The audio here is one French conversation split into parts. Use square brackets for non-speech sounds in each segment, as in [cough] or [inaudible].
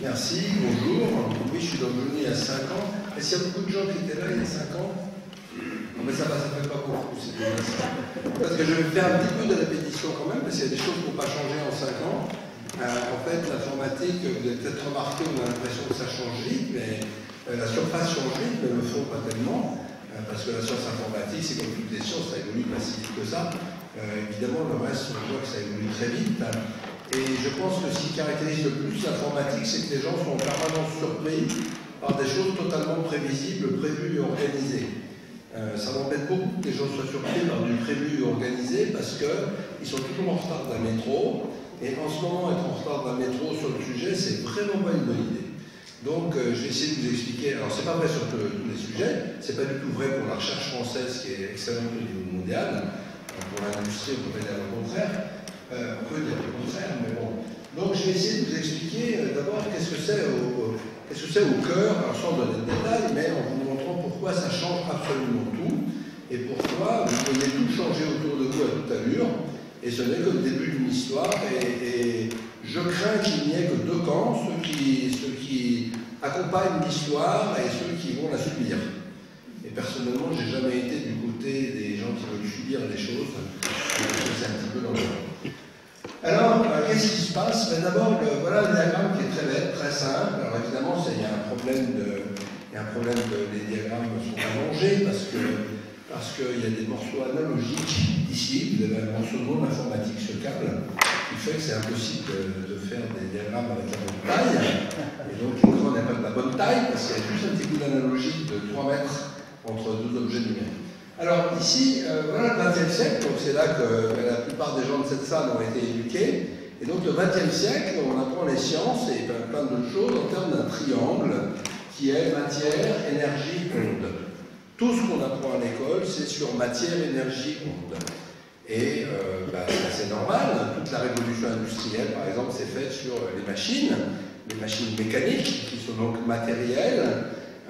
Merci, bonjour. Oui, je suis devenu il y a 5 ans. Est-ce qu'il y a beaucoup de gens qui étaient là il y a 5 ans Non, mais ça va, ça fait pas beaucoup, c'est bien ça. Parce que je vais faire un petit peu de répétition quand même, parce qu'il y a des choses qui n'ont pas changé en 5 ans. Euh, en fait, l'informatique, vous avez peut-être remarqué, on a l'impression que ça change vite, mais euh, la surface change vite, mais le fond pas tellement. Euh, parce que la science informatique, c'est comme toutes les sciences, ça évolue pas si vite que ça. évidemment, le reste, on voit que ça évolue très vite. Et je pense que ce qui caractérise le plus l'informatique, c'est que les gens sont en permanence surpris par des choses totalement prévisibles, prévues et organisées. Euh, ça m'embête beaucoup que les gens soient surpris par du prévu et organisé parce qu'ils sont toujours en retard d'un métro. Et en ce moment, être en retard d'un métro sur le sujet, c'est vraiment pas une bonne idée. Donc, euh, je vais essayer de vous expliquer. Alors, c'est pas vrai sur tous les sujets, c'est pas du tout vrai pour la recherche française qui est excellente au niveau mondial. Pour l'industrie, on peut dire le contraire. Euh, on peut dire le contraire, mais bon. Donc je vais essayer de vous expliquer euh, d'abord qu'est-ce que c'est au, cœur, alors sans donner de détails, mais en vous montrant pourquoi ça change absolument tout, et pourquoi vous pouvez tout changer autour de vous à toute allure, et ce n'est que le début d'une histoire, et, je crains qu'il n'y ait que deux camps, ceux qui, accompagnent l'histoire et ceux qui vont la subir. Et personnellement, je n'ai jamais été du côté des gens qui veulent subir les choses, c'est un petit peu dans le alors, euh, qu'est-ce qui se passe ben, D'abord, voilà le diagramme qui est très bête, très simple. Alors évidemment, il y a un problème de, il y a un problème de, les diagrammes sont allongés parce parce qu'il y a des morceaux analogiques ici, vous avez un morceau non informatique ce câble, qui fait que c'est impossible de, faire des diagrammes avec la bonne taille. Et donc l'écran n'est pas de la bonne taille parce qu'il y a juste un petit bout d'analogique de 3 mètres entre deux objets numériques. Alors ici, euh, voilà le XXe siècle, donc c'est là que la plupart des gens de cette salle ont été éduqués. Et donc le XXe siècle, on apprend les sciences et plein, de choses en termes d'un triangle qui est matière, énergie, onde. Tout ce qu'on apprend à l'école, c'est sur matière, énergie, onde. Et euh, bah, c'est normal, toute la révolution industrielle, par exemple, s'est faite sur les machines, les machines mécaniques, qui sont donc matérielles,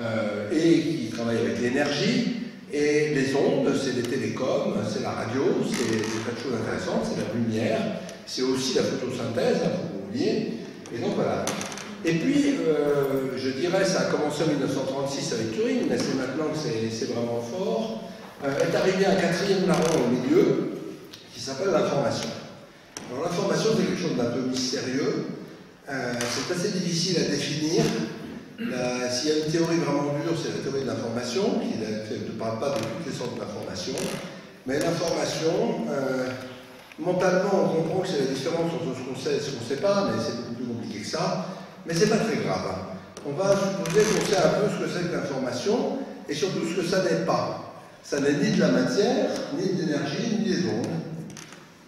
euh, et qui travaillent avec l'énergie, et les ondes, c'est les télécoms, c'est la radio, c'est plein de choses intéressantes, c'est la lumière, c'est aussi la photosynthèse, il faut pas oublier. Et donc voilà. Et puis, euh, je dirais, ça a commencé en 1936 avec Turing, mais c'est maintenant que c'est vraiment fort. Euh, est arrivé un quatrième larron au milieu, qui s'appelle l'information. Alors l'information, c'est quelque chose d'un peu mystérieux. Euh, c'est assez difficile à définir. S'il y a une théorie vraiment dure, c'est la théorie de l'information, qui ne parle pas de toutes les sortes d'informations. Mais l'information, euh, mentalement, on comprend que c'est la différence entre ce qu'on sait et ce qu'on ne sait pas, mais c'est beaucoup plus compliqué que ça. Mais ce n'est pas très grave. Hein. On va supposer qu'on sait un peu ce que c'est que l'information, et surtout ce que ça n'est pas. Ça n'est ni de la matière, ni de l'énergie, ni des ondes.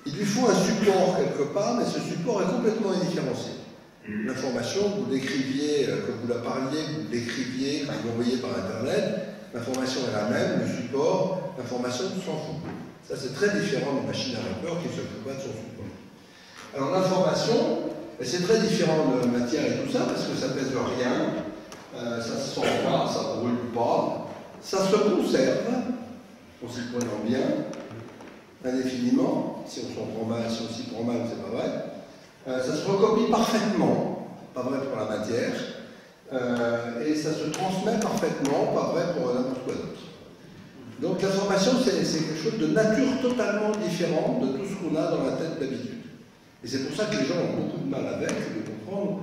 Il lui faut un support quelque part, mais ce support est complètement indifférencié. L'information, vous l'écriviez, euh, que vous la parliez, vous l'écriviez, que vous l'envoyez par Internet, l'information est la même, le support, l'information s'en fout. Ça, c'est très différent d'une machine à vapeur qui ne fout pas de son support. Alors, l'information, ben, c'est très différent de matière et tout ça, parce que ça pèse rien, euh, ça se sent pas, ça ne brûle pas, ça se conserve, on s'y prenant bien, indéfiniment, si on s'en prend mal, si on s'y prend mal, c'est pas vrai. Euh, ça se recopie parfaitement, pas vrai pour la matière, euh, et ça se transmet parfaitement, pas vrai pour n'importe quoi d'autre. Donc l'information, c'est quelque chose de nature totalement différente de tout ce qu'on a dans la tête d'habitude. Et c'est pour ça que les gens ont beaucoup de mal avec, de comprendre,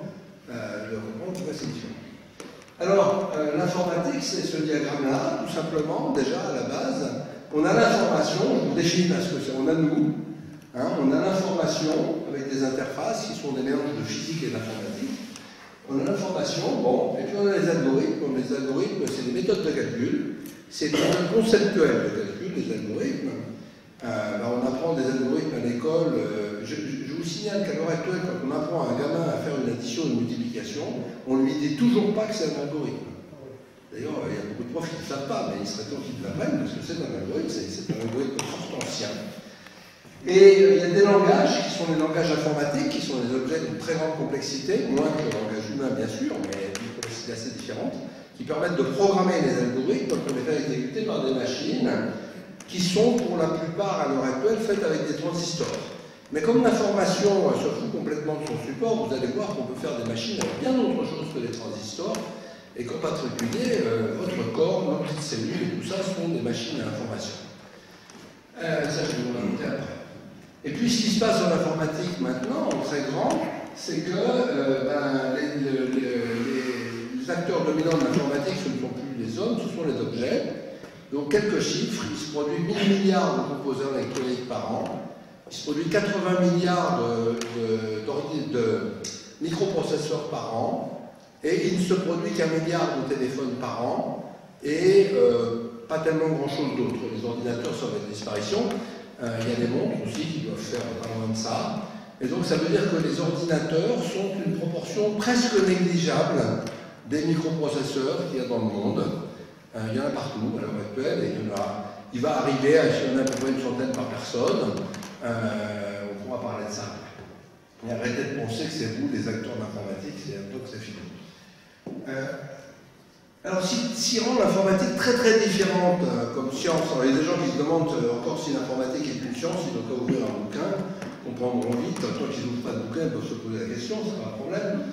euh, de comprendre c'est différent. Alors, l'informatique, c'est ce diagramme-là, tout simplement, déjà à la base. On a l'information, je vous définis ce que c'est, on a nous, Hein, on a l'information avec des interfaces qui sont des mélanges de physique et d'informatique. On a l'information, bon, et puis on a les algorithmes. Les algorithmes, c'est des méthodes de calcul. C'est un conceptuel de calcul, les algorithmes. Euh, ben, on apprend des algorithmes à l'école. Euh, je, vous signale qu'à l'heure actuelle, quand on apprend à un gamin à faire une addition une multiplication, on ne lui dit toujours pas que c'est un algorithme. D'ailleurs, il y a beaucoup de profs qui ne savent pas, mais il serait temps qu'ils l'apprennent, parce que c'est un algorithme, c'est un algorithme ancien. Et euh, il y a des langages qui sont des langages informatiques, qui sont des objets d'une très grande complexité, moins que le langage humain bien sûr, mais d'une complexité assez différente, qui permettent de programmer les algorithmes pour les faire exécuter par des machines qui sont pour la plupart à l'heure actuelle faites avec des transistors. Mais comme l'information se fout complètement de son support, vous allez voir qu'on peut faire des machines avec bien autre chose que des transistors, et qu'en particulier, euh, votre corps, nos petites cellules tout ça sont des machines à information. Euh, ça, je vais vous après. Et puis, ce qui se passe en informatique maintenant, en très grand, c'est que euh, ben, les, acteurs dominants de l'informatique, ce ne sont plus les hommes, ce sont les objets. Donc, quelques chiffres, il se produit 1000 milliards de composants électroniques par an, il se produit 80 milliards de, de microprocesseurs par an, et il ne se produit qu'un milliard de téléphones par an, et euh, pas tellement grand-chose d'autre. Les ordinateurs sont en disparition. Euh, il y a des montres aussi qui doivent faire pas loin de ça. Et donc ça veut dire que les ordinateurs sont une proportion presque négligeable des microprocesseurs qu'il y a dans le monde. Euh, il y en a partout à l'heure actuelle, et il, va arriver à, il y en a à peu près une centaine par personne. Euh, on pourra parler de ça. Et arrêtez de penser que c'est vous, les acteurs d'informatique, c'est un peu que c'est fini. Alors, si, rend l'informatique très très différente euh, comme science, il y a des gens qui se demandent encore si l'informatique est une science, ils doivent ouvrir un bouquin, comprendront vite, toi qui n'ouvrent pas de bouquin, ils peuvent se poser la question, c'est pas un problème.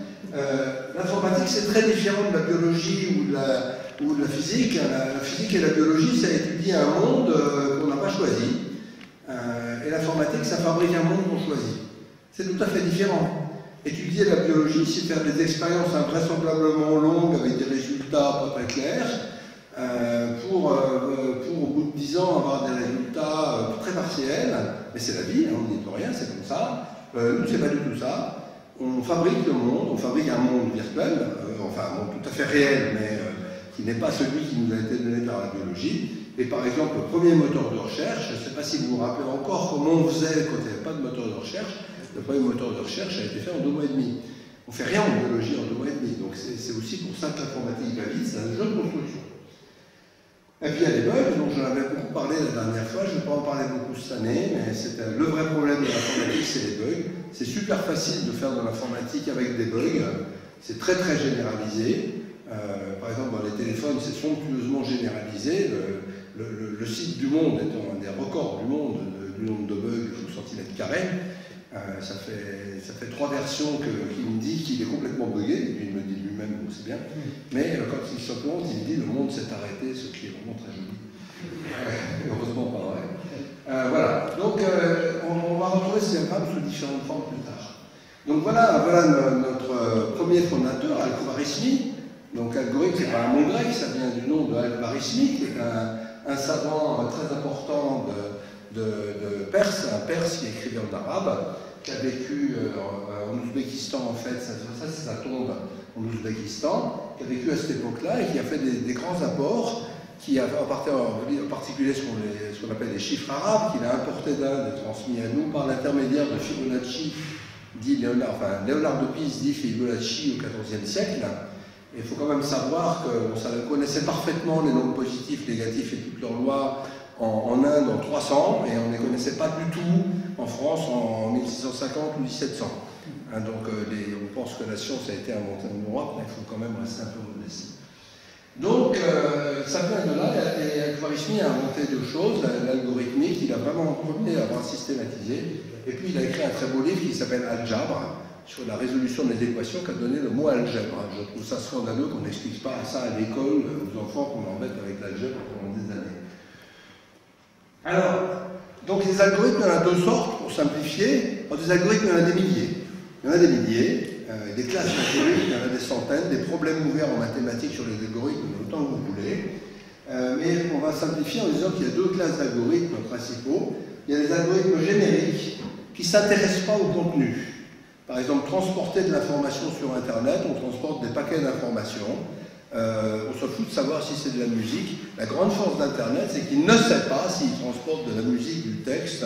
l'informatique c'est très différent de la biologie ou de la, ou de la physique. La, physique et la biologie, ça étudie un monde qu'on n'a pas choisi. Et l'informatique, ça fabrique un monde qu'on choisit. C'est tout à fait différent. Étudier la biologie, c'est faire des expériences invraisemblablement longues avec des résultats pas très clairs, euh, pour, euh, pour, au bout de 10 ans avoir des résultats euh, très partiels. Mais c'est la vie, hein, on n'y peut rien, c'est comme ça. nous, c'est pas du tout ça. On fabrique le monde, on fabrique un monde virtuel, enfin un monde tout à fait réel, mais qui n'est pas celui qui nous a été donné par la biologie. Et par exemple, le premier moteur de recherche, je ne sais pas si vous vous rappelez encore comment on faisait quand il n'y avait pas de moteur de recherche, le premier moteur de recherche a été fait en deux mois et demi. On ne fait rien en biologie en deux mois et demi, donc c'est aussi pour ça que l'informatique va vite, c'est un jeu de construction. Et puis il y a les bugs, dont j'en avais beaucoup parlé la dernière fois, je ne vais pas en parler beaucoup cette année, mais le vrai problème de l'informatique, c'est les bugs. C'est super facile de faire de l'informatique avec des bugs, c'est très très généralisé. Euh, par exemple, dans les téléphones, c'est somptueusement généralisé le, site du monde étant un des records du monde du nombre de bugs sous centimètre carré, euh, ça, fait, ça fait trois versions qu'il me dit qu'il est complètement bugué, il me dit lui-même, c'est bien, mais euh, quand il se plante, il me dit le monde s'est arrêté, ce qui est vraiment très joli. Euh, [laughs] heureusement pas vrai. voilà, donc on, va retrouver ces diagramme sous différentes formes plus tard. Donc voilà, voilà notre premier fondateur, Al-Khwarizmi. Donc algorithme, c'est pas un mot grec, ça vient du nom de Al-Khwarizmi, qui est un, un savant très important de, Perse, un Perse qui écrivait en arabe, qui a vécu euh, en Ouzbékistan en fait, ça, c'est sa tombe en Ouzbékistan, qui a vécu à cette époque-là et qui a fait des, grands apports, qui a en particulier ce qu'on appelle les chiffres arabes, qu'il a importé d'Inde et transmis à nous par l'intermédiaire de Fibonacci, dit Léonard, enfin Léonard de Pise dit Fibonacci au XIVe siècle, il faut quand même savoir qu'on connaissait parfaitement les nombres positifs, négatifs et toutes leurs lois en, Inde en 300 et on ne les connaissait pas du tout en France en 1650 ou 1700. Hein, donc euh, on pense que la science a été inventée en Europe, mais il faut quand même rester un peu modeste. Donc ça vient de là, et Khwarizmi a inventé deux choses, l'algorithmique, il a vraiment en premier à avoir systématisé, et puis il a écrit un très beau livre qui s'appelle Algebra, sur la résolution des équations qu'a donné le mot algèbre. Je trouve ça scandaleux qu'on n'explique pas ça à l'école aux enfants qu'on embête avec l'algèbre pendant des années. Alors, donc les algorithmes, il y en a deux sortes, pour simplifier. des algorithmes, il y en a des milliers. Il y en a des milliers, euh, des classes d'algorithmes, il y en a des centaines, des problèmes ouverts en mathématiques sur les algorithmes, autant que vous voulez. Euh, mais on va simplifier en disant qu'il y a deux classes d'algorithmes principaux. Il y a les algorithmes génériques qui ne s'intéressent pas au contenu. Par exemple, transporter de l'information sur Internet, on transporte des paquets d'informations. Euh, on se fout de savoir si c'est de la musique. La grande force d'Internet, c'est qu'il ne sait pas s'il transporte de la musique, du texte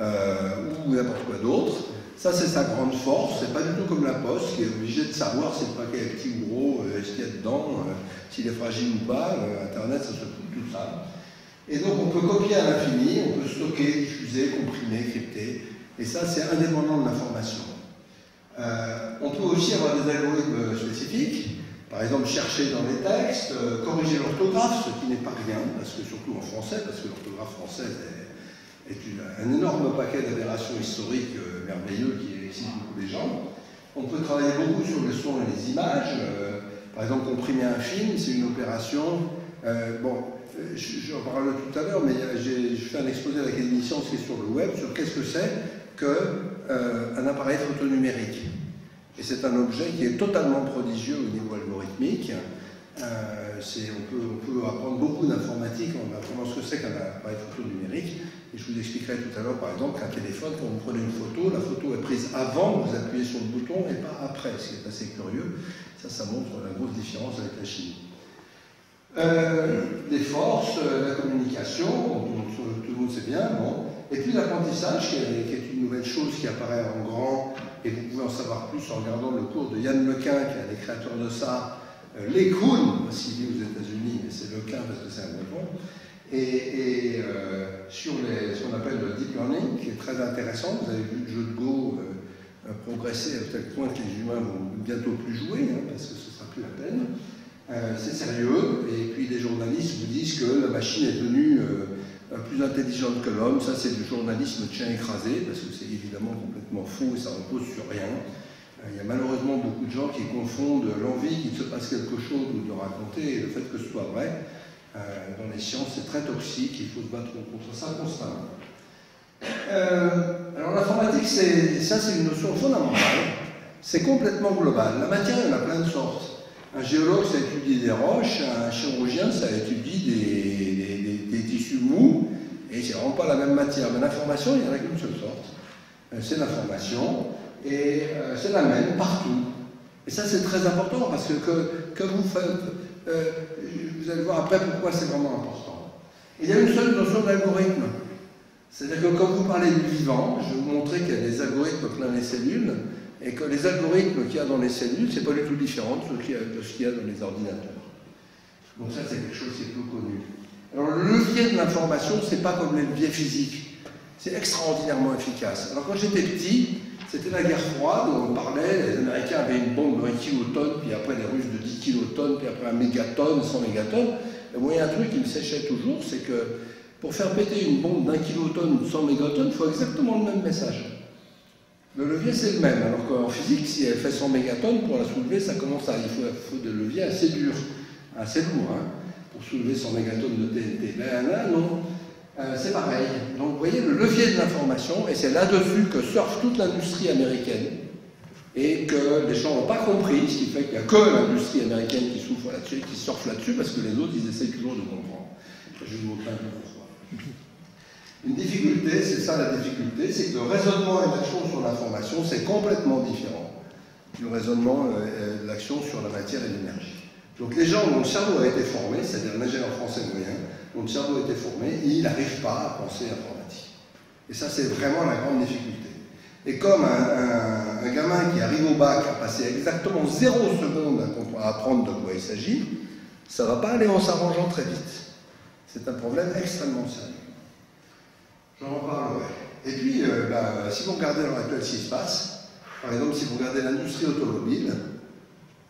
euh, ou n'importe quoi d'autre. Ça, c'est sa grande force. C'est pas du tout comme la poste, qui est obligé de savoir si le paquet est petit ou gros, euh, ce qu'il y a dedans, s'il est fragile ou pas. Internet, ça se fout de tout ça. Et donc, on peut copier à l'infini, on peut stocker, diffuser, comprimer, crypter. Et ça, c'est indépendant de l'information. On peut aussi avoir des algorithmes spécifiques, par exemple chercher dans les textes, euh, corriger l'orthographe, ce qui n'est pas rien, parce que surtout en français, parce que l'orthographe française est un énorme paquet d'aberrations historiques euh, merveilleux qui excite beaucoup les gens. On peut travailler beaucoup sur le son et les images. Euh, par exemple, comprimer un film, c'est une opération. Euh, bon, j'en parle tout à l'heure, mais j'ai fait un exposé à l'Académie qui est sur le web sur qu'est-ce que c'est qu'un appareil photo numérique. Et c'est un objet qui est totalement prodigieux au niveau algorithmique. Euh, on, peut, apprendre beaucoup d'informatique en apprenant ce que c'est qu'un appareil photo numérique. Et je vous expliquerai tout à l'heure, par exemple, qu'un téléphone, quand vous prenez une photo, la photo est prise avant que vous appuyez sur le bouton et pas après, ce qui est assez curieux. Ça, ça montre la grosse différence avec la chimie. Euh, les forces, euh, la communication, tout, le monde sait bien, bon. Et puis l'apprentissage, qui, est une nouvelle chose qui apparaît en grand, et vous pouvez en savoir plus en regardant le cours de Yann Lequin, qui est un des créateurs de ça, euh, les Kuhn, s'il vit aux États-Unis, mais c'est Lequin parce que c'est un bon et, euh, sur ce qu'on appelle le deep learning, qui est très intéressant. Vous avez vu le jeu de Go euh, progresser à tel point que les humains vont bientôt plus jouer, hein, parce que ce ne sera plus la peine. c'est sérieux, et puis les journalistes vous disent que la machine est devenue plus intelligente que l'homme. Ça, c'est du journalisme tien écrasé, parce que c'est évidemment complètement faux et ça repose sur rien. Euh, il y a malheureusement beaucoup de gens qui confondent l'envie qu'il se passe quelque chose ou de raconter et le fait que ce soit vrai. Euh, dans les sciences, c'est très toxique, il faut se battre contre ça constamment. Euh, alors l'informatique, ça c'est une notion fondamentale, c'est complètement global. La matière, il y en a plein de sortes. Un géologue, ça étudie des roches, un chirurgien, ça étudie des, tissus mous, et c'est vraiment pas la même matière. Mais l'information, il n'y en a qu'une seule sorte. C'est l'information et euh, c'est la même partout. Et ça, c'est très important parce que, que, vous faites, euh, vous allez voir après pourquoi c'est vraiment important. Il y a une seule notion d'algorithme. C'est-à-dire que quand vous parlez du vivant, je vais vous montrer qu'il y a des algorithmes plein les cellules, et que les algorithmes qu'il y a dans les cellules, c'est pas du tout différent de ce qu'il y, a dans les ordinateurs. Donc ça, c'est quelque chose qui est peu connu. Alors le levier de l'information, c'est pas comme les leviers physiques. C'est extraordinairement efficace. Alors quand j'étais petit, c'était la guerre froide, où on parlait, les Américains avaient une bombe de 1 kilotonne, puis après les Russes de 10 kilotonnes, puis après un mégatonne, 100 mégatonnes. Et y a un truc qui me séchait toujours, c'est que pour faire péter une bombe d'un kilotonne ou de 100 mégatonnes, il faut exactement le même message. Le levier, c'est le même, alors qu'en physique, si elle fait 100 mégatonnes, pour la soulever, ça commence à... Il faut, faut des leviers assez durs, assez lourds, hein, pour soulever 100 mégatonnes de TNT. Ben là, non. Euh, c'est pareil. Donc vous voyez le levier de l'information, et c'est là-dessus que surfe toute l'industrie américaine, et que les gens n'ont pas compris, ce qui fait qu'il n'y a que l'industrie américaine qui souffre là-dessus, qui surfe là-dessus, parce que les autres, ils essaient toujours de comprendre. Je vais vous montrer un peu pourquoi. Une difficulté, c'est ça la difficulté, c'est que le raisonnement et l'action sur l'information, c'est complètement différent du raisonnement et de l'action sur la matière et l'énergie. Donc les gens dont le cerveau a été formé, c'est-à-dire l'ingénieur français moyen, dont le cerveau a été formé, il n'arrive pas à penser informatique. Et ça, c'est vraiment la grande difficulté. Et comme un, gamin qui arrive au bac a passé exactement zéro seconde à apprendre de quoi il s'agit, ça va pas aller en s'arrangeant très vite. C'est un problème extrêmement sérieux. J'en reparlerai. Et puis, euh, bah, si vous regardez dans l'actuel ce qui se passe, par exemple, si vous regardez l'industrie automobile,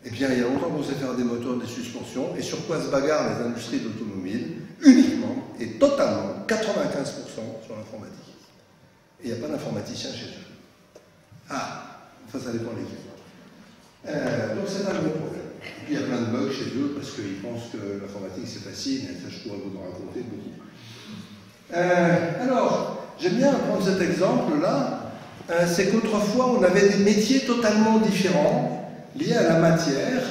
eh bien, il y a longtemps qu'on sait faire des moteurs, des suspensions, et sur quoi se bagarrent les industries d'automobile Uniquement et totalement, 95% sur l'informatique. Et il n'y a pas d'informaticien chez eux. Ah, enfin, ça dépend lesquels. Euh, donc c'est un gros problème. Et puis il y a plein de bugs chez eux parce qu'ils pensent que l'informatique c'est facile, et ça je pourrais vous en raconter beaucoup. Euh, alors, j'aime bien prendre cet exemple-là, euh, c'est qu'autrefois on avait des métiers totalement différents lié à la matière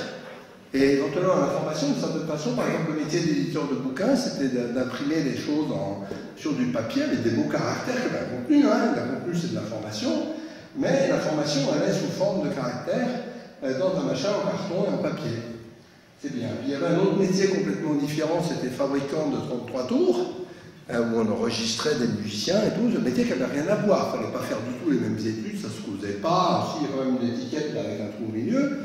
et éventuellement à l'information d'une certaine façon. Par exemple, le métier d'éditeur de bouquins, c'était d'imprimer les choses sur du papier avec des beaux caractères, comme un contenu. Hein. Le contenu, c'est de l'information, mais l'information, elle est sous forme de caractères euh, dans un machin en carton et en papier. C'est bien. il y avait un autre métier complètement différent, c'était fabricant de 33 tours. Euh, où on enregistrait des musiciens et tout, un métier qui n'avait rien à voir. Il ne fallait pas faire du tout les mêmes études, ça ne se causait pas. Aussi, il y avait une étiquette avec un trou au milieu.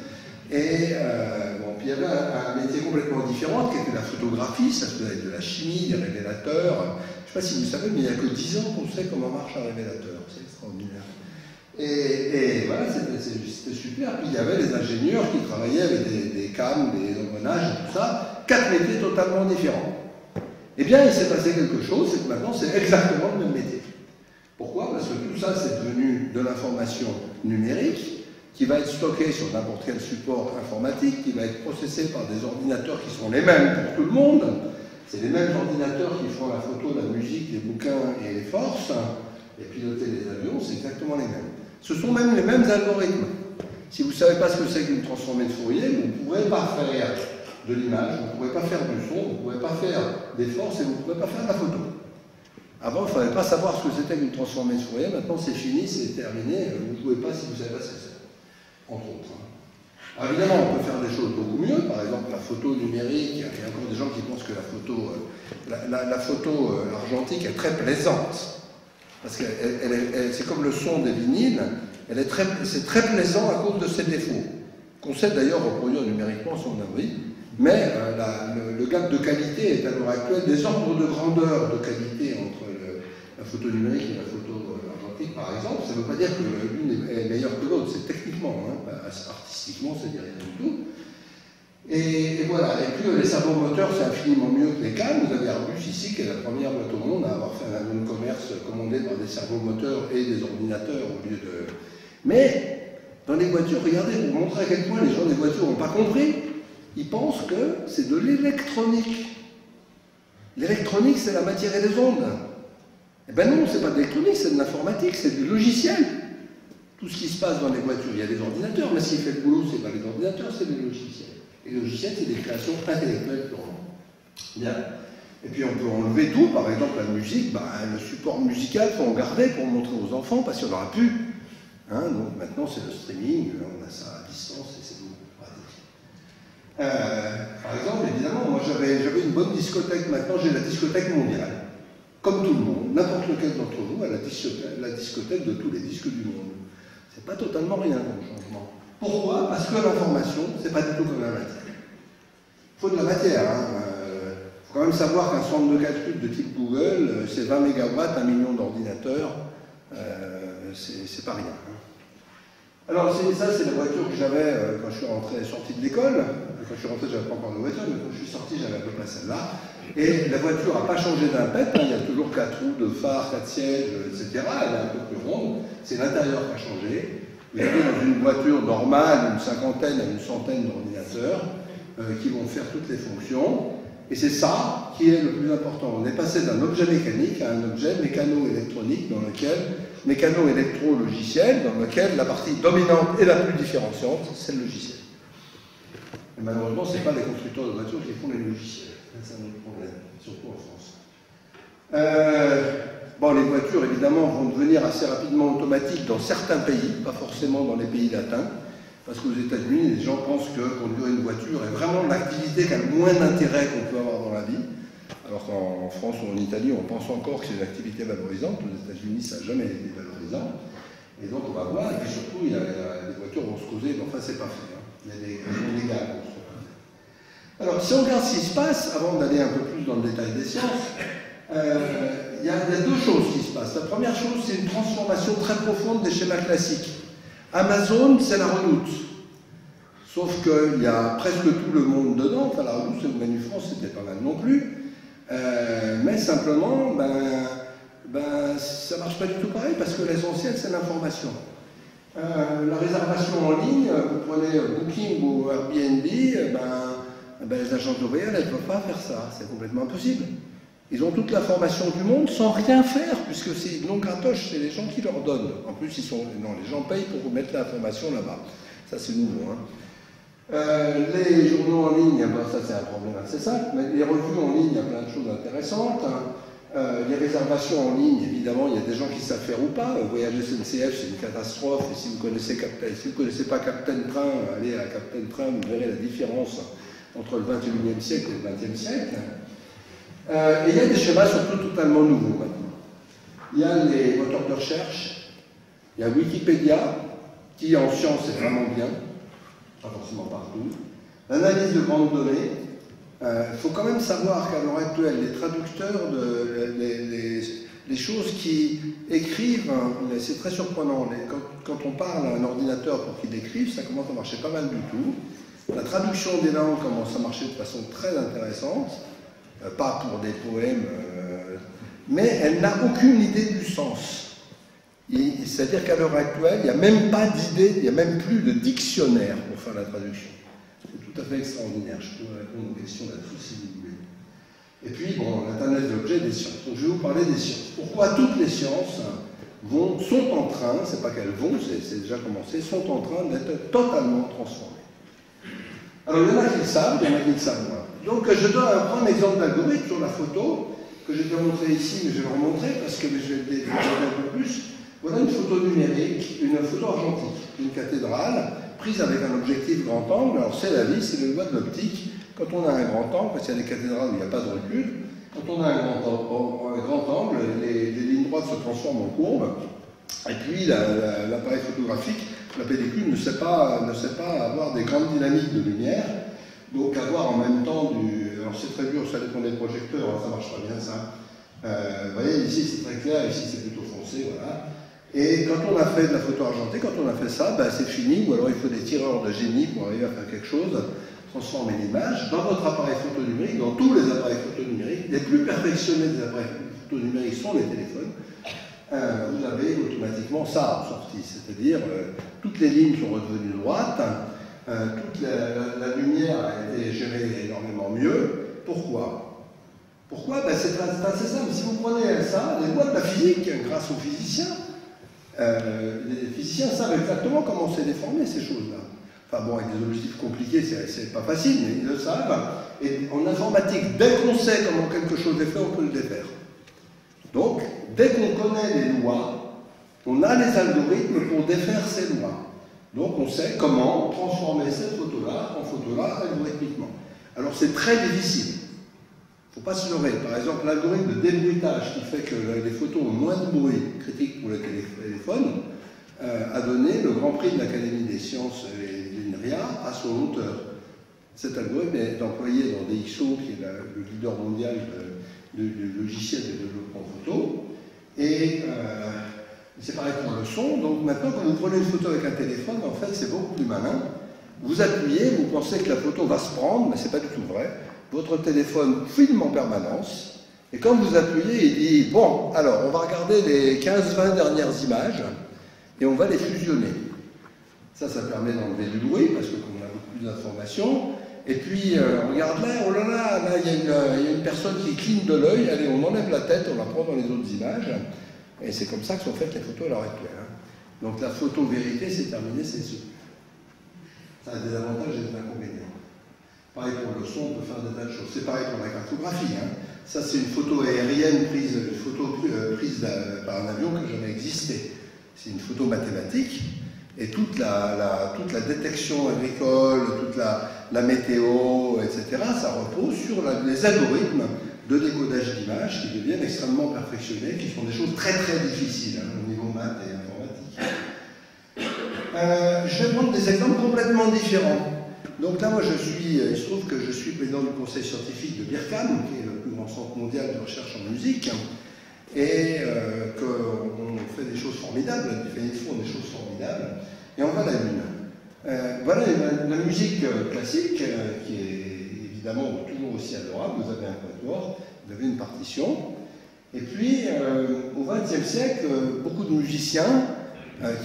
Et euh, bon, puis il y avait un, métier complètement différent qui était la photographie, ça se faisait de la chimie, des révélateurs. Je ne sais pas si vous savez, mais il n'y a que 10 ans qu'on sait comment marche un révélateur. C'est extraordinaire. Et, voilà, c'était super. Puis il y avait des ingénieurs qui travaillaient avec des, des cams, des engrenages, tout ça. Quatre métiers totalement différents. Eh bien, il s'est passé quelque chose, c'est que maintenant, c'est exactement le même métier. Pourquoi? Parce que tout ça, c'est devenu de l'information numérique qui va être stockée sur n'importe quel support informatique, qui va être processée par des ordinateurs qui sont les mêmes pour tout le monde. C'est les mêmes ordinateurs qui font la photo, la musique, les bouquins et les forces, et piloter les avions, c'est exactement les mêmes. Ce sont même les mêmes algorithmes. Si vous ne savez pas ce que c'est qu'une transformée de Fourier, vous ne pourrez pas faire de l'image, vous ne pourrez pas faire du son, vous ne pourrez pas faire forces et vous ne pourrez pas faire la photo. Avant, il ne fallait pas savoir ce que c'était qu'une transformée Fourier. Maintenant, c'est fini, c'est terminé. Vous ne pouvez pas si vous ne savez pas ce que. Entre autres. Hein. Alors évidemment, on peut faire des choses beaucoup mieux. Par exemple, la photo numérique. Il y a encore des gens qui pensent que la photo, euh, la, photo euh, argentique est très plaisante. Parce que c'est comme le son des vinyles. C'est très plaisant à cause de ses défauts. Qu'on sait d'ailleurs reproduire numériquement son avis. Mais euh, le, gap de qualité est à l'heure actuelle des ordres de grandeur de qualité entre la photo numérique et la photo euh, argentique, par exemple. Ça ne veut pas dire que l'une est meilleure que l'autre, c'est techniquement, hein, artistiquement, c'est dire rien du tout. Et, voilà, et puis les cerveaux moteurs, c'est infiniment mieux que les cannes. Vous avez Airbus ici, qui est la première boîte au monde à avoir fait un commerce commandé par des cerveaux moteurs et des ordinateurs au lieu de. Mais dans les voitures, regardez, vous montrez à quel point les gens des voitures n'ont pas compris ils pensent que c'est de l'électronique. L'électronique, c'est la matière et les ondes. Eh bien non, c'est pas de l'électronique, c'est de l'informatique, c'est du logiciel. Tout ce qui se passe dans les voitures, il y a des ordinateurs, mais s'il fait le boulot, c'est pas les ordinateurs, c'est les logiciels. Et les logiciels, c'est des créations intellectuelles purement. Bien. Et puis on peut enlever tout, par exemple la musique, ben, le support musical, en garder pour montrer aux enfants, parce en aura plus. Hein, donc maintenant c'est le streaming, on a ça à distance et c'est euh, par exemple, évidemment, moi j'avais une bonne discothèque, maintenant j'ai la discothèque mondiale. Comme tout le monde, n'importe lequel d'entre vous a la discothèque, de tous les disques du monde. C'est pas totalement rien comme changement. Pourquoi? Parce que l'information, c'est pas du tout comme la matière. Il faut de la matière. Il hein. euh, faut quand même savoir qu'un centre de calcul de type Google, euh, c'est 20 MW, un million d'ordinateurs. c'est pas rien. Alors ça, c'est la voiture que j'avais quand je suis rentré, sorti de l'école quand je suis rentré, je n'avais pas encore de voiture, mais quand je suis sorti, j'avais à peu près celle-là. Et la voiture n'a pas changé pet, hein. il y a toujours quatre roues de phare, quatre sièges, etc. Elle est un peu plus ronde, c'est l'intérieur qui a changé. Vous avez dans une voiture normale une cinquantaine à une centaine d'ordinateurs euh, qui vont faire toutes les fonctions. Et c'est ça qui est le plus important. On est passé d'un objet mécanique à un objet mécano-électronique dans lequel, mécano-électro-logiciel, dans lequel la partie dominante et la plus différenciante, c'est le logiciel. Et malheureusement, ce n'est pas les constructeurs de voitures qui font les logiciels. C'est un autre problème, surtout en France. Euh, bon, les voitures, évidemment, vont devenir assez rapidement automatiques dans certains pays, pas forcément dans les pays latins, parce qu'aux États-Unis, les gens pensent que conduire une voiture est vraiment l'activité qui a le moins d'intérêt qu'on peut avoir dans la vie. Alors qu'en France ou en Italie, on pense encore que c'est une activité valorisante. Aux États-Unis, ça n'a jamais été valorisant. Et donc, on va voir. Et puis surtout, il y a, les voitures vont se causer, mais enfin, c'est pas fait. Hein. Il y a des raisons légales alors, si on regarde ce qui se passe, avant d'aller un peu plus dans le détail des sciences, euh, il y, a deux choses qui se passent. La première chose, c'est une transformation très profonde des schémas classiques. Amazon, c'est la redoute. Sauf qu'il y a presque tout le monde dedans. Enfin, la redoute, c'est le menu France, c'était pas mal non plus. Euh, mais simplement, ben, ben, ça ne marche pas du tout pareil parce que l'essentiel, c'est l'information. Euh, la réservation en ligne, vous prenez Booking ou Airbnb, ben, ben, les agences de voyage, elles ne peuvent pas faire ça, c'est complètement impossible. Ils ont toute l'information du monde sans rien faire, puisque c'est non gratoche, c'est les gens qui leur donnent. En plus, ils sont, non, les gens payent pour mettre l'information là-bas. Ça, c'est nouveau. Hein. Euh, les journaux en ligne, ben, ça c'est un problème assez simple, mais les revues en ligne, il y a plein de choses intéressantes. Hein. Euh, les réservations en ligne, évidemment, il y a des gens qui savent faire ou pas. Voyager SNCF, c'est une catastrophe. Et si vous connaissez si connaissez pas Captain Train, allez à Captain Train, vous verrez la différence entre le 21e siècle et le 20e siècle. Euh, et il y a des schémas surtout totalement nouveaux maintenant. Il y a les moteurs de recherche, il y a Wikipédia, qui en science est vraiment bien, pas forcément partout. L'analyse de grandes données, il euh, faut quand même savoir qu'à l'heure actuelle, les traducteurs, les, choses qui écrivent, hein, c'est très surprenant. quand, quand, on parle à un ordinateur pour qu'il écrive, ça commence à marcher pas mal du tout. La traduction des langues commence à marcher de façon très intéressante, euh, pas pour des poèmes, euh, mais elle n'a aucune idée du sens. C'est-à-dire qu'à l'heure actuelle, il n'y a même pas d'idée, il n'y a même plus de dictionnaire pour faire la traduction. C'est tout à fait extraordinaire. Je peux répondre aux questions si vous voulez. Et puis, bon, l'Internet des objets des sciences. Donc, je vais vous parler des sciences. Pourquoi toutes les sciences vont, sont en train, c'est pas qu'elles vont, c'est déjà commencé, sont en train d'être totalement transformées. Alors, il y en a qui le savent, il y en a qui le savent moins. Donc, je dois prendre un exemple d'algorithme sur la photo, que j'ai déjà montré ici, mais je vais le remontrer parce que je vais le développer un peu plus. Voilà une photo numérique, une photo argentique d'une cathédrale prise avec un objectif grand angle. Alors c'est la vie, c'est le loi de l'optique. Quand on a un grand angle, parce qu'il y a des cathédrales où il n'y a pas de recul, quand on a un grand, angle, les, lignes droites se transforment en courbes. Et puis l'appareil photographique, la pellicule, ne sait, pas, ne sait pas avoir des grandes dynamiques de lumière. Donc avoir en même temps du... Alors c'est très dur, ça dépend des projecteurs, hein, ça marche pas bien ça. Euh, vous voyez, ici c'est très clair, ici c'est plutôt foncé, voilà. Et quand on a fait de la photo argentée, quand on a fait ça, ben, c'est fini, ou alors il faut des tireurs de génie pour arriver à faire quelque chose, transformer l'image. Dans votre appareil photo numérique, dans tous les appareils photo numériques, les plus perfectionnés des appareils photo numériques sont les téléphones, euh, vous avez automatiquement ça en sortie, c'est-à-dire euh, toutes les lignes sont redevenues droites, euh, toute la, lumière a été gérée énormément mieux. Pourquoi? Pourquoi? Ben, C'est assez simple. Si vous prenez ça, les lois de la physique, grâce aux physiciens, euh, les physiciens savent exactement comment c'est déformé ces choses-là. Enfin bon, avec des objectifs compliqués, c'est pas facile, mais ils le savent. Et en informatique, dès qu'on sait comment quelque chose est fait, on peut le défaire. Donc, dès qu'on connaît les lois, on a les algorithmes pour défaire ces lois. Donc on sait comment transformer cette photo-là en photo-là algorithmiquement. Alors c'est très difficile. Il ne faut pas se leurrer. Par exemple, l'algorithme de débruitage qui fait que les photos ont moins de bruit critique pour le téléphone euh, a donné le Grand Prix de l'Académie des sciences et de l'INRIA à son auteur. Cet algorithme est employé dans DxO, qui est le leader mondial de, logiciels de développement photo. Et euh, c'est pareil pour le son. Donc maintenant, quand vous prenez une photo avec un téléphone, en fait, c'est beaucoup plus malin. Vous appuyez, vous pensez que la photo va se prendre, mais ce n'est pas du tout vrai votre téléphone filme en permanence, et quand vous appuyez, il dit Bon, alors on va regarder les 15-20 dernières images et on va les fusionner. Ça, ça permet d'enlever du bruit parce qu'on a beaucoup plus d'informations. Et puis, euh, on regarde là, oh là là, là, il y, a une personne qui cligne de l'œil, allez, on enlève la tête, on la prend dans les autres images. Et c'est comme ça que sont faites les photos à l'heure actuelle. Hein. Donc la photo vérité, c'est terminé, c'est sûr. Ça a des avantages et des inconvénients. Pareil pour le son, on peut faire des tas de choses. C'est pareil pour la cartographie. Hein. Ça, c'est une photo aérienne prise, une photo euh, prise par un avion qui n'a jamais existé. C'est une photo mathématique. Et toute la, toute la détection agricole, toute la, météo, etc., ça repose sur les algorithmes de décodage d'images qui deviennent extrêmement perfectionnés, qui font des choses très très difficiles hein, au niveau maths et informatique. Euh, je vais prendre des exemples complètement différents. Donc là, moi, je suis, euh, il se trouve que je suis président du conseil scientifique de BIRCAM, qui est le plus grand centre mondial de recherche en musique, et euh, qu'on fait des choses formidables, les font des choses formidables, et on va à la Lune. Euh, voilà la, musique classique, qui est évidemment toujours aussi adorable. Vous avez un quatuor, vous avez une partition. Et puis, au XXe siècle, beaucoup de musiciens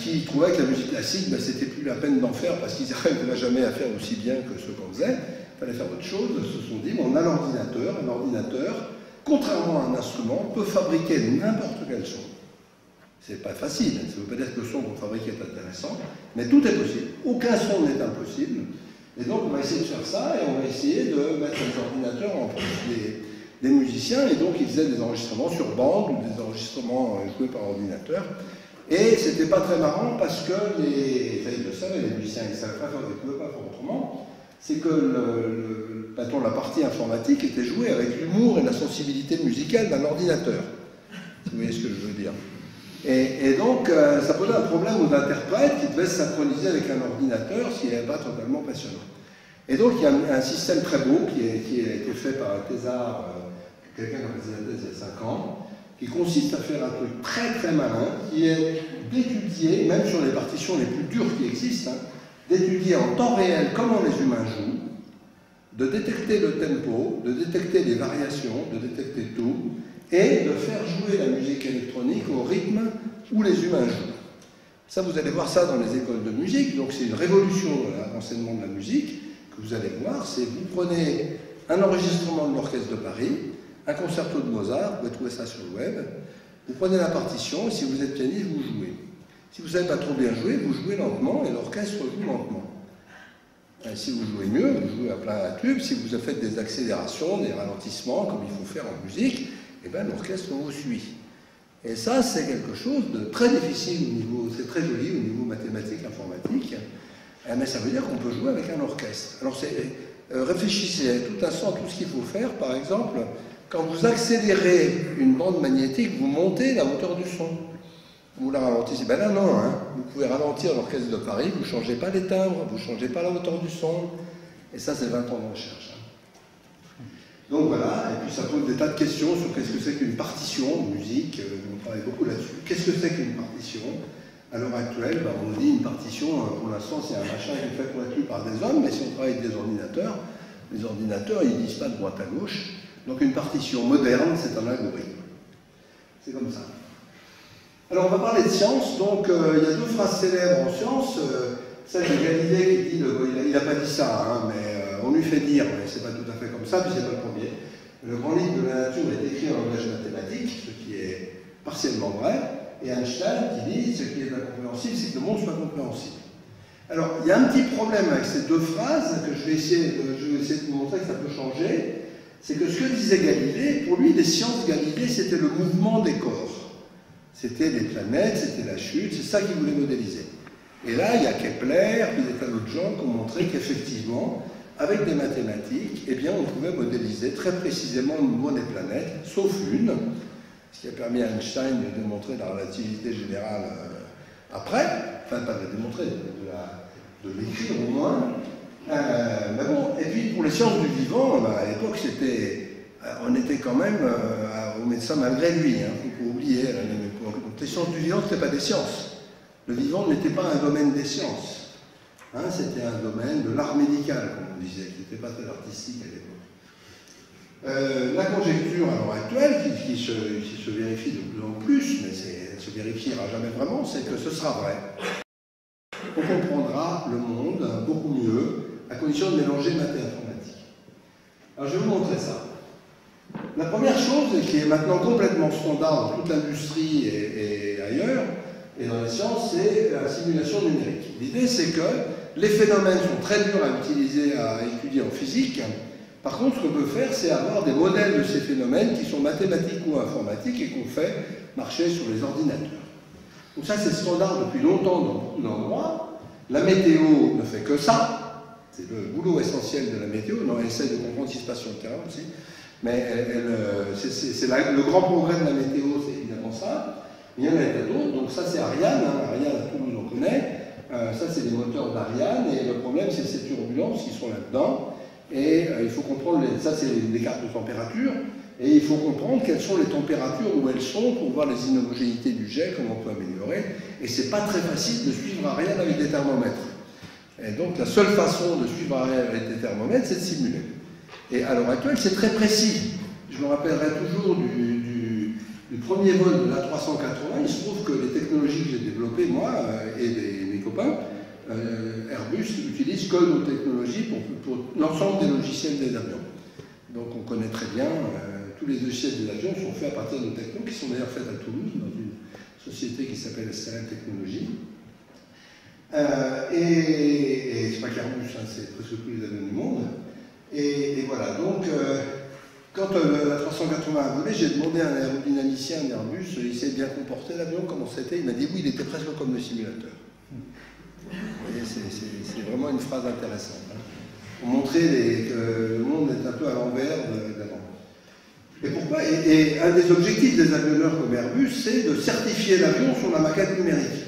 qui trouvaient que la musique classique, ben, c'était plus la peine d'en faire parce qu'ils n'arriveraient jamais à faire aussi bien que ce qu'on faisait. Il fallait faire autre chose. Ils se sont dit, on a l'ordinateur. Un ordinateur, contrairement à un instrument, peut fabriquer n'importe quel son. C'est pas facile, ça ne veut pas dire que le son qu'on fabrique est intéressant, mais tout est possible. Aucun son n'est impossible. Et donc, on va essayer de faire ça et on va essayer de mettre les ordinateurs en plus des, des musiciens. Et donc, ils faisaient des enregistrements sur bande ou des enregistrements euh, joués par ordinateur. Et c'était pas très marrant parce que les, ils le savaient, les musiciens, ils savaient pas pouvaient pas faire autrement. C'est que le, la partie informatique était jouée avec l'humour et la sensibilité musicale d'un ordinateur. Vous voyez ce que je veux dire et, donc, euh, ça posait un problème aux interprètes qui devaient se synchroniser avec un ordinateur s'il n'est pas totalement passionnant. Et donc, il y a un, système très beau qui, qui, a été fait par un thésard, euh, quelqu'un qui a fait il y a 5 ans, qui consiste à faire un truc très très malin, qui est d'étudier, même sur les partitions les plus dures qui existent, hein, d'étudier en temps réel comment les humains jouent, de détecter le tempo, de détecter les variations, de détecter tout, et de faire jouer la musique électronique au rythme où les humains jouent. Ça, vous allez voir ça dans les écoles de musique, donc c'est une révolution de l'enseignement de la musique que vous allez voir, c'est vous prenez un enregistrement de l'Orchestre de Paris, un concerto de Mozart, vous pouvez trouver ça sur le web, vous prenez la partition, et si vous êtes pianiste, vous jouez. Si vous ne savez pas trop bien jouer, vous jouez lentement, et l'orchestre joue lentement. Si vous jouez mieux, vous jouez à plein tube, si vous faites des accélérations, des ralentissements, comme il faut faire en musique, eh bien l'orchestre vous suit. Et ça, c'est quelque chose de très difficile au niveau, c'est très joli au niveau mathématique, informatique, eh, mais ça veut dire qu'on peut jouer avec un orchestre. Alors euh, réfléchissez tout instant à tout ce qu'il faut faire. Par exemple, quand vous accélérez une bande magnétique, vous montez la hauteur du son. Vous la ralentissez. Ben là, non. Hein. Vous pouvez ralentir l'orchestre de Paris, vous ne changez pas les timbres, vous ne changez pas la hauteur du son. Et ça, c'est 20 ans de recherche. Donc voilà, et puis ça pose des tas de questions sur qu'est-ce que c'est qu'une partition en musique, euh, on travaille beaucoup là-dessus. Qu'est-ce que c'est qu'une partition? À l'heure actuelle, ben, on dit une partition, euh, pour l'instant c'est un machin qui est fait pour être lu par des hommes, mais si on travaille avec des ordinateurs, les ordinateurs ils ne disent pas de droite à gauche. Donc une partition moderne, c'est un algorithme. C'est comme ça. Alors on va parler de science, donc euh, il y a deux phrases célèbres en science, celle de Galilée qui dit, il n'a pas dit ça, hein, mais on lui fait dire, mais c'est pas tout à fait comme ça, puis c'est pas le premier. Le grand livre de la nature est écrit en langage mathématique, ce qui est partiellement vrai, et Einstein qui dit ce qui est incompréhensible, c'est que le monde soit compréhensible. Alors, il y a un petit problème avec ces deux phrases que je vais essayer de, je vais essayer de vous montrer que ça peut changer. C'est que ce que disait Galilée, pour lui, les sciences Galilée, c'était le mouvement des corps. C'était les planètes, c'était la chute, c'est ça qu'il voulait modéliser. Et là, il y a Kepler, puis des tas d'autres gens qui ont montré qu'effectivement, avec des mathématiques, eh bien, on pouvait modéliser très précisément le mouvement des planètes, sauf une, ce qui a permis à Einstein de démontrer la relativité générale euh, après, enfin pas de démontrer, de, l'écrire au moins. Euh, mais bon, et puis pour les sciences du vivant, bah, à l'époque, c'était, euh, on était quand même au médecin malgré lui, il hein, faut pas oublier. les sciences du vivant, ce n'était pas des sciences. Le vivant n'était pas un domaine des sciences. Hein, c'était un domaine de l'art médical, comme on disait, qui n'était pas très artistique à l'époque. Euh, la conjecture à l'heure actuelle, qui, se, vérifie de plus en plus, mais elle ne se vérifiera jamais vraiment, c'est que ce sera vrai. On comprendra le monde beaucoup mieux, de mélanger maths et informatique. Alors je vais vous montrer ça. La première chose, qui est maintenant complètement standard dans toute l'industrie et, et ailleurs, et dans les sciences, c'est la simulation numérique. L'idée, c'est que les phénomènes sont très durs à utiliser, à étudier en physique. Par contre, ce qu'on peut faire, c'est avoir des modèles de ces phénomènes qui sont mathématiques ou informatiques et qu'on fait marcher sur les ordinateurs. Donc ça, c'est standard depuis longtemps dans beaucoup d'endroits. La météo ne fait que ça. C'est le boulot essentiel de la météo. On essaie de comprendre ce qui se passe sur le terrain aussi. Mais euh, c'est le grand progrès de la météo, c'est évidemment ça. Il y en a d'autres. Donc ça, c'est Ariane. Hein. Ariane, à Toulouse, on connaît. Euh, ça, c'est les moteurs d'Ariane, et le problème, c'est ces turbulences qui sont là-dedans. Et euh, il faut comprendre, les, ça, c'est les, cartes de température, et il faut comprendre quelles sont les températures où elles sont pour voir les inhomogénéités du jet, comment on peut améliorer. Et c'est pas très facile de suivre Ariane avec des thermomètres. Et donc, la seule façon de suivre Ariane avec des thermomètres, c'est de simuler. Et à l'heure actuelle, c'est très précis. Je me rappellerai toujours du, premier vol de la 380. Il se trouve que les technologies que j'ai développées, moi, euh, et les, copains, euh, Airbus utilise que nos technologies pour, l'ensemble des logiciels des avions. Donc on connaît très bien, euh, tous les logiciels des avions sont faits à partir de nos technologies, qui sont d'ailleurs faites à Toulouse, dans une société qui s'appelle SLM Technologies. Euh, et, c'est pas qu'Airbus, hein, c'est presque tous les avions du monde. Et, voilà, donc quand la 380 a volé, j'ai demandé à un aérodynamicien d'Airbus, il s'est bien comporté l'avion, comment c'était Il m'a dit oui, il était presque comme le simulateur. Vous voyez, c'est vraiment une phrase intéressante. Hein. Pour montrer que le monde est un peu à l'envers d'avant. Et pourquoi? Et, un des objectifs des avionneurs comme Airbus, c'est de certifier l'avion sur la maquette numérique.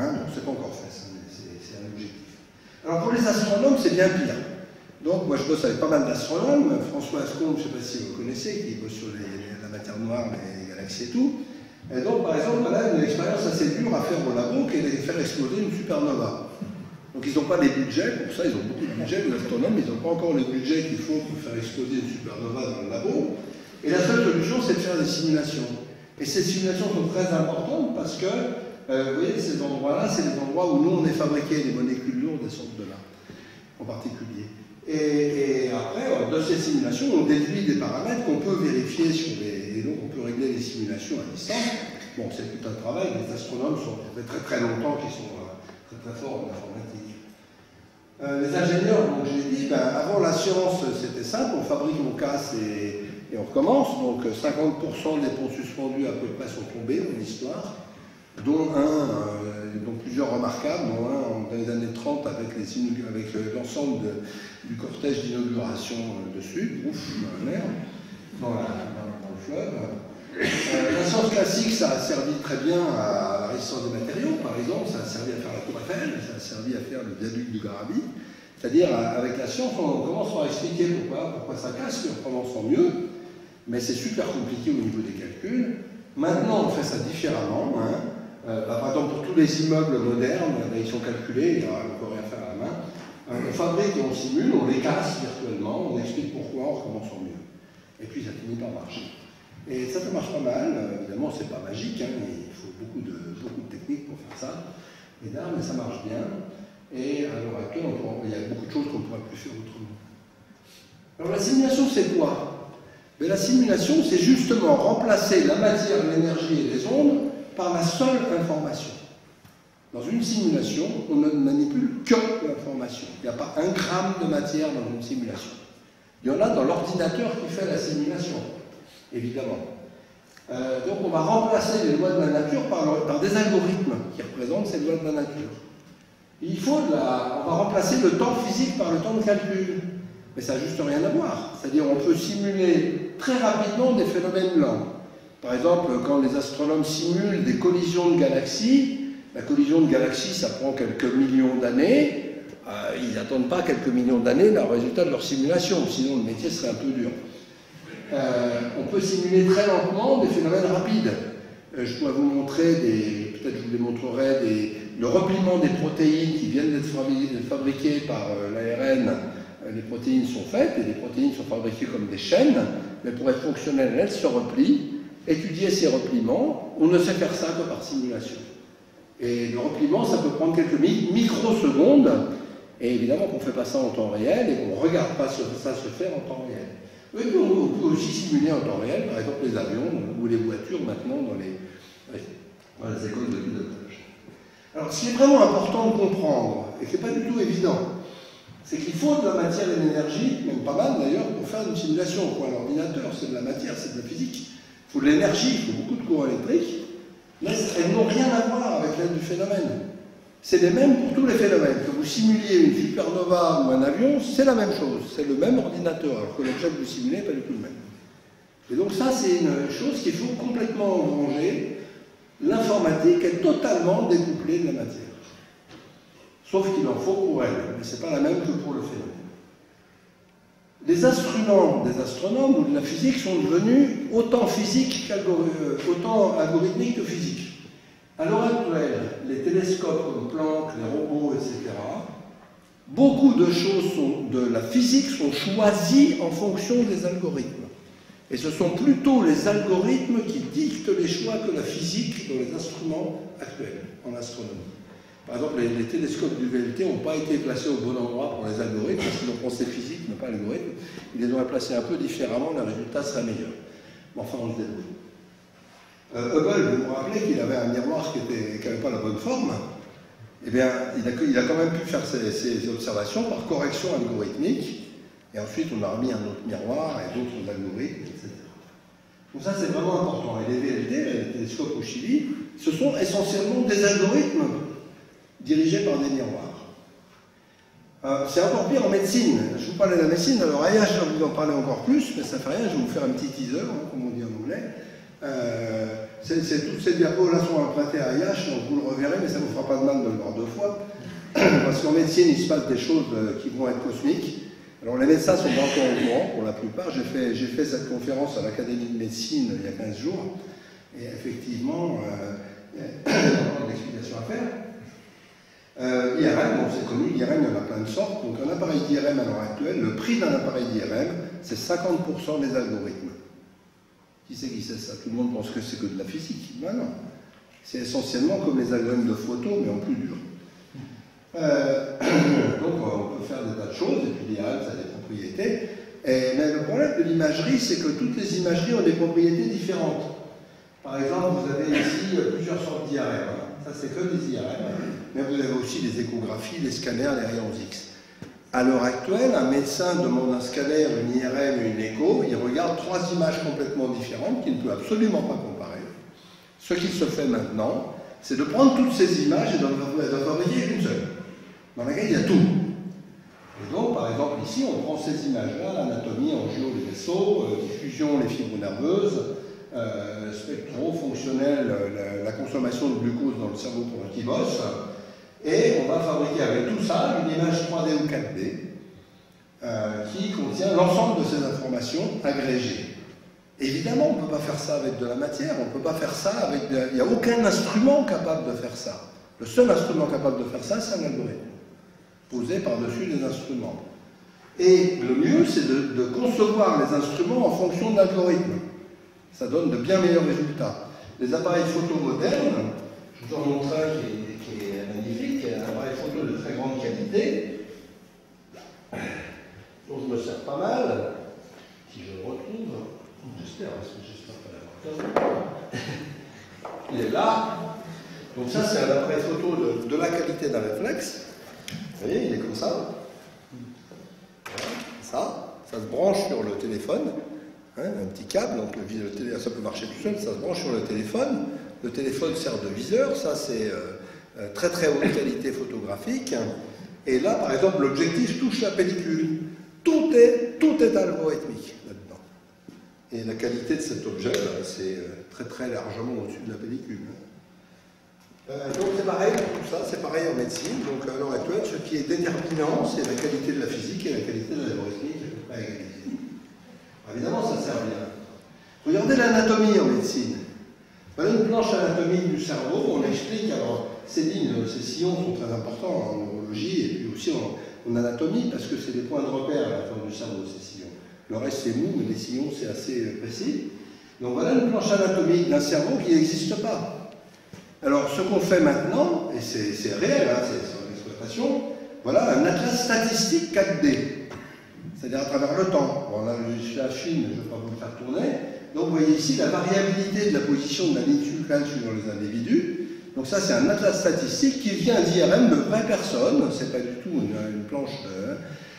Hein, c'est pas encore fait, c'est un objectif. Alors pour les astronomes, c'est bien pire. Donc moi je bosse avec pas mal d'astronomes, François Ascombe, je ne sais pas si vous connaissez, qui bosse sur la matière noire, les galaxies et tout. Et donc, par exemple, on a une expérience assez dure à faire au labo qui est de faire exploser une supernova. Donc, ils n'ont pas les budgets pour ça, ils ont beaucoup de budget, les astronomes, ils n'ont pas encore le budget qu'il faut pour faire exploser une supernova dans le labo. Et la seule solution, c'est de faire des simulations. Et ces simulations sont très importantes parce que, euh, vous voyez, ces endroits-là, c'est les endroits où nous, on est fabriqué, les molécules lourdes, elles sortent de là, en particulier. Et, après, euh, de ces simulations, on déduit des paramètres qu'on peut vérifier sur les. Et donc, on peut régler les simulations à distance. Bon, c'est tout un travail. Les astronomes sont, ça fait très très longtemps qu'ils sont euh, très très forts en informatique. Euh, les ingénieurs, donc j'ai dit, ben, avant la science, c'était simple. On fabrique, on casse et, on recommence. Donc, 50% des ponts suspendus à peu près sont tombés dans l'histoire dont un, euh, dont plusieurs remarquables, dont un dans les années 30 avec euh, l'ensemble du cortège d'inauguration euh, dessus, ouf, dans la dans, le fleuve. la science classique, ça a servi très bien à la résistance des matériaux, par exemple, ça a servi à faire la tour Eiffel, ça a servi à faire le viaduc du Garabi. C'est-à-dire, avec la science, on commence à expliquer pourquoi, pourquoi ça casse, on en mieux, mais c'est super compliqué au niveau des calculs. Maintenant, on fait ça différemment. Hein. Euh, par exemple, pour tous les immeubles modernes, bah, ils sont calculés, il ne peut rien faire à la main. Euh, on fabrique et on simule, on les casse virtuellement, on explique pourquoi, on recommence en mieux. Et puis ça finit par marcher. Et ça, ça marche pas mal. Euh, évidemment, c'est pas magique, hein, il faut beaucoup de, techniques pour faire ça. mais ça marche bien. Et à l'heure actuelle, il y a beaucoup de choses qu'on ne pourrait plus faire autrement. Alors la simulation, c'est quoi? Mais La simulation, c'est justement remplacer la matière, l'énergie et les ondes par la seule information. Dans une simulation, on ne manipule que l'information. Il n'y a pas un gramme de matière dans une simulation. Il y en a dans l'ordinateur qui fait la simulation, évidemment. Euh, donc on va remplacer les lois de la nature par, des algorithmes qui représentent ces lois de la nature. Il faut on va remplacer le temps physique par le temps de calcul. Mais ça n'a juste rien à voir. C'est-à-dire on peut simuler très rapidement des phénomènes lents. Par exemple, quand les astronomes simulent des collisions de galaxies, la collision de galaxies, ça prend quelques millions d'années. Euh, ils n'attendent pas quelques millions d'années le résultat de leur simulation, sinon le métier serait un peu dur. Euh, on peut simuler très lentement des phénomènes rapides. Euh, je pourrais vous montrer, peut-être je vous les montrerai, des, le repliement des protéines qui viennent d'être fabriquées par l'ARN. Les protéines sont faites et les protéines sont fabriquées comme des chaînes, mais pour être fonctionnelles, elles se replient étudier ces repliements, on ne sait faire ça que par simulation. Et le repliement, ça peut prendre quelques microsecondes, et évidemment qu'on ne fait pas ça en temps réel, et qu'on ne regarde pas ça se faire en temps réel. Puis on peut aussi simuler en temps réel, par exemple les avions ou les voitures maintenant dans les, dans les écoles de pilotage. Alors ce qui est vraiment important de comprendre, et qui n'est pas du tout évident, c'est qu'il faut de la matière et de l'énergie, même pas mal d'ailleurs, pour faire une simulation. Un ordinateur, c'est de la matière, c'est de la physique. Il faut de l'énergie, il faut beaucoup de courant électrique, mais elles n'ont rien à voir avec l'aide du phénomène. C'est les mêmes pour tous les phénomènes. Que vous simuliez une supernova ou un avion, c'est la même chose. C'est le même ordinateur, alors que l'objet que vous simulez n'est pas du tout le même. Et donc ça, c'est une chose qu'il faut complètement engranger. L'informatique est totalement découplée de la matière. Sauf qu'il en faut pour elle, mais ce n'est pas la même que pour le phénomène. Les instruments des astronomes ou de la physique sont devenus autant physiques autant algorithmiques que physiques. À l'heure actuelle, les télescopes comme Planck, les robots, etc., beaucoup de choses de la physique sont choisies en fonction des algorithmes. Et ce sont plutôt les algorithmes qui dictent les choix que la physique dans les instruments actuels en astronomie. Par exemple, les, télescopes du VLT n'ont pas été placés au bon endroit pour les algorithmes, parce qu'ils ont pensé physique, mais pas algorithme. Ils les ont placés un peu différemment, le résultat serait meilleur. Mais enfin, on se débrouille. Euh, Hubble, vous vous rappelez qu'il avait un miroir qui n'avait pas la bonne forme? Eh bien, il a, quand même pu faire ses, observations par correction algorithmique, et ensuite on a remis un autre miroir et d'autres algorithmes, etc. Donc ça, c'est vraiment important. Et les VLT, les télescopes au Chili, ce sont essentiellement des algorithmes dirigé par des miroirs. Euh, c'est encore pire en médecine. Je vous parlais de la médecine, alors Aya, je vais vous en parler encore plus, mais ça fait rien, je vais vous faire un petit teaser, hein, comme on dit en anglais. Euh, toutes ces diapos-là sont empruntées à IH, donc vous le reverrez, mais ça ne vous fera pas de mal de le voir deux fois. [clears throat] Parce qu'en médecine, il se passe des choses euh, qui vont être cosmiques. Alors les médecins sont encore au courant, pour la plupart. J'ai fait, cette conférence à l'Académie de médecine il y a 15 jours, et effectivement, [coughs] il y a encore des explications à faire. Euh, IRM, c'est connu, IRM, il y en a plein de sortes. Donc un appareil d'IRM à l'heure actuelle, le prix d'un appareil d'IRM, c'est 50% des algorithmes. Qui c'est qui sait ça? Tout le monde pense que c'est que de la physique. Ben non. C'est essentiellement comme les algorithmes de photo, mais en plus dur. Euh, [coughs] donc on peut faire des tas de choses, et puis l'IRM, ça a des propriétés. Mais le problème de l'imagerie, c'est que toutes les imageries ont des propriétés différentes. Par exemple, vous avez ici plusieurs sortes d'IRM. Ça, c'est que des IRM. Mais vous avez aussi des échographies, des scanners, les rayons X. À l'heure actuelle, un médecin demande un scanner, une IRM et une écho, il regarde trois images complètement différentes qu'il ne peut absolument pas comparer. Ce qu'il se fait maintenant, c'est de prendre toutes ces images et d'en fabriquer une seule, dans laquelle il y a tout. Et donc, par exemple, ici, on prend ces images-là, l'anatomie, angio, les vaisseaux, euh, diffusion, les fibres nerveuses, euh, spectro-fonctionnel, la, la, consommation de glucose dans le cerveau pour un qui bosse, et on va fabriquer avec tout ça une image 3D ou 4D euh, qui contient l'ensemble de ces informations agrégées. Évidemment, on ne peut pas faire ça avec de la matière, on ne peut pas faire ça avec... Il n'y a aucun instrument capable de faire ça. Le seul instrument capable de faire ça, c'est un algorithme, posé par-dessus les instruments. Et le mieux, c'est de, de, concevoir les instruments en fonction de l'algorithme. Ça donne de bien meilleurs résultats. Les appareils photo modernes, je vous en montre un qui est magnifique, un appareil photo de très grande qualité, dont je me sers pas mal, si je le retrouve, j'espère, parce que j'espère pas l'avoir Il est là. Donc ça, c'est un appareil photo de, de la qualité d'un réflexe. Vous voyez, il est comme ça. Ça, ça se branche sur le téléphone. Un petit câble, donc ça peut marcher tout seul, ça se branche sur le téléphone. Le téléphone sert de viseur, ça c'est euh, euh, très très haute qualité photographique. Et là, par exemple, l'objectif touche la pellicule. Tout est, tout est algorithmique là-dedans. Et la qualité de cet objet, ben, c'est euh, très très largement au-dessus de la pellicule. Donc c'est pareil tout ça, c'est pareil en médecine. Donc à l'heure actuelle, ce qui est déterminant, c'est la qualité de la physique et la qualité de l'algorithmique Évidemment, ça sert bien. Regardez l'anatomie en médecine. Voilà une planche anatomique du cerveau, on explique alors ces lignes, ces sillons sont très importants en neurologie et puis aussi en, anatomie parce que c'est des points de repère à la fin du cerveau, ces sillons. Le reste c'est mou, mais les sillons c'est assez précis. Donc voilà une planche anatomique d'un cerveau qui n'existe pas. Alors ce qu'on fait maintenant, et c'est réel, hein, c'est en exploitation, voilà un atlas statistique 4D, c'est-à-dire à travers le temps. Bon là je suis la Chine, je ne vais pas vous le faire tourner. Donc vous voyez ici la variabilité de la position de la ligne suivante suivant les individus. Donc ça, c'est un atlas statistique qui vient d'IRM de vraies personnes, c'est pas du tout une, planche, de,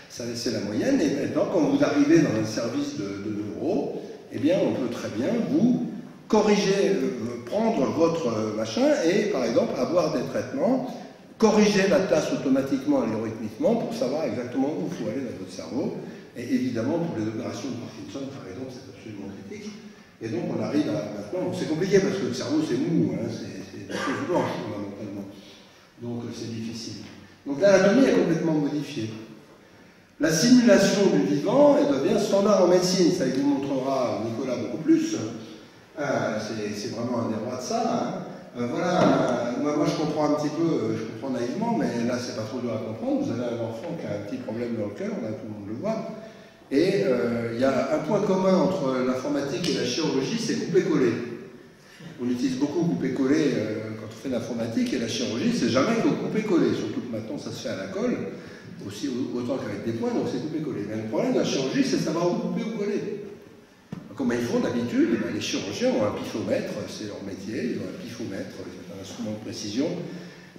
ça c'est la moyenne, et maintenant, quand vous arrivez dans un service de, de neuro, eh bien, on peut très bien vous corriger, euh, prendre votre euh, machin et, par exemple, avoir des traitements, corriger la tasse automatiquement, algorithmiquement, pour savoir exactement où il faut aller dans votre cerveau. Et évidemment, pour les opérations de Parkinson, par exemple, c'est absolument critique. Et donc, on arrive à maintenant, c'est compliqué parce que le cerveau, c'est mou, hein, choses blanches fondamentalement. Donc euh, c'est difficile. Donc l'anatomie est complètement modifiée. La simulation du vivant elle devient standard en médecine, ça il vous montrera Nicolas beaucoup plus. Euh, c'est vraiment un des de ça. Hein. Euh, voilà, moi, moi, je comprends un petit peu, je comprends naïvement, mais là c'est pas trop dur à comprendre. Vous avez un enfant qui a un petit problème dans le cœur, là tout le monde le voit. Et il y a un point commun entre l'informatique et la chirurgie, c'est couper-coller. On utilise beaucoup couper-coller fait l'informatique et la chirurgie, c'est jamais que couper-coller. Surtout que maintenant, ça se fait à la colle, aussi autant qu'avec des points, donc c'est couper-coller. Mais le problème de la chirurgie, c'est savoir où couper ou coller. Comment ils font d'habitude eh Les chirurgiens ont un pifomètre, c'est leur métier, ils ont un pifomètre, un instrument de précision.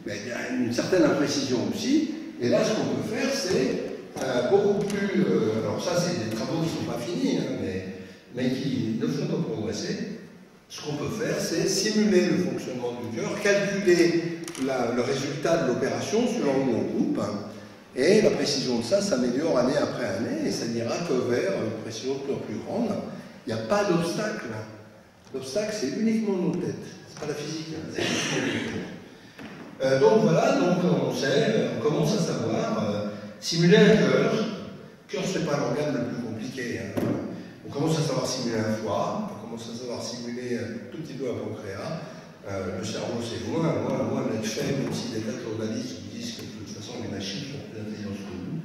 Mais il y a une certaine imprécision aussi. Et là, ce qu'on peut faire, c'est euh, beaucoup plus. Euh, alors, ça, c'est des travaux qui ne sont pas finis, hein, mais, mais qui ne font pas progresser ce qu'on peut faire, c'est simuler le fonctionnement du cœur, calculer le résultat de l'opération selon où on coupe, et la précision de ça s'améliore année après année, et ça n'ira que vers une précision plus grande. Il n'y a pas d'obstacle. L'obstacle, c'est uniquement nos têtes. C'est pas la physique. Hein, euh, donc voilà, donc on sait, on commence à savoir euh, simuler un cœur. Cœur, c'est pas l'organe le plus compliqué. Hein. On commence à savoir simuler un foie, commence à savoir simuler un tout petit peu un pancréas. Euh, le cerveau, c'est moins, moins, moins d'être fait, même si des tas de journalistes vous disent que de toute façon, les machines sont plus intelligentes que nous.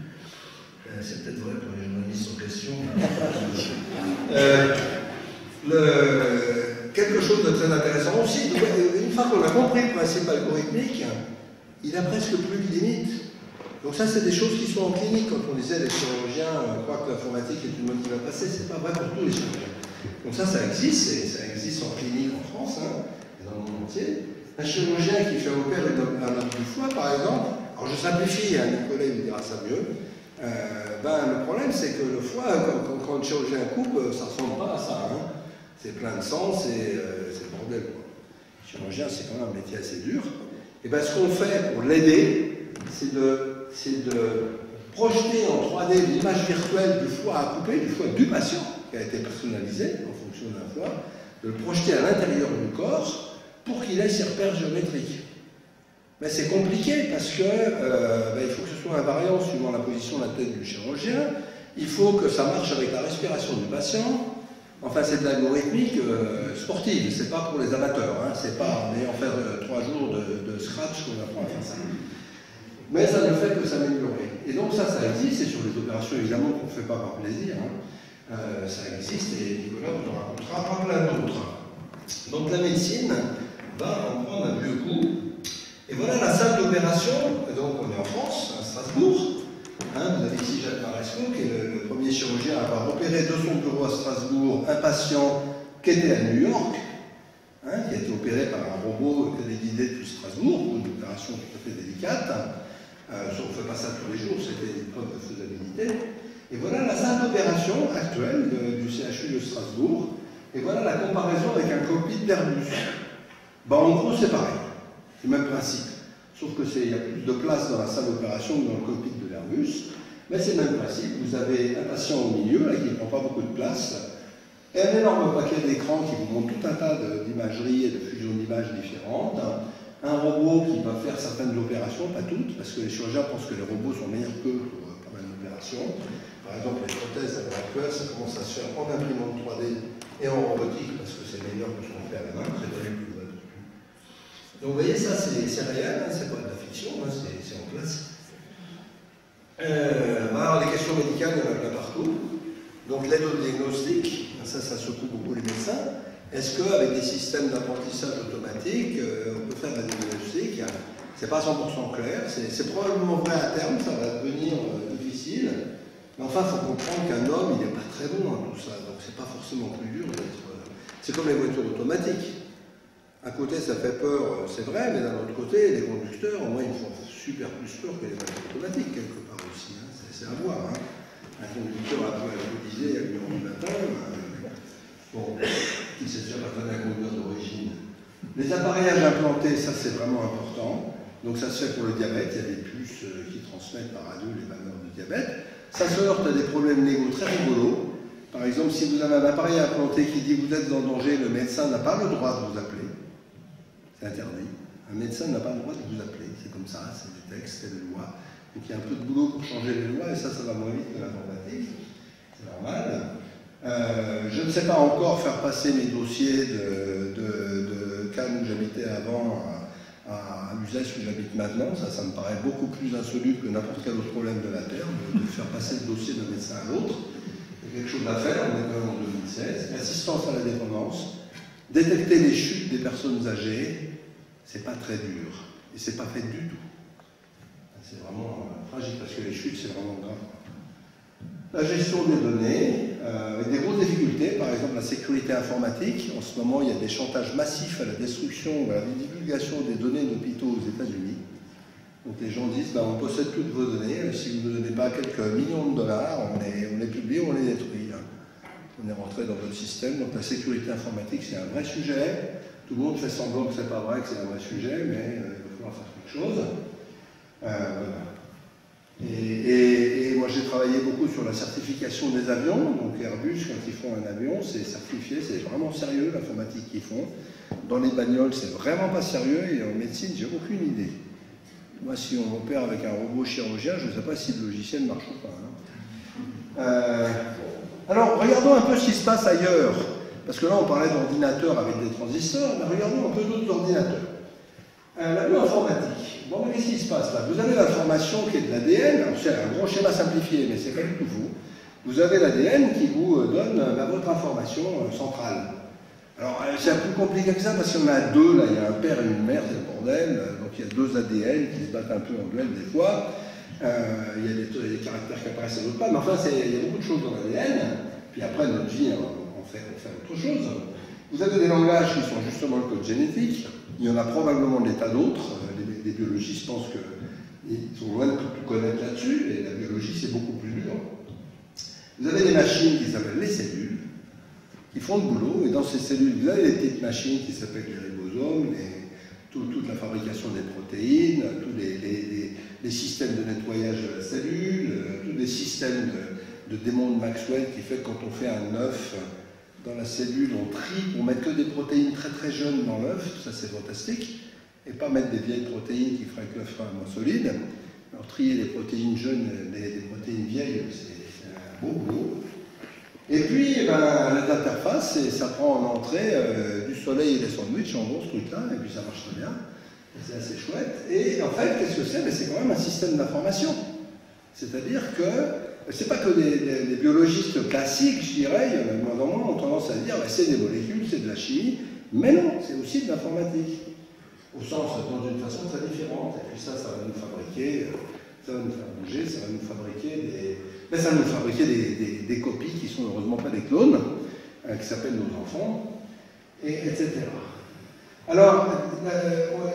Euh, c'est peut-être vrai pour les question. euh, quelque chose de très intéressant aussi, une fois qu'on a compris le principe algorithmique, il a presque plus de limites. Donc ça, c'est des choses qui sont en clinique. Quand on disait les chirurgiens croient que l'informatique est une mode qui va passer, c'est pas vrai pour tous les chirurgiens. Donc ça, ça existe, et ça existe en clinique en France, hein, et dans le monde entier. Un chirurgien qui fait opérer un homme du foie, par exemple, alors je simplifie, hein, Nicolas il dira ça mieux, euh, ben, le problème c'est que le foie, quand, quand, le chirurgien coupe, ça ne ressemble pas à ça. Hein. C'est plein de sang, c'est euh, le bordel. Le chirurgien, c'est quand même un métier assez dur. Et ben, ce qu'on fait pour l'aider, c'est de, projeter en 3D l'image virtuelle du foie à couper, du foie du patient, qui a été personnalisé en fonction d'un foie, de le projeter à l'intérieur du corps pour qu'il ait ses repères géométriques. Mais c'est compliqué parce que euh, ben, il faut que ce soit invariant suivant la position de la tête du chirurgien, il faut que ça marche avec la respiration du patient. Enfin, c'est de l'algorithmique euh, sportive, c'est pas pour les amateurs, hein. c'est pas en ayant fait euh, trois jours de, scratch qu'on apprend à faire ça. Mais ça ne fait que s'améliorer. Et donc ça, ça existe, et sur les opérations évidemment qu'on ne fait pas par plaisir, hein. ça existe, et Nicolas vous en racontera plein d'autres. Donc la médecine, va en prendre un vieux coup. Et voilà la salle d'opération, donc on est en France, à Strasbourg. Hein, vous avez ici Jacques Maresco, qui est le, premier chirurgien à avoir opéré de son bureau à Strasbourg un patient qui était à New York, hein, qui a été opéré par un robot téléguidé depuis Strasbourg, une opération tout à fait délicate. Euh, on ne fait pas ça tous les jours, c'était une preuve de faisabilité. Et voilà la salle d'opération actuelle du CHU de Strasbourg. Et voilà la comparaison avec un cockpit d'Airbus. Ben, en gros, c'est pareil. C'est le même principe. Sauf que il y a plus de place dans la salle d'opération que dans le cockpit de l'Airbus. Mais c'est le même principe. Vous avez un patient au milieu, là, qui ne prend pas beaucoup de place, et un énorme paquet d'écran qui vous montre tout un tas d'imageries et de fusions d'images différentes. Un robot qui va faire certaines opérations, pas toutes, parce que les chirurgiens pensent que les robots sont meilleurs qu'eux pour euh, pas mal d'opérations. Par exemple, les prothèses à l'heure ça commence à se faire en imprimante 3D et en robotique, parce que c'est meilleur que ce qu'on fait à la main, donc vous voyez, ça c'est réel, hein, c'est pas de la fiction, hein, c'est en place. Euh, alors les questions médicales, il y en a partout. Donc l'aide au diagnostic, ça, ça secoue beaucoup les médecins. Est-ce qu'avec des systèmes d'apprentissage automatique, euh, on peut faire de la diagnostic? C'est pas 100% clair, c'est probablement vrai à terme, ça va devenir euh, difficile. Mais enfin, il faut comprendre qu'un homme, il n'est pas très bon à tout ça, donc c'est pas forcément plus dur d'être. c'est comme les voitures automatiques. À côté, ça fait peur, euh, c'est vrai, mais d'un autre côté, les conducteurs, au moins, ils font super plus peur que les voitures automatiques, quelque part aussi. Hein. C'est à voir. Hein. Un conducteur peu alcoolisé à 1h du matin, euh, bon, [coughs] il s'est déjà pas fait un conducteur d'origine. Les appareillages implantés, ça c'est vraiment important. Donc ça se fait pour le diabète, il y a des puces euh, qui transmettent par radio les valeurs du diabète. Ça se heurte à des problèmes légaux très rigolos. Par exemple, si vous avez un appareil implanté qui dit vous êtes en danger, le médecin n'a pas le droit de vous appeler. C'est interdit. Un médecin n'a pas le droit de vous appeler. C'est comme ça, c'est des textes, c'est des lois. Donc il y a un peu de boulot pour changer les lois, et ça, ça va moins vite que l'informatique. C'est normal. Euh, je ne sais pas encore faire passer mes dossiers de, Cannes où j'habitais avant à, à où j'habite maintenant. Ça, ça me paraît beaucoup plus insoluble que n'importe quel autre problème de la Terre, de, faire passer le dossier d'un médecin à l'autre. Il y a quelque chose à faire, on est en 2016. Assistance à la dépendance. Détecter les chutes des personnes âgées, c'est pas très dur. Et c'est pas fait du tout. C'est vraiment euh, fragile parce que les chutes, c'est vraiment grave. La gestion des données, euh, avec des grosses difficultés, par exemple la sécurité informatique. En ce moment, il y a des chantages massifs à la destruction ou à la divulgation des données d'hôpitaux aux États-Unis. Donc les gens disent, bah, on possède toutes vos données, si vous ne donnez pas quelques millions de dollars, on les publie, on les détruit on est rentré dans notre système. Donc la sécurité informatique, c'est un vrai sujet. Tout le monde fait semblant que c'est pas vrai, que c'est un vrai sujet, mais euh, il va falloir faire quelque chose. Euh, et, moi, j'ai travaillé beaucoup sur la certification des avions. Donc Airbus, quand ils font un avion, c'est certifié, c'est vraiment sérieux l'informatique qu'ils font. Dans les bagnoles, c'est vraiment pas sérieux. Et en médecine, j'ai aucune idée. Moi, si on opère avec un robot chirurgien, je ne sais pas si le logiciel marche ou pas. Hein. Euh, alors, regardons un peu ce qui se passe ailleurs. Parce que là, on parlait d'ordinateurs avec des transistors, mais regardons un peu d'autres ordinateurs. Un labo informatique. Bon, mais qu'est-ce qui se passe là? Vous avez l'information qui est de l'ADN, c'est un gros schéma simplifié, mais c'est pas du tout vous. Vous avez l'ADN qui vous euh, donne euh, votre information euh, centrale. Alors, euh, c'est un peu compliqué que ça parce en a deux, là, il y a un père et une mère, c'est le bordel. Donc, il y a deux ADN qui se battent un peu en duel des fois. Euh, il y a des, caractères qui apparaissent et d'autres pas, mais enfin, il y a beaucoup de choses dans l'ADN. Puis après, notre vie, on, fait, on fait autre chose. Vous avez des langages qui sont justement le code génétique. Il y en a probablement des tas d'autres. Euh, les, biologistes pensent qu'ils sont loin de tout connaître là-dessus, et la biologie, c'est beaucoup plus dur. Vous avez des machines qui s'appellent les cellules qui font le boulot. Et dans ces cellules, vous avez des petites machines qui s'appellent les ribosomes, toute la fabrication des protéines, tous les, systèmes de nettoyage de la cellule, euh, tous les systèmes de, de démon de Maxwell qui fait que quand on fait un œuf dans la cellule, on trie pour mettre que des protéines très très jeunes dans l'œuf, ça c'est fantastique, et pas mettre des vieilles protéines qui feraient que l'œuf soit moins solide. Alors trier les protéines jeunes des, protéines vieilles, c'est un beau boulot. Et puis, eh ben, l'interface, ça prend en entrée euh, du soleil et des sandwichs, en gros, ce truc-là, et puis ça marche très bien. C'est assez chouette. Et en fait, qu'est-ce que c'est? Ben, C'est quand même un système d'information. C'est-à-dire que c'est pas que des, biologistes classiques, je dirais, moins en moins, ont tendance à dire ben, c'est des molécules, c'est de la chimie, mais non, c'est aussi de l'informatique. Au sens, dans une façon très différente. Et puis ça, ça va nous fabriquer, euh, ça va nous faire bouger, ça va nous fabriquer des mais ça nous fabriquer des, copies qui sont heureusement pas des clones, euh, qui s'appellent nos enfants, et, etc. Alors,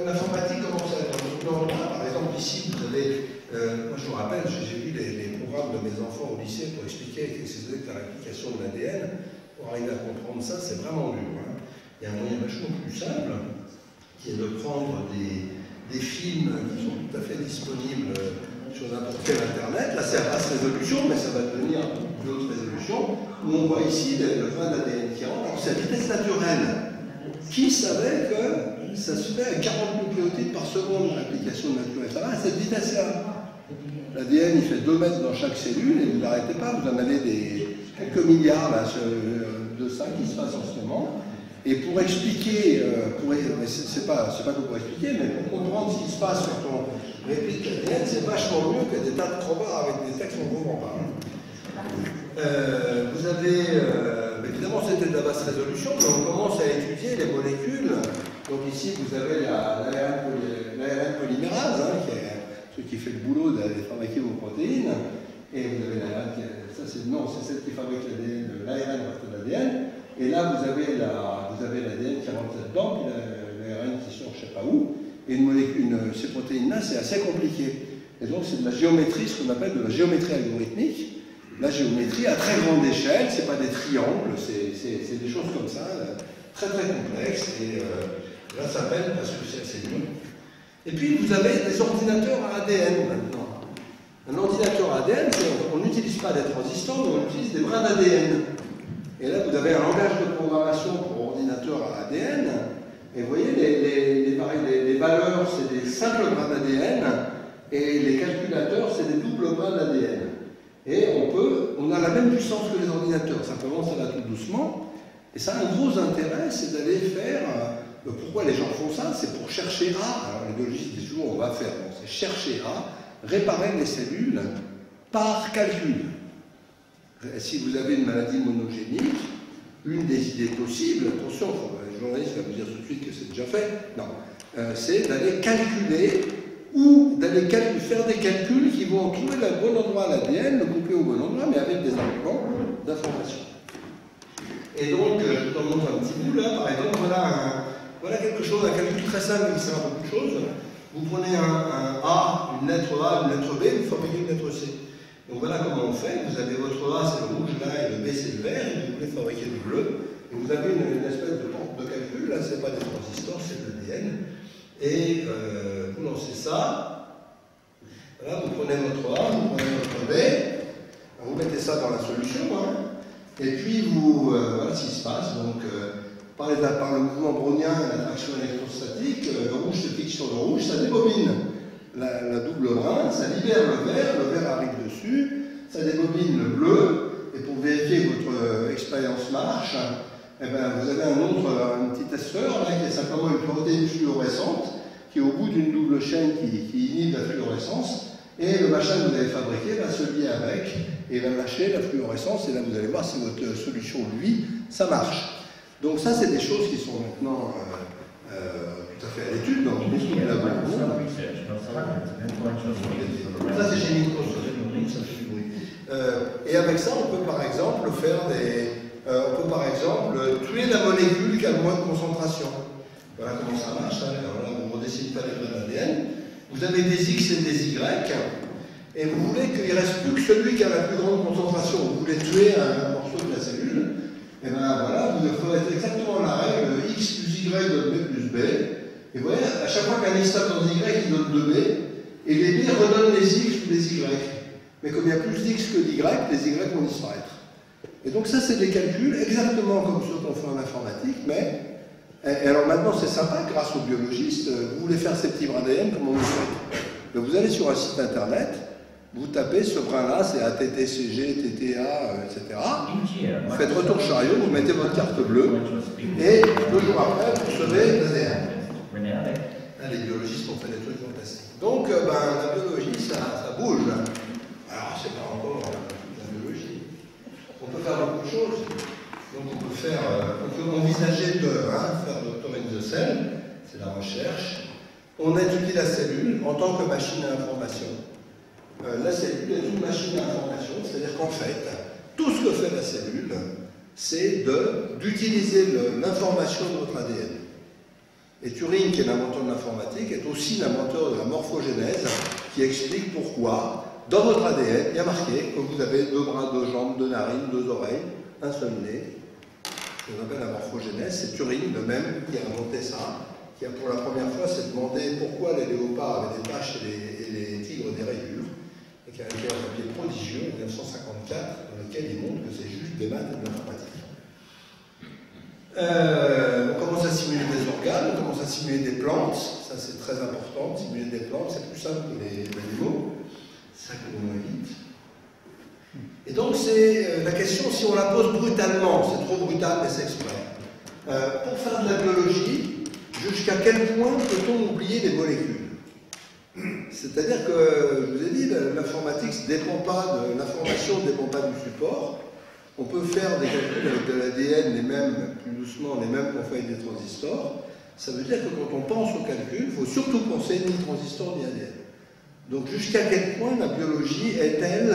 l'informatique commence à être Par exemple, ici, vous avez, euh, moi je vous rappelle, j'ai vu les, programmes de mes enfants au lycée pour expliquer que c'était la réplication de l'ADN. Pour arriver à comprendre ça, c'est vraiment dur. Hein. Il y a un moyen vachement plus simple, qui est de prendre des, films qui sont tout à fait disponibles sur n'importe quel Internet. Là, c'est à basse résolution, mais ça va devenir une haute résolution, où on voit ici le grain d'ADN qui rentre. C'est à vitesse naturelle. Qui savait que ça se fait à 40 nucléotides par seconde, l'application Ça va à cette vitesse-là. L'ADN, il fait 2 mètres dans chaque cellule, et vous n'arrêtez pas, vous en avez des, quelques milliards de ça qui se passe en ce moment. Et pour expliquer, euh, c'est pas, pas que pour expliquer, mais pour comprendre ce qui se passe quand on réplique l'ADN, c'est vachement mieux que des tas de crobards avec des textes qu'on ne comprend pas. Vous avez, euh, c'était de la basse résolution, mais on commence à étudier les molécules. Donc ici vous avez l'ARN polymérase, hein, qui est ce qui fait le boulot d'aller fabriquer vos protéines. Et vous avez l'ARN, ça non, c'est celle qui fabrique l'ARN de l'ADN. Et là, vous avez l'ADN qui rentre là-dedans, puis l'ARN qui sort je ne sais pas où. Et une molécule, ces protéines-là, c'est assez compliqué. Et donc, c'est de la géométrie, ce qu'on appelle de la géométrie algorithmique. La géométrie à très grande échelle, ce n'est pas des triangles, c'est des choses comme ça, très très complexes. Et euh, là, ça s'appelle parce que c'est assez long. Et puis, vous avez des ordinateurs à ADN maintenant. Un ordinateur ADN, on n'utilise pas des transistors, on utilise des brins d'ADN. Et là, vous avez un langage de programmation pour ordinateur à ADN. Et vous voyez, les, les, valeurs, c'est des simples brins d'ADN. Et les calculateurs, c'est des doubles brins d'ADN. Et on a la même puissance que les ordinateurs. Simplement, ça va tout doucement. Et ça a un gros intérêt, c'est d'aller faire. Euh, pourquoi les gens font ça? C'est pour chercher à. Alors, les biologistes disent toujours on va faire. c'est chercher à réparer les cellules par calcul. Euh, si vous avez une maladie monogénique, une des idées possibles, attention, les journalistes vont vous dire tout de suite que c'est déjà fait, non, euh, c'est d'aller calculer ou d'aller faire des calculs qui vont trouver le bon endroit à l'ADN, le couper au bon endroit, mais avec des implants d'information. Et donc, euh, je vous en montre un petit bout là, par exemple, voilà, quelque chose, un calcul très simple qui sert à beaucoup de choses. Vous prenez un, A, une lettre A, une lettre B, vous fabriquez une lettre C. Donc voilà comment on fait. Vous avez votre A, c'est le rouge là, et le B, c'est le vert, et vous voulez fabriquer du bleu. Et vous avez une, espèce de pompe de calcul, là, c'est pas des transistors, c'est de l'ADN. Et euh, vous lancez ça. Voilà, vous prenez votre A, vous prenez votre B, vous mettez ça dans la solution, hein. et puis vous, euh, voilà ce qui se passe. Donc, euh, par, par, le mouvement brownien et l'attraction électrostatique, le rouge se fixe sur le rouge, ça débobine la, double brin, ça libère le vert, le vert arrive dessus, ça débobine le bleu, et pour vérifier que votre euh, expérience marche, eh ben, vous avez un autre, un petit testeur là, qui est simplement une protéine fluorescente qui est au bout d'une double chaîne qui, qui, inhibe la fluorescence, et le machin que vous avez fabriqué va se lier avec et va lâcher la fluorescence, et là vous allez voir si votre solution, lui, ça marche. Donc ça, c'est des choses qui sont maintenant euh, euh, tout à fait à l'étude dans beaucoup de labos. Ça, c'est chez Microsoft. Euh, et avec ça, on peut par exemple faire des... euh, on peut par exemple tuer la molécule qui a moins de concentration. Voilà comment ça marche. hein. Alors là, on ne redessine pas les grains d'ADN. Vous avez des X et des Y, et vous voulez qu'il ne reste plus que celui qui a la plus grande concentration. Vous voulez tuer un morceau de la cellule. Et bien voilà, vous faites exactement la règle X plus Y donne B plus B. Et vous voyez, à chaque fois qu'un tape dans Y, il donne 2B. Et les B redonnent les X ou les Y. Mais comme il y a plus d'X que d'Y, les Y vont disparaître. Et donc ça, c'est des calculs exactement comme ceux qu'on fait en informatique, mais... Et alors maintenant, c'est sympa, grâce aux biologistes, vous voulez faire ces petits brins d'ADN, comment vous faites? Donc, Vous allez sur un site internet, vous tapez ce brin-là, c'est ATTCG, TTA, euh, etc. Vous faites retour chariot, vous mettez votre carte bleue, et deux jours après, vous recevez l'ADN. Les biologistes ont fait des trucs fantastiques. Donc, euh, ben, la biologie, ça, ça bouge. Alors, c'est pas encore euh, la biologie. On faire beaucoup de. Donc, on peut faire, euh, on peut envisager de hein, faire de sel, c'est la recherche. On étudie la cellule en tant que machine à information. Euh, la cellule est une machine à information, c'est-à-dire qu'en fait, tout ce que fait la cellule, c'est d'utiliser l'information de votre ADN. Et Turing, qui est l'inventeur de l'informatique, est aussi l'inventeur de la morphogénèse, qui explique pourquoi, dans votre ADN, il y a marqué que vous avez deux bras, deux jambes, deux narines, deux oreilles, un seul nez. Ce qu'on appelle la morphogénèse, c'est Turing, le même, qui a inventé ça, qui a pour la première fois s'est demandé pourquoi les léopards avaient des taches et les, tigres des rayures, et qui a écrit un papier prodigieux en 1954, dans lequel il montre que c'est juste des maths et de l'informatique. Euh, on commence à simuler des organes, on commence à simuler des plantes, ça c'est très important, simuler des plantes, c'est plus simple que les animaux, ça que moins vite. Et donc c'est euh, la question, si on la pose brutalement, c'est trop brutal mais c'est exprès. Euh, pour faire de la biologie, jusqu'à quel point peut-on oublier les molécules? C'est-à-dire que, je vous ai dit, l'informatique ne dépend pas de l'information ne dépend pas du support. On peut faire des calculs avec de l'ADN, les mêmes, plus doucement, les mêmes qu'on fait avec des transistors. Ça veut dire que quand on pense au calcul, il faut surtout penser ni transistor ni ADN. Donc jusqu'à quel point la biologie est-elle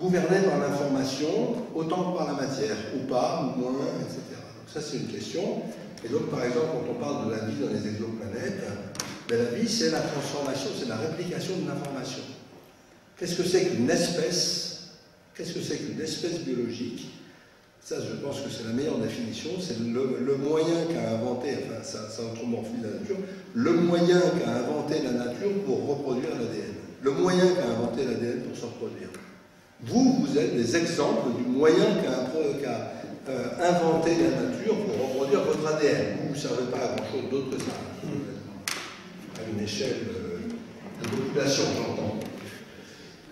gouvernée par l'information autant que par la matière, ou pas, ou moins, etc. Donc ça c'est une question. Et donc par exemple, quand on parle de la vie dans les exoplanètes, ben, la vie c'est la transformation, c'est la réplication de l'information. Qu'est-ce que c'est qu'une espèce? Qu'est-ce que c'est qu'une espèce biologique? Ça, je pense que c'est la meilleure définition. C'est le, moyen qu'a inventé, enfin, ça, ça anthropomorphise la nature, le moyen qu'a inventé la nature pour reproduire l'ADN. Le moyen qu'a inventé l'ADN pour se reproduire. Vous, vous êtes des exemples du moyen qu'a qu euh, inventé la nature pour reproduire votre ADN. Vous ne servez pas à grand-chose d'autre que ça. À une échelle euh, de population, j'entends.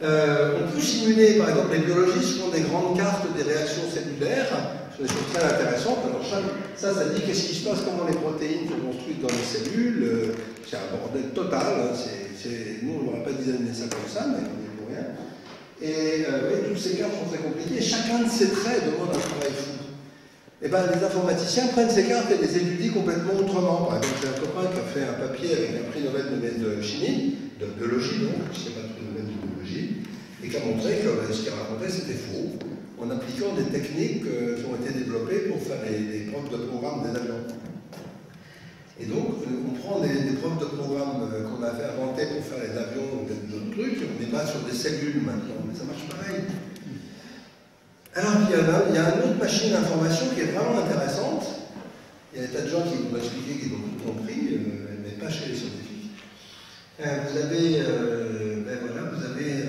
Euh, on peut simuler, par exemple, les biologistes font des grandes cartes des réactions cellulaires, c'est des choses très intéressantes. Alors, ça, ça, ça dit qu'est-ce qui se passe, comment les protéines sont construites dans les cellules. Euh, c'est un bordel total. Hein, nous, on n'aurait pas designé ça comme ça, mais on est pour rien. Et euh, oui, toutes ces cartes sont très compliquées. Chacun de ces traits demande un travail fou. Et ben, les informaticiens prennent ces cartes et les étudient complètement autrement. Par exemple, j'ai un copain qui a fait un papier avec un prix Nobel de, chimie, de biologie, donc, je ne sais pas prix Nobel de biologie, et qui a montré que ben, ce qu'il racontait c'était faux, en appliquant des techniques euh, qui ont été développées pour faire les, les preuves de programme des avions. Et donc, on prend des, des preuves de programme euh, qu'on avait inventées pour faire les avions ou d'autres trucs, on les base sur des cellules maintenant, mais ça marche pareil. Alors, il y, a, il y a une autre machine d'information qui est vraiment intéressante. Il y a des tas de gens qui vont expliquer, qui ont tout compris, euh, mais pas chez les scientifiques. Euh, vous avez, euh, ben voilà, vous avez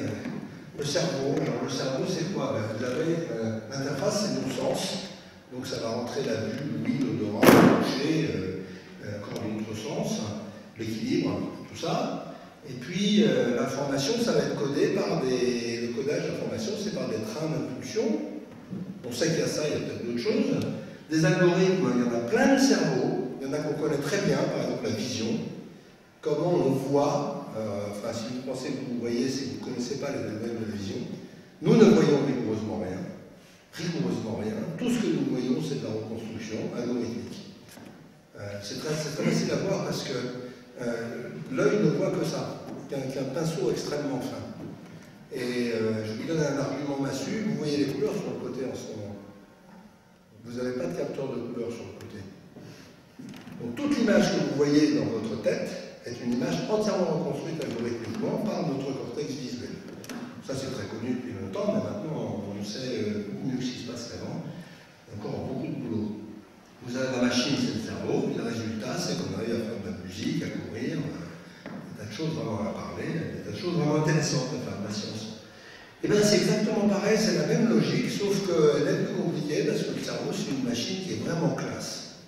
le cerveau. Alors, le cerveau, c'est quoi? Ben, Vous avez l'interface, c'est nos sens. Donc, ça va rentrer la vue, l'ouïe, l'odorat, le toucher, encore d'autres sens, l'équilibre, tout ça. Et puis, l'information, ça va être codé par des. Le codage d'information, c'est par des trains d'impulsion. On sait qu'il y a ça, il y a peut-être d'autres choses. Des algorithmes, il y en a plein le cerveau. Il y en a qu'on connaît très bien, par exemple la vision. Comment on voit, euh, enfin si vous pensez que vous voyez, si vous ne connaissez pas les domaines de la vision, nous ne voyons rigoureusement rien. rigoureusement rien. Tout ce que nous voyons, c'est de la reconstruction algorithmique. Euh, c'est très, facile à voir parce que euh, l'œil ne voit que ça, qu'un pinceau extrêmement fin. Et euh, je vous donne un argument massu, vous voyez les couleurs sur le côté en ce moment. Vous n'avez pas de capteur de couleurs sur le côté. Donc toute l'image que vous voyez dans votre tête est une image entièrement reconstruite algorithmiquement par notre cortex visuel. Ça c'est très connu depuis longtemps, mais maintenant on sait beaucoup mieux ce qui se passe qu'avant. Encore beaucoup de boulot. Vous avez la machine, c'est le cerveau, puis le résultat, c'est qu'on arrive à faire de la musique, à courir, des tas de choses vraiment à parler, des tas de choses vraiment intéressantes à faire de la science. Eh bien c'est exactement pareil, c'est la même logique, sauf qu'elle est plus compliquée parce que le cerveau, c'est une machine qui est vraiment classe.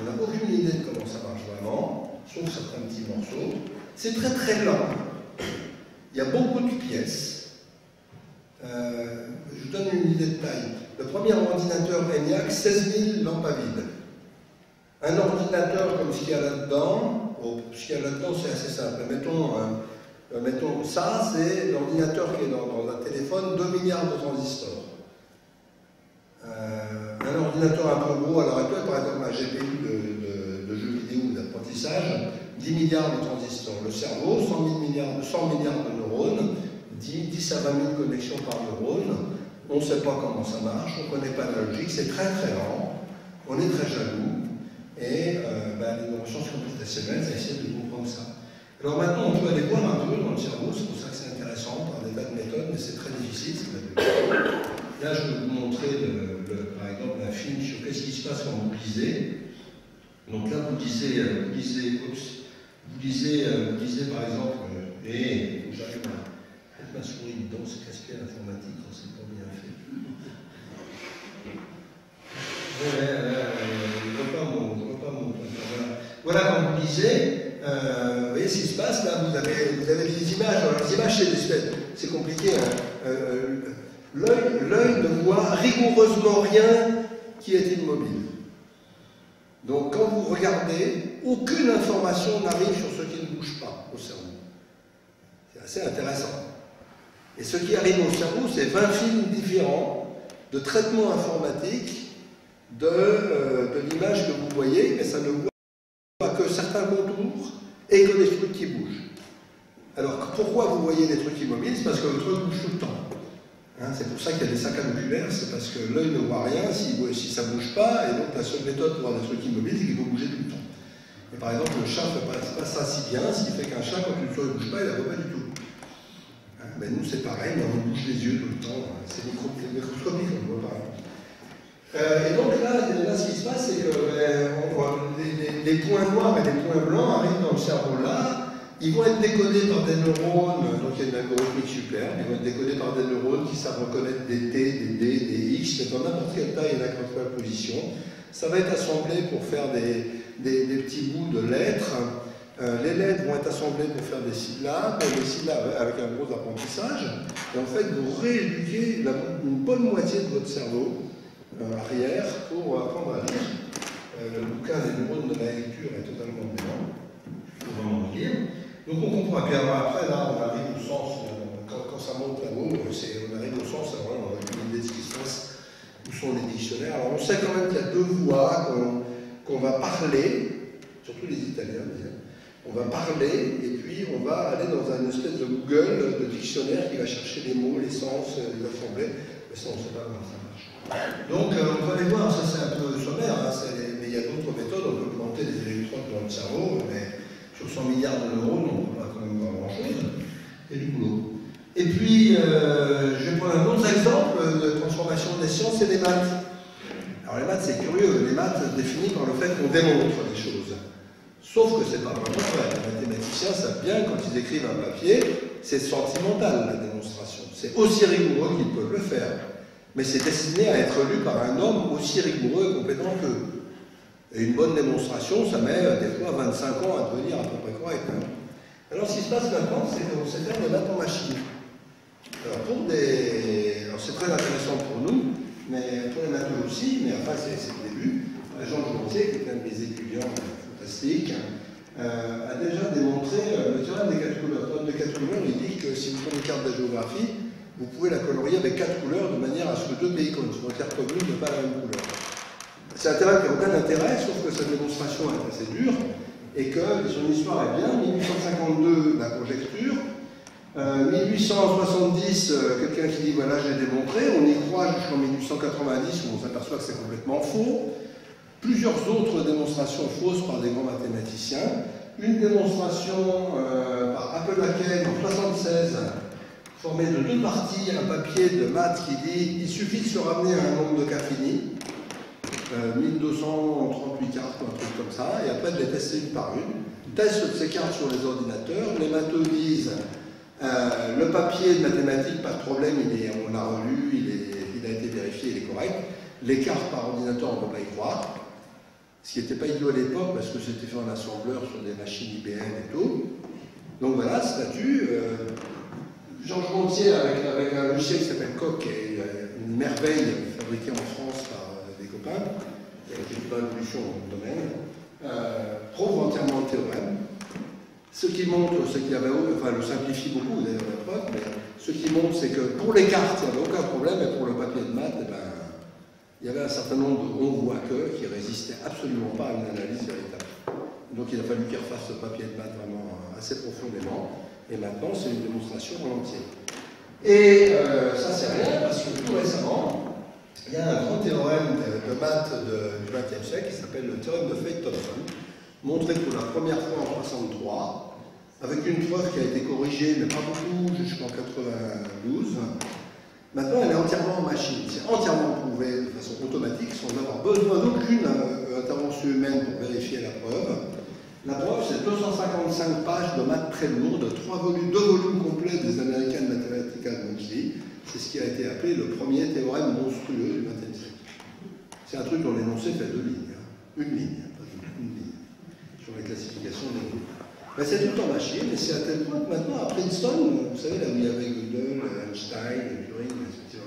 On n'a aucune idée de comment ça marche vraiment, sauf certains petits morceaux. C'est très très lent. Il y a beaucoup de pièces. Euh, je vous donne une idée de taille. Le premier ordinateur ENIAC, 16 000 lampes à vide. Un ordinateur comme ce qu'il y a là-dedans, ce qu'il y a là-dedans c'est assez simple. Mettons, euh, mettons ça, c'est l'ordinateur qui est dans, un téléphone, 2 milliards de transistors. Euh, un ordinateur un peu gros, alors actuel, par exemple un GPU vidéo ou d'apprentissage, 10 milliards de transistors. Le cerveau, 100, milliards, 100 milliards de neurones, 10, 10 à 20 000 connexions par neurone on ne sait pas comment ça marche, on ne connaît pas la logique, c'est très très lent, on est très jaloux, et euh, ben, les neurosciences computationnelles essaient de comprendre ça. Alors maintenant, on peut aller voir un peu dans le cerveau, c'est pour ça que c'est intéressant, par des tas de méthodes, mais c'est très difficile. Là, je vais vous montrer, par exemple, un film sur qu'est-ce qui se passe quand vous lisez. Donc là, vous lisez, euh, vous lisez, vous lisez, euh, vous lisez par exemple, et j'arrive à mettre ma souris dedans, c'est casse-pied informatique, on sait pas bien fait. Voilà, comme vous disiez, euh, vous voyez ce qui se passe là, vous avez, vous avez des images. Alors, les images, c'est compliqué. Hein. Euh, L'œil ne voit rigoureusement rien qui est immobile. Donc quand vous regardez, aucune information n'arrive sur ce qui ne bouge pas au cerveau. C'est assez intéressant. Et ce qui arrive au cerveau, c'est 20 films différents de traitement informatique de, euh, de l'image que vous voyez, mais ça ne voit que certains contours et que des trucs qui bougent. Alors pourquoi vous voyez des trucs immobiles? C'est parce que le truc bouge tout le temps. Hein, c'est pour ça qu'il y a des saccades oculaires, c'est parce que l'œil ne voit rien si, ça ne bouge pas, et donc la seule méthode pour voir des trucs immobiles, c'est qu'il faut bouger tout le temps. Et par exemple, le chat ne fait pas, ça si bien, ce qui fait qu'un chat, quand une chose ne bouge pas, il ne la voit pas du tout. Mais nous, c'est pareil, mais on bouge les yeux tout le temps. C'est microscopique, on ne voit pas. Euh, et donc là, là, ce qui se passe, c'est que ben, voit les, points noirs et les points blancs arrivent dans le cerveau là. Ils vont être décodés par des neurones, donc il y a une algorithmique superbe, ils vont être décodés par des neurones qui savent reconnaître des T, des D, des X, dans n'importe quelle taille et n'importe quelle position. Ça va être assemblé pour faire des, petits bouts de lettres euh, les lettres vont être assemblées pour faire des syllabes, des syllabes avec un gros apprentissage, et en fait vous rééduquez une bonne moitié de votre cerveau euh, arrière pour apprendre à lire. Euh, le bouquin des neurones de la lecture est totalement blanc, pour vraiment lire. Donc on comprend. Et après, là, on arrive au sens, quand, ça monte là-haut, on arrive au sens, alors on a une idée de ce qui se passe, où sont les dictionnaires. Alors on sait quand même qu'il y a deux voix qu'on va parler, surtout les Italiens, on va parler et puis on va aller dans un espèce de Google de dictionnaire qui va chercher les mots, les sens, les assemblées. Mais ça, on ne sait pas comment ça marche. Donc, euh, on va aller voir, ça c'est un peu sommaire, hein, mais il y a d'autres méthodes. On peut planter des électrodes dans le cerveau, mais sur 100 milliards de neurones, on ne peut pas quand même voir grand-chose. Et du boulot. Et puis, euh, je vais prendre un autre exemple de transformation des sciences, c'est les maths. Alors les maths, c'est curieux. Les maths définissent par le fait qu'on démontre les choses. Sauf que c'est pas vraiment vrai. Les mathématiciens savent bien, quand ils écrivent un papier, c'est sentimental la démonstration. C'est aussi rigoureux qu'ils peuvent le faire. Mais c'est destiné à être lu par un homme aussi rigoureux et compétent qu'eux. Et une bonne démonstration, ça met euh, des fois 25 ans à devenir à peu près correct. Hein. Alors ce qui se passe maintenant, c'est qu'on sait faire des maths en. Alors pour des. Alors c'est très intéressant pour nous, mais pour les maths aussi, mais enfin c'est le début. Jean Jontier, qui est un de mes étudiants euh, a déjà démontré euh, le théorème des quatre couleurs. Le théorème des quatre couleurs, il dit que si vous prenez une carte de géographie, vous pouvez la colorier avec quatre couleurs de manière à ce que deux pays frontière commune n'aient pas la même couleur. C'est un terrain qui n'a aucun intérêt, sauf que sa démonstration est assez dure et que son histoire est bien. 1852, la conjecture. 1870, euh, euh, quelqu'un qui dit voilà, j'ai démontré. On y croit jusqu'en 1890 où on s'aperçoit que c'est complètement faux. Plusieurs autres démonstrations fausses par des grands mathématiciens. Une démonstration euh, par Appelaken en 1976 formée de deux parties, un papier de maths qui dit il suffit de se ramener à un nombre de cas fini, 1238 cartes ou un truc comme ça, et après de les tester une par une. Teste ces cartes sur les ordinateurs, les matheux disent euh, le papier de mathématiques, pas de problème, il est, on l'a relu, il, il, a été vérifié, il est correct. Les cartes par ordinateur, on ne peut pas y croire. Ce qui n'était pas idiot à l'époque parce que c'était fait en assembleur sur des machines IBM et tout. Donc voilà, statut. Euh, Georges Montier avec, avec, un logiciel qui s'appelle Coq, qui est euh, une merveille fabriquée en France par qui a été une évolution dans le domaine, euh, prouve entièrement le théorème. Ce qui montre, ce qui avait, enfin, le simplifie beaucoup d'ailleurs la preuve, mais ce qui montre, c'est que pour les cartes, il n'y avait aucun problème, et pour le papier de maths, eh ben, il y avait un certain nombre de on voit que qui résistaient absolument pas à une analyse véritable. Donc il a fallu qu'il refasse ce papier de maths vraiment assez profondément, et maintenant c'est une démonstration en entier. Et euh, ça c'est rien, parce que tout récemment, il y a un grand théorème de, maths du XXe siècle qui s'appelle le théorème de Feit-Thompson, montré pour la première fois en 63, avec une preuve qui a été corrigée, mais pas beaucoup, jusqu'en 92. Maintenant, elle est entièrement en machine. C'est entièrement prouvé de façon automatique, sans avoir besoin d'aucune euh, intervention humaine pour vérifier la preuve. La preuve, c'est 255 pages de maths très lourdes, volumes, deux volumes complets des American Mathematical Monthly, c'est ce qui a été appelé le premier théorème monstrueux du XXe siècle. C'est un truc dont l'énoncé fait deux lignes. Hein. Une ligne, pas une, ligne. Sur les classifications des groupes. Ben, c'est tout en machine, et c'est à tel point que maintenant, à Princeton, vous savez, là où il y avait Gödel, Einstein, Turing, etc.,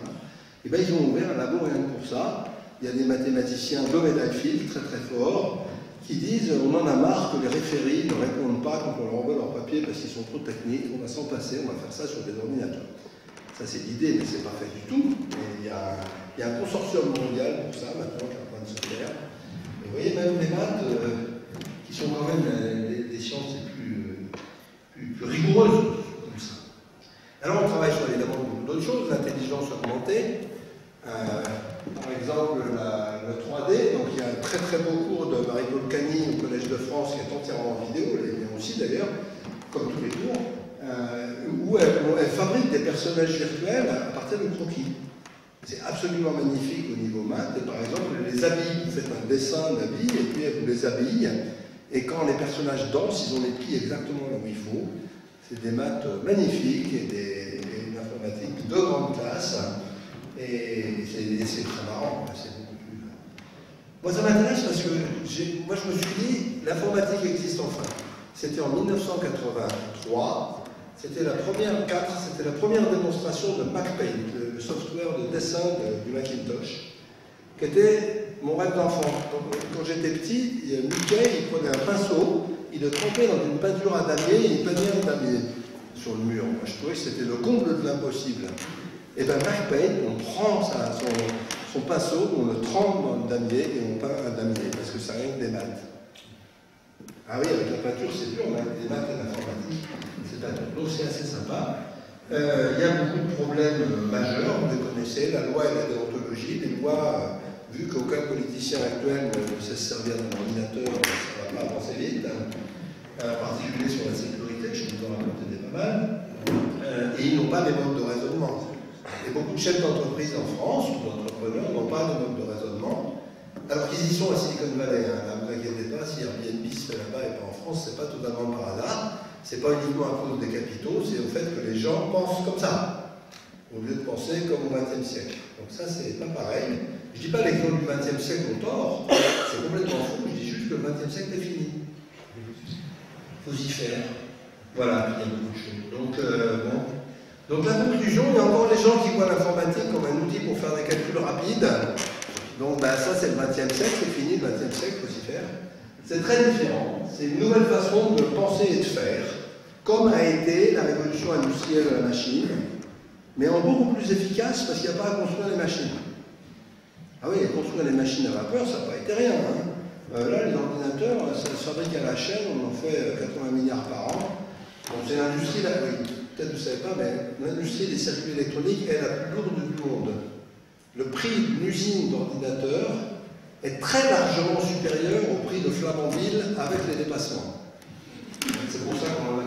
et ben, ils ont ouvert un labo rien que pour ça. Il y a des mathématiciens de Field, très très forts, qui disent on en a marre que les référis ne répondent pas quand on leur envoie leur papier parce qu'ils sont trop techniques, on va s'en passer, on va faire ça sur des ordinateurs. Ça, c'est l'idée, mais ce n'est pas fait du tout. il, y a, un consortium mondial pour ça, maintenant, qui est en train de se faire. Et vous voyez, même les maths, euh, qui sont quand même des sciences les plus, rigoureuses, comme ça. Alors, on travaille sur évidemment d'autres choses, l'intelligence augmentée. Euh, par exemple, le 3D. Donc, il y a un très très beau cours de Marie-Paul Cagny au Collège de France qui est entièrement en vidéo, est aussi d'ailleurs, comme tous les cours. Euh, où elle, fabrique des personnages virtuels à partir de croquis. C'est absolument magnifique au niveau maths. Par exemple, elle les habille, vous faites un dessin d'habit, et puis elle vous les habille. Et quand les personnages dansent, ils ont les pieds exactement là où il faut. C'est des maths magnifiques et, des, une informatique de grande classe. Et c'est très marrant. Moi, ça m'intéresse parce que moi, je me suis dit, l'informatique existe enfin. C'était en 1983. C'était la première 4, c'était la première démonstration de MacPaint, le, software de dessin du Macintosh, qui était mon rêve d'enfant. Quand j'étais petit, Mickey, il prenait un pinceau, il le trempait dans une peinture à damier et il peignait un damier sur le mur. Moi, je trouvais que c'était le comble de l'impossible. Et bien MacPaint, on prend son, son, pinceau, on le trempe dans le damier et on peint un damier, parce que ça rien des maths. Ah oui, avec la peinture, c'est dur, on a des maths et l'informatique, Donc c'est assez sympa. Euh, il y a beaucoup de problèmes majeurs, vous les connaissez, la loi et la déontologie. Les lois, euh, vu qu'aucun politicien actuel ne sait se servir d'un ordinateur, ça ne va pas avancer vite, hein. euh, en particulier sur la sécurité, je vous en raconter des pas mal. et ils n'ont pas des modes de raisonnement. Et beaucoup de chefs d'entreprise en France ou d'entrepreneurs n'ont pas de mode de raisonnement. Alors qu'ils y sont à Silicon Valley, ne vous inquiétez pas, si Airbnb se fait là-bas et pas en France, c'est pas totalement par hasard. C'est pas uniquement à cause des capitaux, c'est au fait que les gens pensent comme ça, au lieu de penser comme au XXe siècle. Donc ça, c'est pas pareil. Je dis pas les gens du XXe siècle ont tort, c'est complètement faux, je dis juste que le XXe siècle est fini. Faut y faire. Voilà, il y a beaucoup de choses. Donc, euh, bon. Donc la conclusion, il y a encore des gens qui voient l'informatique comme un outil pour faire des calculs rapides. Donc ben, ça c'est le XXe siècle, c'est fini le XXe siècle, faut s'y faire. C'est très différent, c'est une nouvelle façon de penser et de faire, comme a été la révolution industrielle de la machine, mais en beaucoup plus efficace parce qu'il n'y a pas à construire les machines. Ah oui, construire les machines à vapeur, ça n'a pas été rien. Hein. Euh, là, les ordinateurs, ça se fabrique à la chaîne, on en fait 80 milliards par an. c'est l'industrie, oui, peut-être vous ne savez pas, mais l'industrie des circuits électroniques est la plus lourde du monde. Le prix d'une usine d'ordinateurs est très largement supérieur au prix de Flamanville avec les dépassements. C'est pour ça qu'on en a.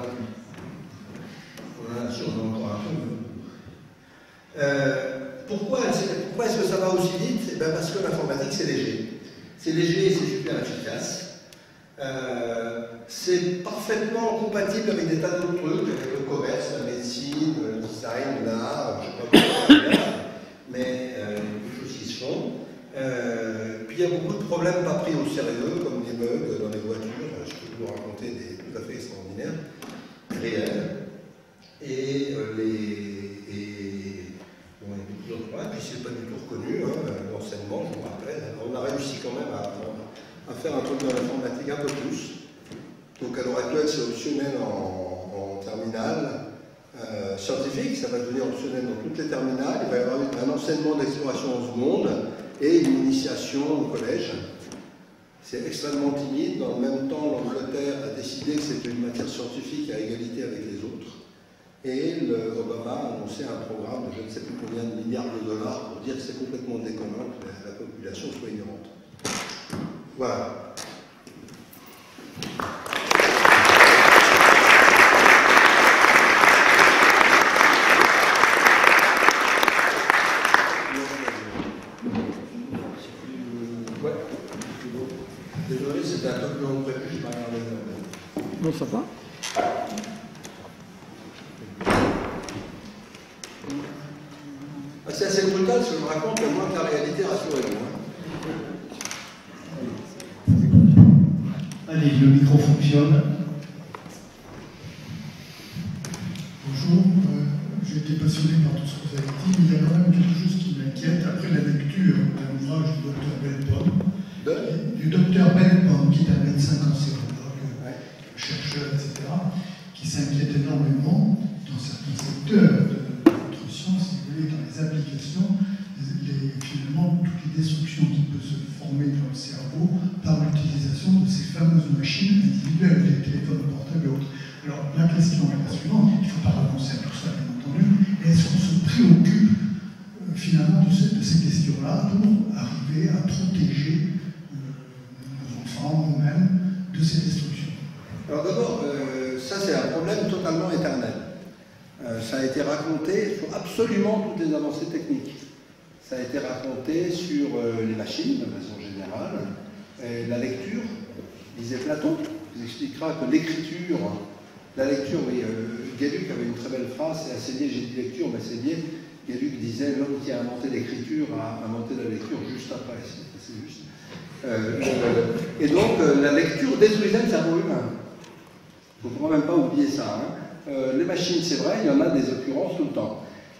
On a encore un peu. Euh, pourquoi, est-ce que ça va aussi vite? Eh bien Parce que l'informatique, c'est léger. C'est léger et c'est super efficace. Euh, c'est parfaitement compatible avec des tas d'autres trucs, avec le commerce, la médecine, le design, l'art, je ne sais pas quoi, mais euh, de choses qui se font. Euh, il y a beaucoup de problèmes pas pris au sérieux, comme des bugs dans les voitures, je peux vous raconter des tout à fait extraordinaires, réels. Et les. Et, bon, problèmes, puis c'est pas du tout reconnu, hein, l'enseignement, je vous rappelle. On a réussi quand même à, à faire un truc dans l'informatique un peu plus. Donc à l'heure actuelle, c'est optionnel en, en terminale. Euh, scientifique, ça va devenir optionnel dans toutes les terminales. Il va y avoir un enseignement d'exploration en seconde et une initiation au collège. C'est extrêmement timide. Dans le même temps, l'Angleterre a décidé que c'était une matière scientifique à égalité avec les autres. Et le, Obama a annoncé un programme de je ne sais plus combien de milliards de dollars pour dire que c'est complètement déconnant que la, la population soit ignorante. Voilà.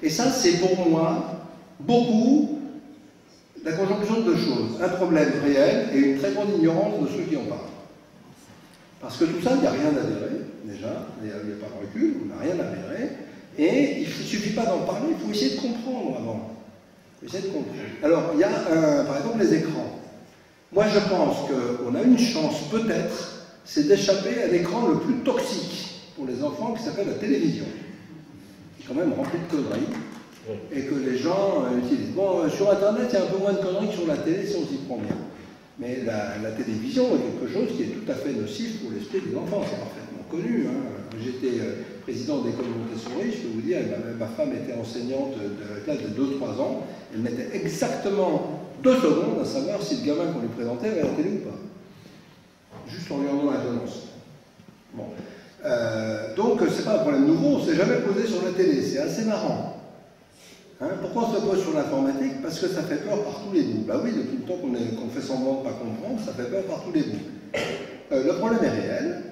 Et ça, c'est pour moi beaucoup la conjonction de deux choses. Un problème réel et une très grande ignorance de ceux qui en parlent. Parce que tout ça, il n'y a rien à verrer, déjà. Il n'y a, pas de recul, on n'a rien à verrer. Et il ne suffit pas d'en parler, il faut essayer de comprendre avant. Essayer de comprendre. Alors, il y a, par exemple, les écrans. Moi, je pense qu'on a une chance, peut-être, c'est d'échapper à l'écran le plus toxique pour les enfants qui s'appelle la télévision, quand même rempli de conneries, et que les gens euh, utilisent. Bon, euh, sur Internet, il y a un peu moins de conneries que sur la télé si on s'y prend bien. Mais la, télévision est quelque chose qui est tout à fait nocif pour l'esprit des enfants, c'est parfaitement connu. Hein. J'étais euh, président d'école Montessori, je peux vous dire, ma, ma femme était enseignante de la classe de 2-3 ans, elle mettait exactement deux secondes à savoir si le gamin qu'on lui présentait avait la télé ou pas juste en lui en la tendance. Bon. Euh, donc, c'est pas un problème nouveau, on s'est jamais posé sur la télé, c'est assez marrant. Hein, pourquoi on se pose sur l'informatique? Parce que ça fait peur par tous les bouts. Bah oui, depuis le temps qu'on fait semblant de ne pas comprendre, ça fait peur par tous les bouts. Euh, le problème est réel,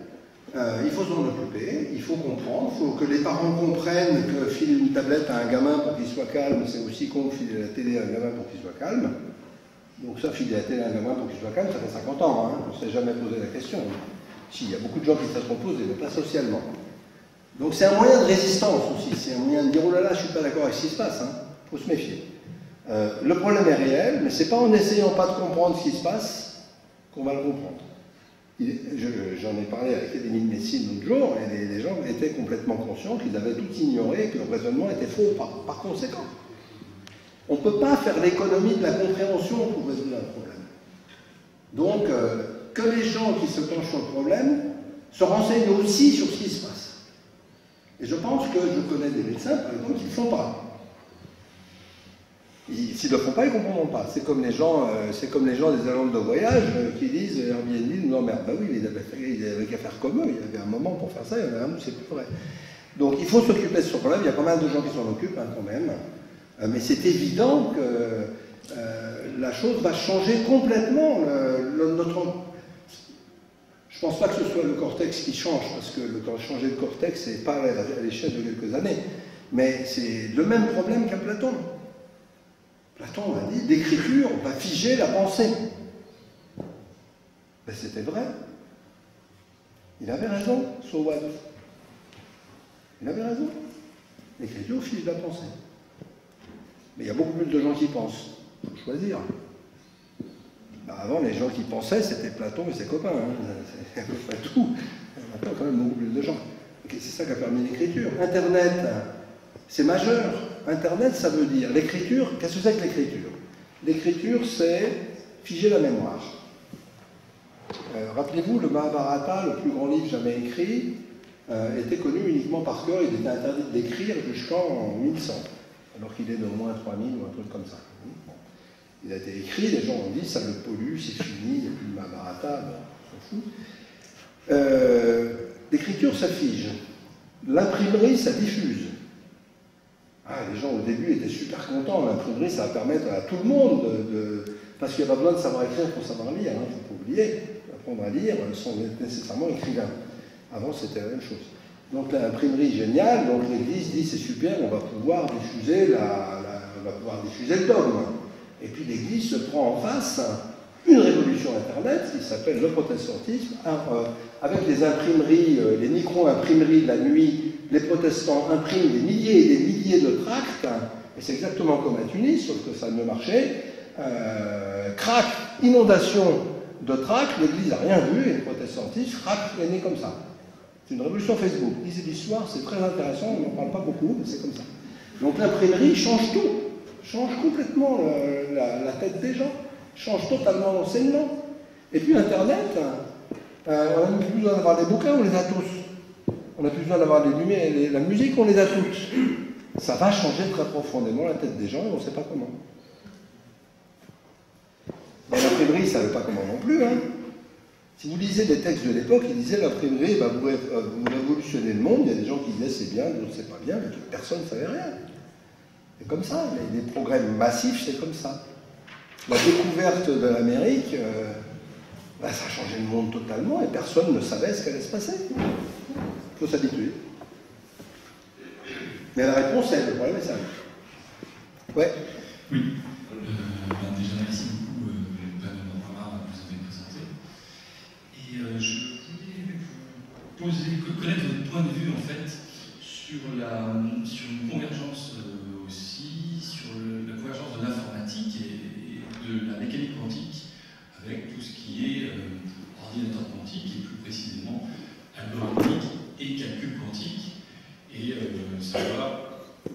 euh, il faut s'en occuper, il faut comprendre, il faut que les parents comprennent que filer une tablette à un gamin pour qu'il soit calme, c'est aussi con que filer la télé à un gamin pour qu'il soit calme. Donc ça, fidélité à un gamin pour qu'il soit calme, ça fait 50 ans, hein. on ne s'est jamais posé la question. Si, il y a beaucoup de gens qui se posés, mais pas socialement. Donc c'est un moyen de résistance aussi, c'est un moyen de dire oh là là, je suis pas d'accord avec ce qui se passe, il hein. faut se méfier. Euh, le problème est réel, mais c'est pas en essayant pas de comprendre ce qui se passe qu'on va le comprendre. J'en ai parlé avec l'Académie de médecine l'autre jour, et les, gens étaient complètement conscients qu'ils avaient tout ignoré, que le raisonnement était faux par, conséquent. On ne peut pas faire l'économie de la compréhension pour résoudre un problème. Donc, euh, que les gens qui se penchent sur le problème se renseignent aussi sur ce qui se passe. Et je pense que je connais des médecins, par exemple, qui ne le font pas. S'ils ne le font pas, ils ne comprendront pas. C'est comme les gens, euh, c'est comme les gens des agences de voyage euh, qui disent Airbnb nous emmerde. Ben oui, ils avaient, qu'à faire comme eux. Il y avait un moment pour faire ça, il y en a un où c'est plus vrai. Donc il faut s'occuper de ce problème. Il y a pas mal de gens qui s'en occupent hein, quand même. Euh, mais c'est évident que la chose va changer complètement. notre... Je ne pense pas que ce soit le cortex qui change, parce que le changer le cortex, c'est pas à l'échelle de quelques années. Mais c'est le même problème qu'à Platon. Platon a dit l'écriture va figer la pensée. Ben, C'était vrai. Il avait raison, Sowad. Il avait raison. L'écriture fige la pensée. Mais il y a beaucoup plus de gens qui pensent. Il faut choisir. Ben, avant, les gens qui pensaient, c'était Platon et ses copains. Hein. [laughs] C'est à peu tout. Maintenant, quand même beaucoup plus de gens. C'est ça qui a permis l'écriture. Internet, c'est majeur. Internet, ça veut dire l'écriture. Qu'est-ce que c'est que l'écriture? L'écriture, c'est figer la mémoire. Euh, rappelez-vous, le Mahabharata, le plus grand livre jamais écrit, euh, était connu uniquement par cœur. Il était interdit d'écrire jusqu'en 1100, alors qu'il est de moins 3000 ou un truc comme ça. Il a été écrit, les gens ont dit ça le pollue, c'est fini, il n'y a plus le Mahabharata, on s'en fout. Euh, l'écriture, ça fige. L'imprimerie, ça diffuse. Ah, les gens au début étaient super contents. L'imprimerie, ça va permettre à tout le monde de. parce qu'il n'y a pas besoin de savoir écrire pour savoir lire, il hein, ne faut pas oublier. Apprendre à lire sans être nécessairement écrivain. Avant, c'était la même chose. Donc l'imprimerie géniale, donc l'Église dit c'est super, on va pouvoir diffuser la, on va pouvoir diffuser le dogme. Et puis l'Église se prend en face une révolution Internet qui s'appelle le protestantisme, euh, avec les imprimeries, euh, les micro-imprimeries de la nuit les protestants impriment des milliers et des milliers de tracts, et c'est exactement comme à Tunis, sauf que ça ne marchait. Euh, crac, inondation de tracts, l'Église n'a rien vu, et le protestantisme, crac, est né comme ça. C'est une révolution Facebook. Lisez l'histoire, c'est très intéressant, on n'en parle pas beaucoup, mais c'est comme ça. Donc l'imprimerie change tout, change complètement la, tête des gens, change totalement l'enseignement. Et puis Internet, euh, on n'a plus besoin d'avoir des bouquins, on les a tous on n'a plus besoin d'avoir les lumières, la musique, on les a toutes. Ça va changer très profondément la tête des gens et on ne sait pas comment. L'imprimerie, ça ne savait pas comment non plus. Hein. Si vous lisez des textes de l'époque, ils disaient l'imprimerie va vous, révolutionner le monde. Il y a des gens qui disaient c'est bien, d'autres c'est pas bien, mais personne ne savait rien. C'est comme ça. Les, progrès massifs, c'est comme ça. La découverte de l'Amérique, euh, bah, ça a changé le monde totalement et personne ne savait ce qu'allait se passer. Il faut s'habituer. Mais la réponse est, le problème est ça. Ouais. Oui. Euh, ben déjà, merci beaucoup, euh, Pamela Barbara, vous avez présenté. Et euh, je voulais vous poser, connaître votre point de vue, en fait, sur, la, sur une convergence mécanique quantique, avec tout ce qui est euh, ordinateur quantique et plus précisément algorithmique et calcul quantique. Et euh, ça va, euh,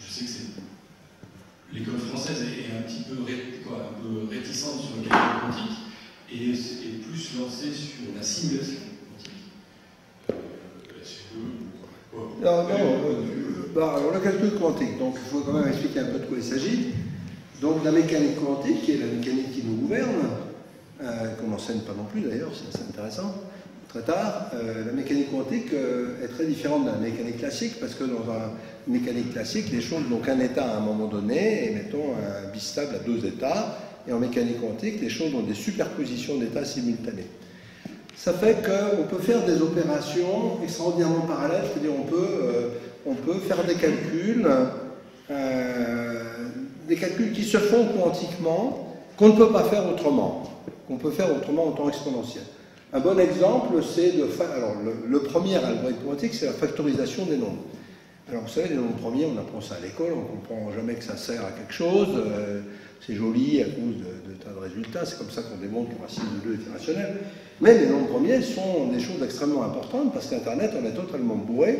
je sais que c'est l'école française est un petit peu, quoi, un peu réticente sur le calcul quantique et est plus lancée sur la simulation quantique. Non, non, bah, alors le calcul quantique, donc il faut quand même expliquer un peu de quoi il s'agit. Donc la mécanique quantique, qui est la mécanique qui nous gouverne, euh, qu'on n'enseigne pas non plus d'ailleurs, c'est intéressant, tard, euh, la mécanique quantique euh, est très différente de la mécanique classique parce que dans une mécanique classique, les choses n'ont qu'un état à un moment donné et mettons un bistable à deux états. Et en mécanique quantique, les choses ont des superpositions d'états simultanés. Ça fait qu'on peut faire des opérations extraordinairement parallèles, c'est-à-dire on peut faire des calculs, des calculs qui se font quantiquement, qu'on ne peut pas faire autrement, qu'on peut faire autrement en temps exponentiel. Un bon exemple, c'est de. Alors, le, premier algorithme quantique, c'est la factorisation des nombres. Alors, vous savez, les nombres premiers, on apprend ça à l'école, on ne comprend jamais que ça sert à quelque chose. Euh, c'est joli à cause de, tas de résultats, c'est comme ça qu'on démontre que racine de 2 est irrationnelle. Mais les nombres premiers sont des choses extrêmement importantes parce qu'Internet, on est totalement bourré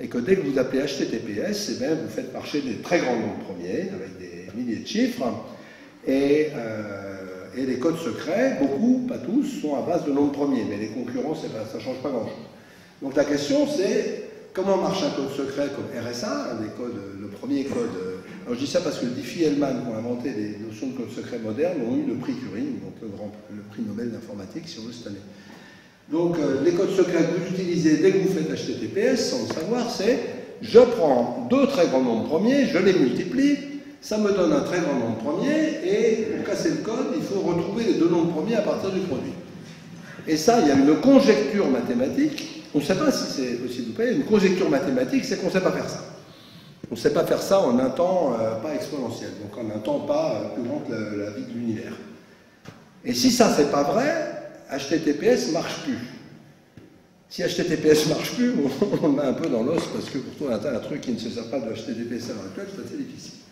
et que dès que vous appelez HTTPS, eh bien, vous faites marcher des très grands nombres premiers avec des milliers de chiffres et, euh, et les codes secrets, beaucoup, pas tous, sont à base de nombres premiers, mais les concurrents, ça ne change pas grand-chose. Donc la question c'est comment marche un code secret comme RSA, un des codes, le premier code. Alors je dis ça parce que Diffie et Hellman, qui ont inventé des notions de code secret modernes, ont eu le prix Turing, donc le prix Nobel d'informatique, si on veut, cette année. Donc euh, les codes secrets que vous utilisez dès que vous faites HTTPS, sans le savoir, c'est je prends deux très grands nombres premiers, je les multiplie, ça me donne un très grand nombre premier, et pour casser le code, il faut retrouver les deux nombres premiers à partir du produit. Et ça, il y a une conjecture mathématique, on ne sait pas si c'est possible ou pas, une conjecture mathématique, c'est qu'on ne sait pas faire ça. On ne sait pas faire ça en un temps euh, pas exponentiel, donc en un temps pas euh, plus grand que la, la vie de l'univers. Et si ça, c'est pas vrai, HTTPS marche plus. Si HTTPS marche plus, [laughs] on, est un peu dans l'os parce que pour toi, un truc qui ne se sert pas de HTTPS à l'heure actuelle, c'est assez difficile.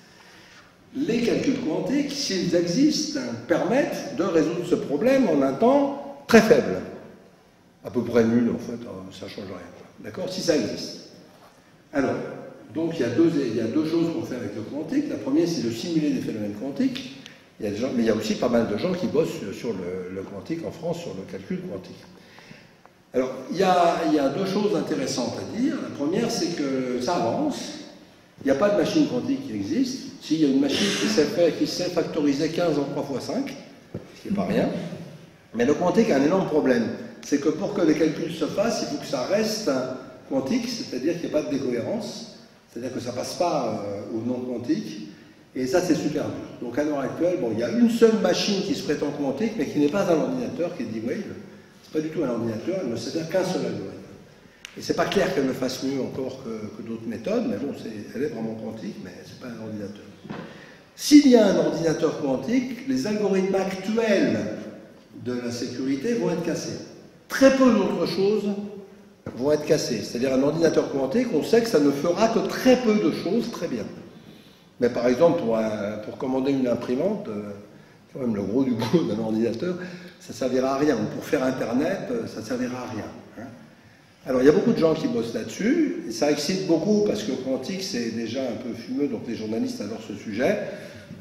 Les calculs quantiques, s'ils existent, permettent de résoudre ce problème en un temps très faible. À peu près nul, en fait, hein, ça ne change rien. D'accord Si ça existe. Alors, donc il y, a deux, choses qu'on fait avec le quantique. La première, c'est de simuler des phénomènes quantiques. Il y a mais il y a aussi pas mal de gens qui bossent sur le, le quantique en France, sur le calcul quantique. Alors, il y, a, il y, a, deux choses intéressantes à dire. La première, c'est que ça avance. Il n'y a pas de machine quantique qui existe. S'il y a une machine qui sait, fait, qui sait factoriser 15 en 3 x 5, ce qui n'est pas rien. Mais le quantique a un énorme problème. C'est que pour que les calculs se fassent, il faut que ça reste quantique, c'est-à-dire qu'il n'y ait pas de décohérence, c'est-à-dire que ça ne passe pas euh, au non quantique. Et ça, c'est super dur. Donc à l'heure actuelle, il y a une seule machine qui se prétend quantique, mais qui n'est pas un ordinateur, qui est D-Wave. Ce n'est pas du tout un ordinateur, elle ne sert qu'un seul algorithme. Et c'est pas clair qu'elle le fasse mieux encore que, d'autres méthodes, mais bon, elle est vraiment quantique, mais ce n'est pas un ordinateur. S'il y a un ordinateur quantique, les algorithmes actuels de la sécurité vont être cassés. Très peu d'autres choses vont être cassées. C'est-à-dire un ordinateur quantique, on sait que ça ne fera que très peu de choses très bien. Mais par exemple, pour, commander une imprimante, euh, quand même le gros du [laughs] bout d'un ordinateur, ça ne servira à rien. Ou pour faire Internet, euh, ça ne servira à rien. Alors il y a beaucoup de gens qui bossent là-dessus, ça excite beaucoup parce que quantique c'est déjà un peu fumeux, donc les journalistes adorent ce sujet.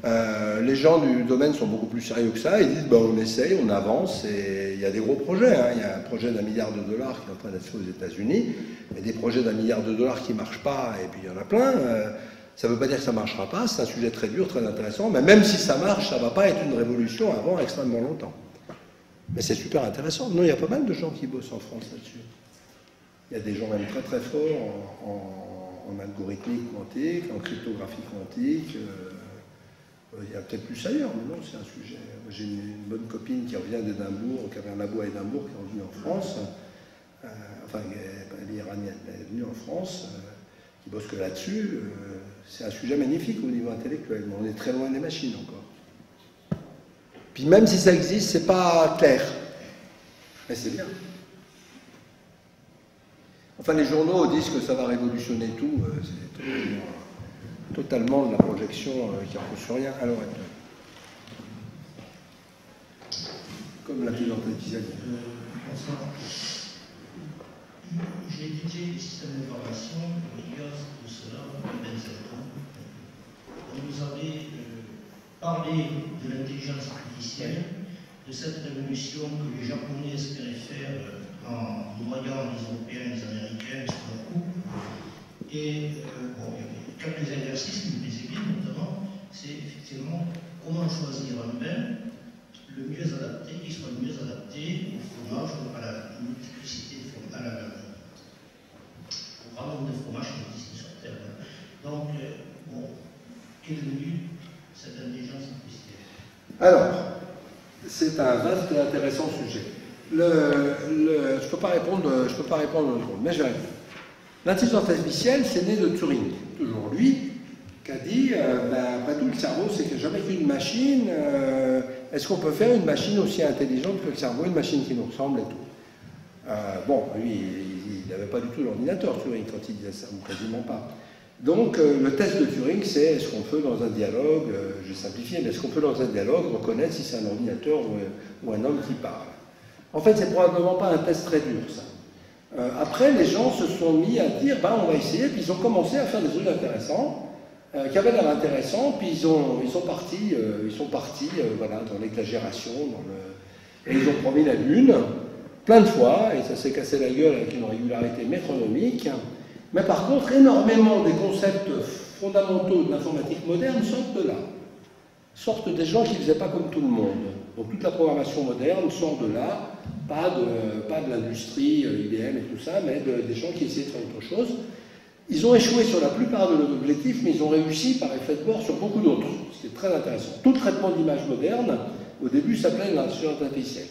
Euh, les gens du domaine sont beaucoup plus sérieux que ça, ils disent bah, on essaye, on avance, et il y a des gros projets. Hein. Il y a un projet d'un milliard de dollars qui est en train d'être fait aux États-Unis, et des projets d'un milliard de dollars qui ne marchent pas, et puis il y en a plein. Ça ne veut pas dire que ça ne marchera pas, c'est un sujet très dur, très intéressant, mais même si ça marche, ça ne va pas être une révolution avant extrêmement longtemps. Mais c'est super intéressant. Non, il y a pas mal de gens qui bossent en France là-dessus. Il y a des gens même très très forts en, algorithmique quantique, en cryptographie quantique. Euh, il y a peut-être plus ailleurs, mais non, c'est un sujet. J'ai une, bonne copine qui revient d'Édimbourg, qui avait un labo à Édimbourg, qui est revenue en France. Euh, enfin, elle est iranienne, elle est venue en France, euh, qui bosse que là-dessus c'est un sujet magnifique au niveau intellectuel, mais on est très loin des machines encore. Puis même si ça existe, c'est pas clair. Mais c'est bien. Enfin, les journaux disent que ça va révolutionner tout. Euh, c'est totalement de la projection euh, qui repose sur rien à l'heure actuelle. Comme la présidente épisode. J'ai étudié le système d'information il y a cela, 27 ans. Avait euh, parlé de l'intelligence artificielle, de cette révolution que les Japonais espéraient faire euh, en noyant les Européens et les Américains sur. Et euh, bon, il y avait quelques exercices qui me plaisaient bien, notamment, c'est effectivement comment choisir un bain le mieux adapté, qui soit le mieux adapté au fromage, à la multiplicité à la vraiment de fromage qui existe sur Terre. Donc, euh, bon, quelle est devenue cette intelligence artificielle Alors, c'est un vaste et intéressant sujet. Je ne peux pas répondre, je peux pas répondre, mais je vais. L'intelligence artificielle, c'est né de Turing, toujours lui, qui a dit, euh, ben, après tout, le cerveau, c'est que jamais qu'une machine, euh, est-ce qu'on peut faire une machine aussi intelligente que le cerveau, une machine qui nous ressemble et tout? Euh, Bon, lui, il n'avait pas du tout l'ordinateur, Turing, quand il disait ça, ou quasiment pas. Donc, le test de Turing, c'est est-ce qu'on peut, dans un dialogue, je simplifie, mais est-ce qu'on peut, dans un dialogue, reconnaître si c'est un ordinateur ou, un homme qui parle? En fait, c'est probablement pas un test très dur, ça. après, les gens se sont mis à dire, ben, on va essayer, puis ils ont commencé à faire des trucs intéressants. Euh, qui avait l'air intéressant, puis ils, ont, ils sont partis, euh, ils sont partis euh, voilà, dans l'exagération, le... et ils ont promis la Lune, plein de fois, et ça s'est cassé la gueule avec une régularité métronomique. Mais par contre, énormément des concepts fondamentaux de l'informatique moderne sortent de là. Sortent des gens qui ne faisaient pas comme tout le monde. Donc toute la programmation moderne sort de là, pas de, pas de l'industrie IBM et tout ça, mais des gens qui essayaient de faire autre chose. Ils ont échoué sur la plupart de leurs objectifs, mais ils ont réussi par effet de bord sur beaucoup d'autres. C'est très intéressant. Tout traitement d'image moderne, au début, s'appelait l'intelligence artificielle.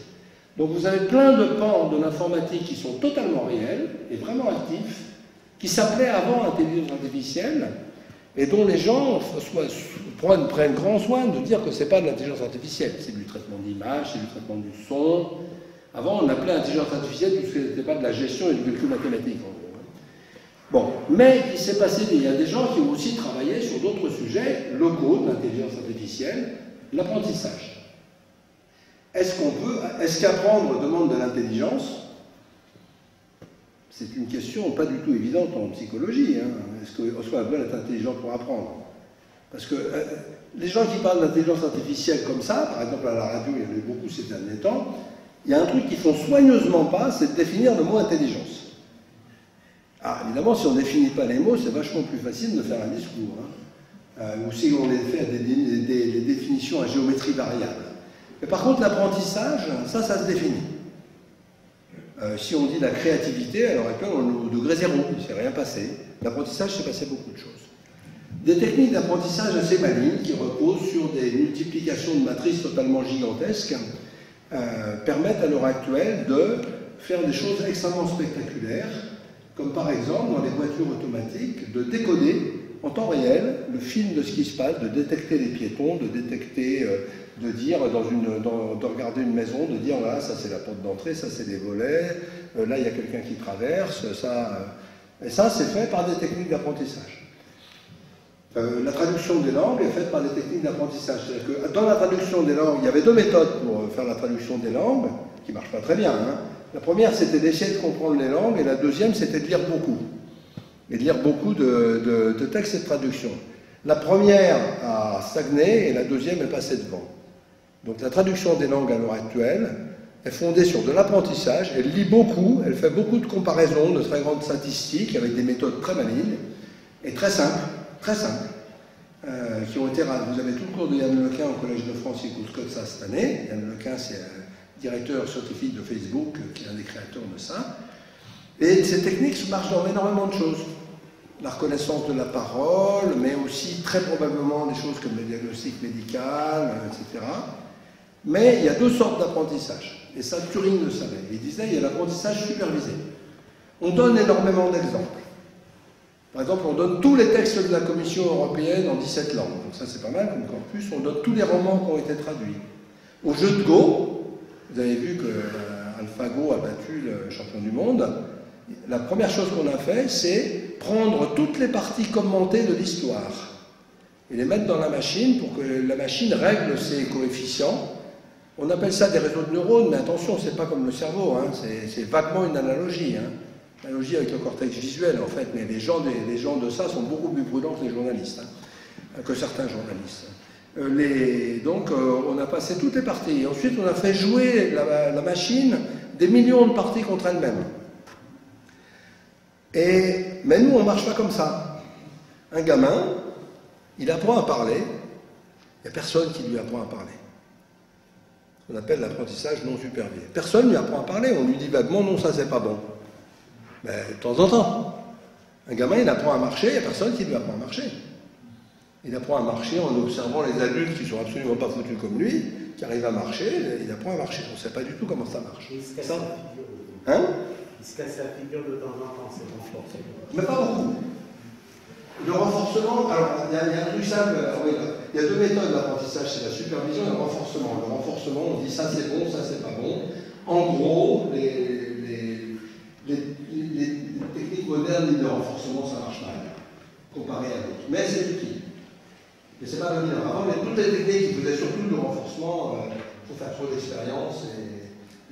Donc vous avez plein de pans de l'informatique qui sont totalement réels et vraiment actifs, qui s'appelaient avant intelligence artificielle, et dont les gens prennent, prennent, grand soin de dire que ce n'est pas de l'intelligence artificielle, c'est du traitement d'image, c'est du traitement du son. Avant, on appelait intelligence artificielle puisque ce n'était pas de la gestion et du calcul mathématique. Bon, mais il s'est passé, il y a des gens qui ont aussi travaillé sur d'autres sujets locaux de l'intelligence artificielle, l'apprentissage. Est-ce qu'apprendre demande de l'intelligence? C'est une question pas du tout évidente en psychologie. Hein. Est-ce qu'on d'être intelligent pour apprendre? Parce que euh, les gens qui parlent d'intelligence artificielle comme ça, par exemple à la radio, il y en a eu beaucoup ces derniers temps, il y a un truc qu'ils font soigneusement pas, c'est de définir le mot intelligence. Ah, évidemment, si on ne définit pas les mots, c'est vachement plus facile de faire un discours. Hein. Euh, ou si on fait des, définitions à géométrie variable. Mais par contre, l'apprentissage, ça, ça se définit. Euh, si on dit la créativité, alors actuelle, on au degré zéro, il ne s'est rien passé. L'apprentissage, s'est passé beaucoup de choses. Des techniques d'apprentissage assez malignes qui reposent sur des multiplications de matrices totalement gigantesques euh, permettent à l'heure actuelle de faire des choses extrêmement spectaculaires comme par exemple dans les voitures automatiques, de décoder en temps réel le film de ce qui se passe, de détecter les piétons, de détecter, euh, de dire dans une, de regarder une maison, de dire là ça c'est la porte d'entrée, ça c'est les volets, euh, là il y a quelqu'un qui traverse, ça. Et ça c'est fait par des techniques d'apprentissage. La traduction des langues est faite par des techniques d'apprentissage. C'est-à-dire que dans la traduction des langues, il y avait deux méthodes pour faire la traduction des langues, qui ne marchent pas très bien. Hein. La première, c'était d'essayer de comprendre les langues, et la deuxième, c'était de lire beaucoup. Et de lire beaucoup de, textes et de traductions. La première a stagné et la deuxième est passée devant. Donc la traduction des langues à l'heure actuelle est fondée sur de l'apprentissage, elle lit beaucoup, elle fait beaucoup de comparaisons, de très grandes statistiques, avec des méthodes très malignes, et très simples, très simples, euh, qui ont été... Vous avez tout le cours de Yann Lequin au Collège de France qui écoute que ça cette année. Yann Lequin, c'est directeur scientifique de Facebook, qui est un des créateurs de ça. Et ces techniques marchent dans énormément de choses. La reconnaissance de la parole, mais aussi très probablement des choses comme le diagnostic médical, etc. Mais il y a deux sortes d'apprentissage. Et ça, Turing le savait. Il disait il y a l'apprentissage supervisé. On donne énormément d'exemples. Par exemple, on donne tous les textes de la Commission européenne en 17 langues. Donc ça, c'est pas mal comme campus. On donne tous les romans qui ont été traduits. Au jeu de Go, vous avez vu que euh, AlphaGo a battu le champion du monde. La première chose qu'on a fait, c'est prendre toutes les parties commentées de l'histoire et les mettre dans la machine pour que la machine règle ses coefficients. On appelle ça des réseaux de neurones, mais attention, c'est pas comme le cerveau, hein. c'est vaguement une analogie. Hein. Analogie avec le cortex visuel, en fait, mais les gens, les gens de ça sont beaucoup plus prudents que les journalistes, hein, que certains journalistes. Euh, donc euh, on a passé toutes les parties. Ensuite, on a fait jouer la, machine des millions de parties contre elle-même. Mais nous, on ne marche pas comme ça. Un gamin, il apprend à parler, il n'y a personne qui lui apprend à parler. On appelle l'apprentissage non supervisé. Personne ne lui apprend à parler, on lui dit vaguement non, ça c'est pas bon. Mais de temps en temps, un gamin, il apprend à marcher, il n'y a personne qui lui apprend à marcher. Il apprend à marcher en observant les adultes qui sont absolument pas foutus comme lui, qui arrivent à marcher, il apprend à marcher. On ne sait pas du tout comment ça marche. Il se casse ça... la figure. Hein Il se casse la figure de temps en temps, c'est renforcé. Mais pas beaucoup. Le renforcement, alors il y, a un truc simple, il y a deux méthodes d'apprentissage, c'est la supervision et le renforcement. Le renforcement, on dit ça c'est bon, ça c'est pas bon. En gros, les, de renforcement, ça marche mal, comparé à d'autres. Mais c'est utile. Mais c'est pas dominant. Avant, mais toutes les techniques qui faisaient surtout du renforcement, il euh, faut faire trop d'expérience.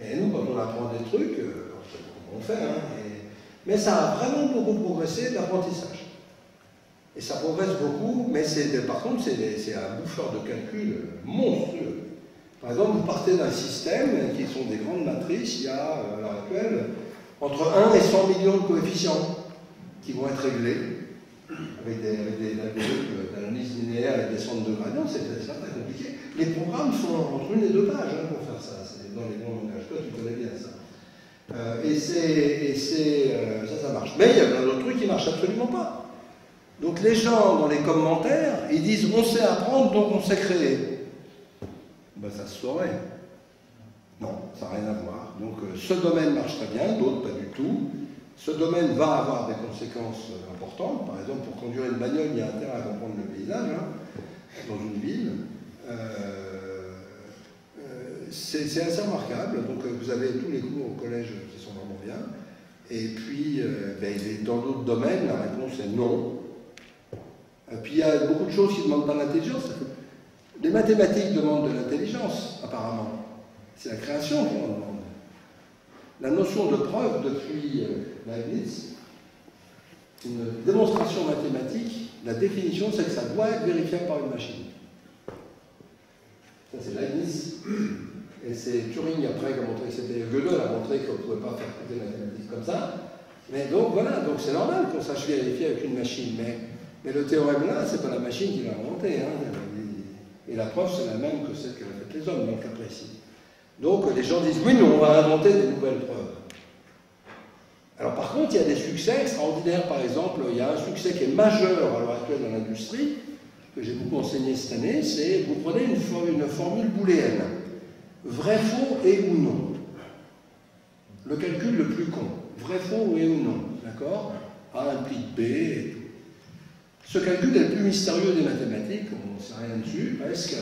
Et, nous, quand on apprend des trucs, euh, on fait. Hein, mais ça a vraiment beaucoup progressé l'apprentissage. Et ça progresse beaucoup, mais par contre, c'est un bouffeur de calcul monstrueux. Par exemple, vous partez d'un système qui sont des grandes matrices, il y a euh, à l'heure actuelle entre 1 et 100 millions de coefficients qui vont être réglés avec des, des d'analyse linéaire et des centres de gradient, c'est très compliqué. Les programmes sont entre une et deux pages hein, pour faire ça, c'est dans les bons langages. Toi, tu connais bien ça. Euh, et c'est, euh, ça, ça marche. Mais il y a plein d'autres trucs qui ne marchent absolument pas. Donc les gens, dans les commentaires, ils disent on sait apprendre, donc on sait créer. Ben, ça se saurait. Non, ça n'a rien à voir. Donc euh, ce domaine marche très bien, d'autres pas du tout. Ce domaine va avoir des conséquences importantes. Par exemple, pour conduire une bagnole, il y a intérêt à comprendre le paysage hein, dans une ville. c'est assez remarquable. Donc vous avez tous les cours au collège qui sont vraiment bien. Et puis, ben, dans d'autres domaines, la réponse est non. Et puis il y a beaucoup de choses qui demandent pas l'intelligence. Les mathématiques demandent de l'intelligence, apparemment. C'est la création qui en demande. La notion de preuve depuis euh, Leibniz, une démonstration mathématique, la définition, c'est que ça doit être vérifiable par une machine. Ça, c'est Leibniz. Et c'est Turing après qui a montré, c'était Gödel a montré qu'on ne pouvait pas faire des mathématiques comme ça. Mais donc voilà, donc c'est normal qu'on sache vérifier avec une machine. Mais mais le théorème là, c'est pas la machine qui l'a inventé. Hein. Et la preuve, c'est la même que celle qu'avaient fait les hommes dans le cas précis. Donc les gens disent oui, mais on va inventer des nouvelles preuves. Alors par contre, il y a des succès extraordinaires. Par exemple, il y a un succès qui est majeur à l'heure actuelle dans l'industrie, que j'ai beaucoup enseigné cette année, c'est vous prenez une, une formule booléenne. Vrai, faux et ou non. Le calcul le plus con. Vrai, faux et ou non. D'accord? A implique B et ce calcul est le plus mystérieux des mathématiques, on ne sait rien dessus, presque.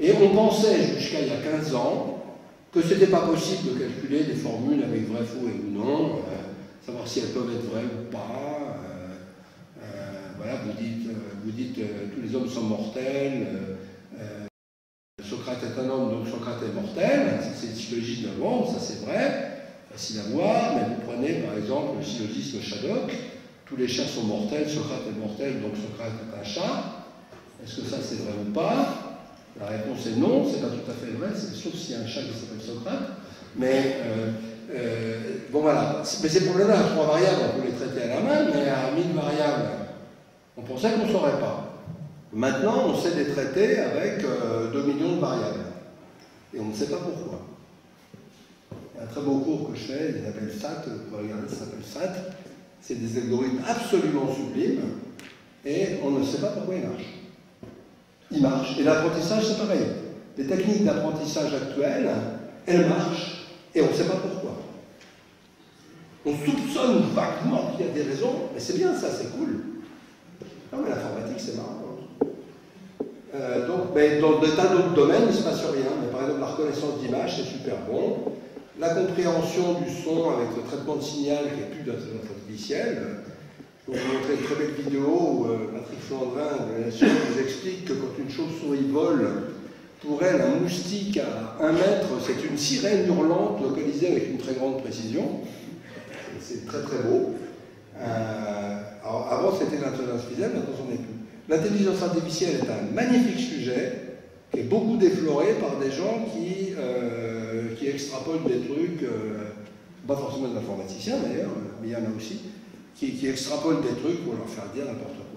Et on pensait jusqu'à il y a 15 ans que ce n'était pas possible de calculer des formules avec vrai, faux et ou non, savoir si elles peuvent être vraies ou pas. Euh, euh, voilà, vous dites, vous dites tous les hommes sont mortels, Socrate est un homme, donc Socrate est mortel, c'est une psychologie de monde, ça c'est vrai, facile à voir, mais vous prenez par exemple le syllogisme Shadok, tous les chats sont mortels, Socrate est mortel, donc Socrate est un chat. Est-ce que ça c'est vrai ou pas? La réponse est non, c'est pas tout à fait vrai, sauf s'il y a un chat qui s'appelle Socrate. Mais euh, euh, bon voilà, mais ces problèmes-là, trois variables, on peut les traiter à la main, mais à mille variables, on pensait qu'on ne saurait pas. Maintenant, on sait les traiter avec 2 euh, millions de variables. Et on ne sait pas pourquoi. Un très beau cours que je fais, il s'appelle SAT, vous pouvez regarder, ça s'appelle SAT. C'est des algorithmes absolument sublimes et on ne sait pas pourquoi ils marchent. Ils marchent. Et l'apprentissage, c'est pareil. Les techniques d'apprentissage actuelles, elles marchent et on ne sait pas pourquoi. On soupçonne vaguement qu'il y a des raisons, mais c'est bien ça, c'est cool. Non, mais l'informatique, c'est marrant. Euh, donc, mais dans des tas d'autres domaines, il ne se passe rien. Mais par exemple, la reconnaissance d'image, c'est super bon la compréhension du son avec le traitement de signal qui est plus d'intelligence artificielle. Je vais vous montrer une très belle vidéo où euh, Patrick Flandrin de la explique que quand une chauve-souris vole, pour elle, un moustique à un mètre, c'est une sirène hurlante localisée avec une très grande précision. C'est très très beau. Euh, avant c'était l'intelligence artificielle, maintenant c'en est plus. L'intelligence artificielle est un magnifique sujet qui est beaucoup défloré par des gens qui, euh, qui extrapolent des trucs, euh, pas forcément des informaticiens d'ailleurs, mais il y en a aussi, qui, qui, extrapolent des trucs pour leur faire dire n'importe quoi.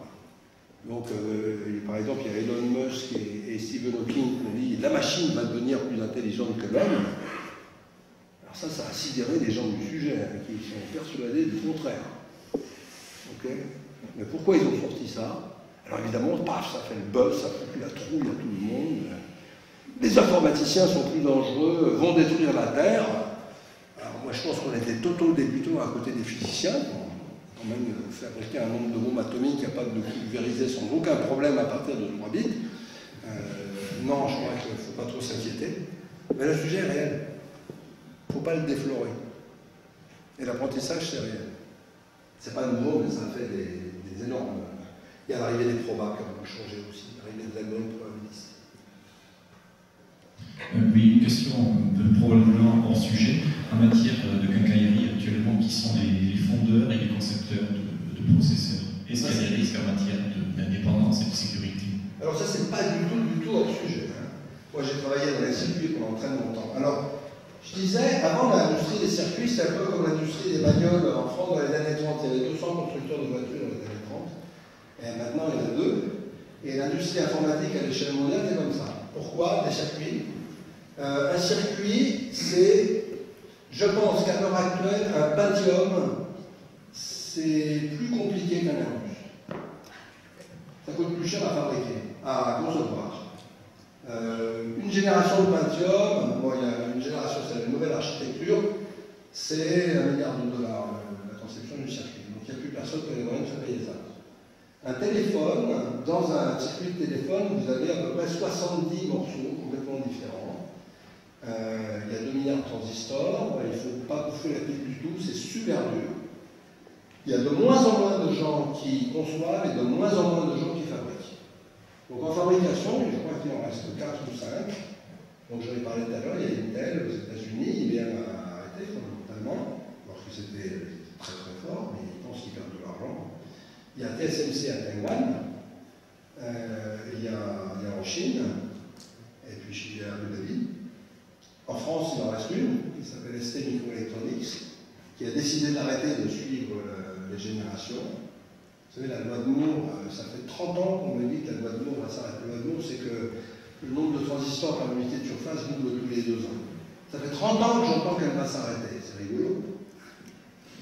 Donc, euh, par exemple, il y a Elon Musk et, Stephen Hawking qui ont dit la machine va devenir plus intelligente que l'homme. Alors ça, ça a sidéré les gens du sujet, hein, qui sont persuadés du contraire. Mais pourquoi ils ont sorti ça alors évidemment, paf, ça fait le buzz, ça fait la trouille à tout le monde. Les informaticiens sont plus dangereux, vont détruire la Terre. Alors moi je pense qu'on était totaux débutants à côté des physiciens, même fabriquer un nombre de bombes atomiques capable de pulvériser sans aucun problème à partir de 3 bits. Euh, non, je crois qu'il ne faut pas trop s'inquiéter. Mais le sujet est réel. Il ne faut pas le déflorer. Et l'apprentissage, c'est réel. C'est pas nouveau, mais ça fait des, énormes. Il y a l'arrivée des probas qui a changé aussi, l'arrivée des algorithmes probabilistes. Euh, oui, une question probablement hors sujet. En matière de quincaillerie qui sont les, fondeurs et les concepteurs de, processeurs Est-ce qu'il y a des risques en matière d'indépendance et de sécurité Alors ça, c'est pas du tout, du tout hors sujet. Hein. Moi, j'ai travaillé dans les circuits pendant très longtemps. Alors, je disais, avant l'industrie des circuits, c'était un peu comme l'industrie des bagnoles en France dans les années 30. Il y avait 200 constructeurs de voitures dans les années 30. Et maintenant, il y en a deux. Et l'industrie informatique à l'échelle mondiale, c'est comme ça. Pourquoi Des circuits? Euh, un circuit, c'est, je pense qu'à l'heure actuelle, un Pentium, c'est plus compliqué qu'un Airbus. Ça coûte plus cher à fabriquer, à concevoir. Euh, une génération de Pentium, bon, il y a une génération, c'est une nouvelle architecture, c'est un milliard de dollars, euh, la conception du circuit. Donc il n'y a plus personne qui a les moyens de se payer ça. Un téléphone, dans un circuit de téléphone, vous avez à peu près 70 morceaux complètement différents. Euh, il y a 2 milliards de transistors, il ne faut pas bouffer la pile du tout, c'est super dur. Il y a de moins en moins de gens qui conçoivent et de moins en moins de gens qui fabriquent. Donc en fabrication, je crois qu'il en reste 4 ou 5. Donc j'en ai parlé tout à l'heure, il y a Intel aux États-Unis, IBM a arrêté fondamentalement, parce que c'était très très fort, mais ils pensent qu'ils perdent de l'argent. Il y a TSMC à Taïwan, euh, il, y a, il, y a, en Chine, et puis il y a Abu Dhabi. En France, il en reste une, qui s'appelle ST Microelectronics, qui a décidé d'arrêter de suivre les générations. Vous savez, la loi de Moore, euh, ça fait 30 ans qu'on me dit que la loi de Moore va s'arrêter. La loi de Moore, c'est que le nombre de transistors par unité de surface double tous les deux ans. Ça fait 30 ans que j'entends qu'elle va s'arrêter. C'est rigolo.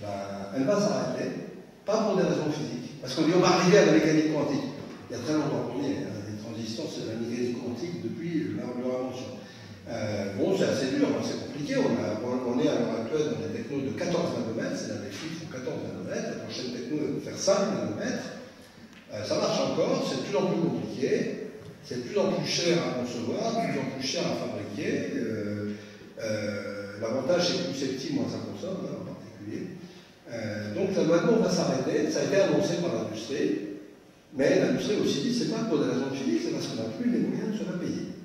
Ben, elle va s'arrêter, pas pour des raisons physiques. Parce qu'on dit on va arriver à la mécanique quantique. Il y a très longtemps qu'on est. Hein. Les transistors, c'est la mécanique quantique depuis leur invention. Euh, bon, c'est assez dur, hein, c'est compliqué. On, est à l'heure actuelle dans des technos de 14 nanomètres, c'est la chiffres font 14 nanomètres, la prochaine techno va faire 5 nanomètres. Euh, ça marche encore, c'est de plus en plus compliqué, c'est de plus en plus cher à concevoir, de plus en plus cher à fabriquer. Euh, l'avantage, c'est que plus c'est petit, moins ça consomme, hein, en particulier. donc la loi de va s'arrêter, ça a été annoncé par l'industrie, mais l'industrie aussi dit c'est pas pour des raisons physiques, c'est parce qu'on n'a plus les moyens de se la payer.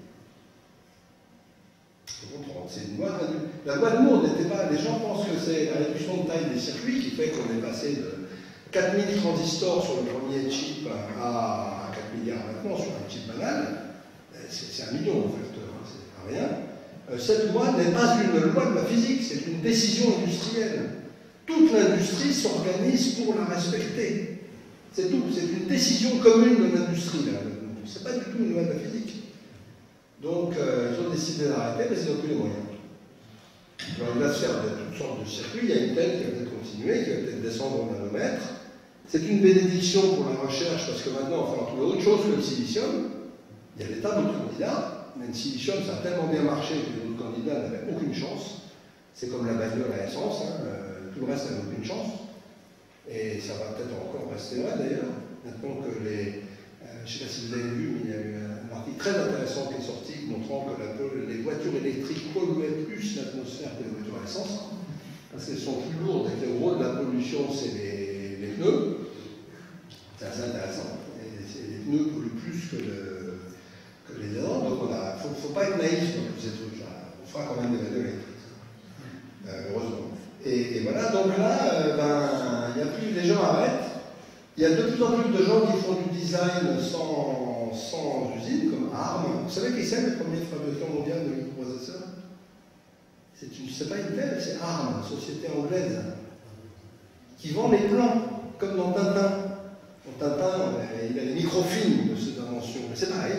La loi de Moore n'était pas. Les gens pensent que c'est la réduction de taille des circuits qui fait qu'on est passé de 4000 transistors sur le premier chip à 4 milliards maintenant sur un chip banal. C'est un million en fait, hein, c'est rien. Euh, cette loi n'est pas une loi de la physique, c'est une décision industrielle. Toute l'industrie s'organise pour la respecter. C'est tout, c'est une décision commune de l'industrie. C'est pas du tout une loi de la physique. Donc, euh, ils ont décidé d'arrêter, mais ils n'ont plus les moyens. Alors, il va se faire toutes sortes de circuits. Il y a une telle qui va peut-être continuer, qui va peut-être descendre au nanomètre. C'est une bénédiction pour la recherche, parce que maintenant, on va trouver autre chose que le silicium. Il y a des tas d'autres candidats, mais le silicium, ça a tellement bien marché que les autres candidats n'avaient aucune chance. C'est comme la bagnole à essence, hein, euh, tout le reste n'a aucune chance. Et ça va peut-être encore rester vrai d'ailleurs, maintenant que les. Euh, je ne sais pas si vous avez vu, mais il y a eu un article très intéressant qui est sorti montrant que les voitures électriques polluaient plus l'atmosphère que les voitures à essence, parce qu'elles sont plus lourdes et que le rôle de la pollution, c'est les, pneus. C'est assez intéressant. les pneus polluent plus que, les autres, donc il ne faut, pas être naïf dans tous ces trucs-là. On fera quand même des voitures électriques, euh, heureusement. Et, voilà, donc là, euh, ben, il a plus, les gens arrêtent. Il y a de plus en plus de gens qui font du design sans, sans usine, comme ARM. Vous savez qui c'est le premier fabricant mondial de microprocesseurs? C'est pas Intel, c'est ARM, une société anglaise, qui vend les plans, comme dans Tintin. Dans Tintin, il a des microfilms de cette invention, mais c'est pareil.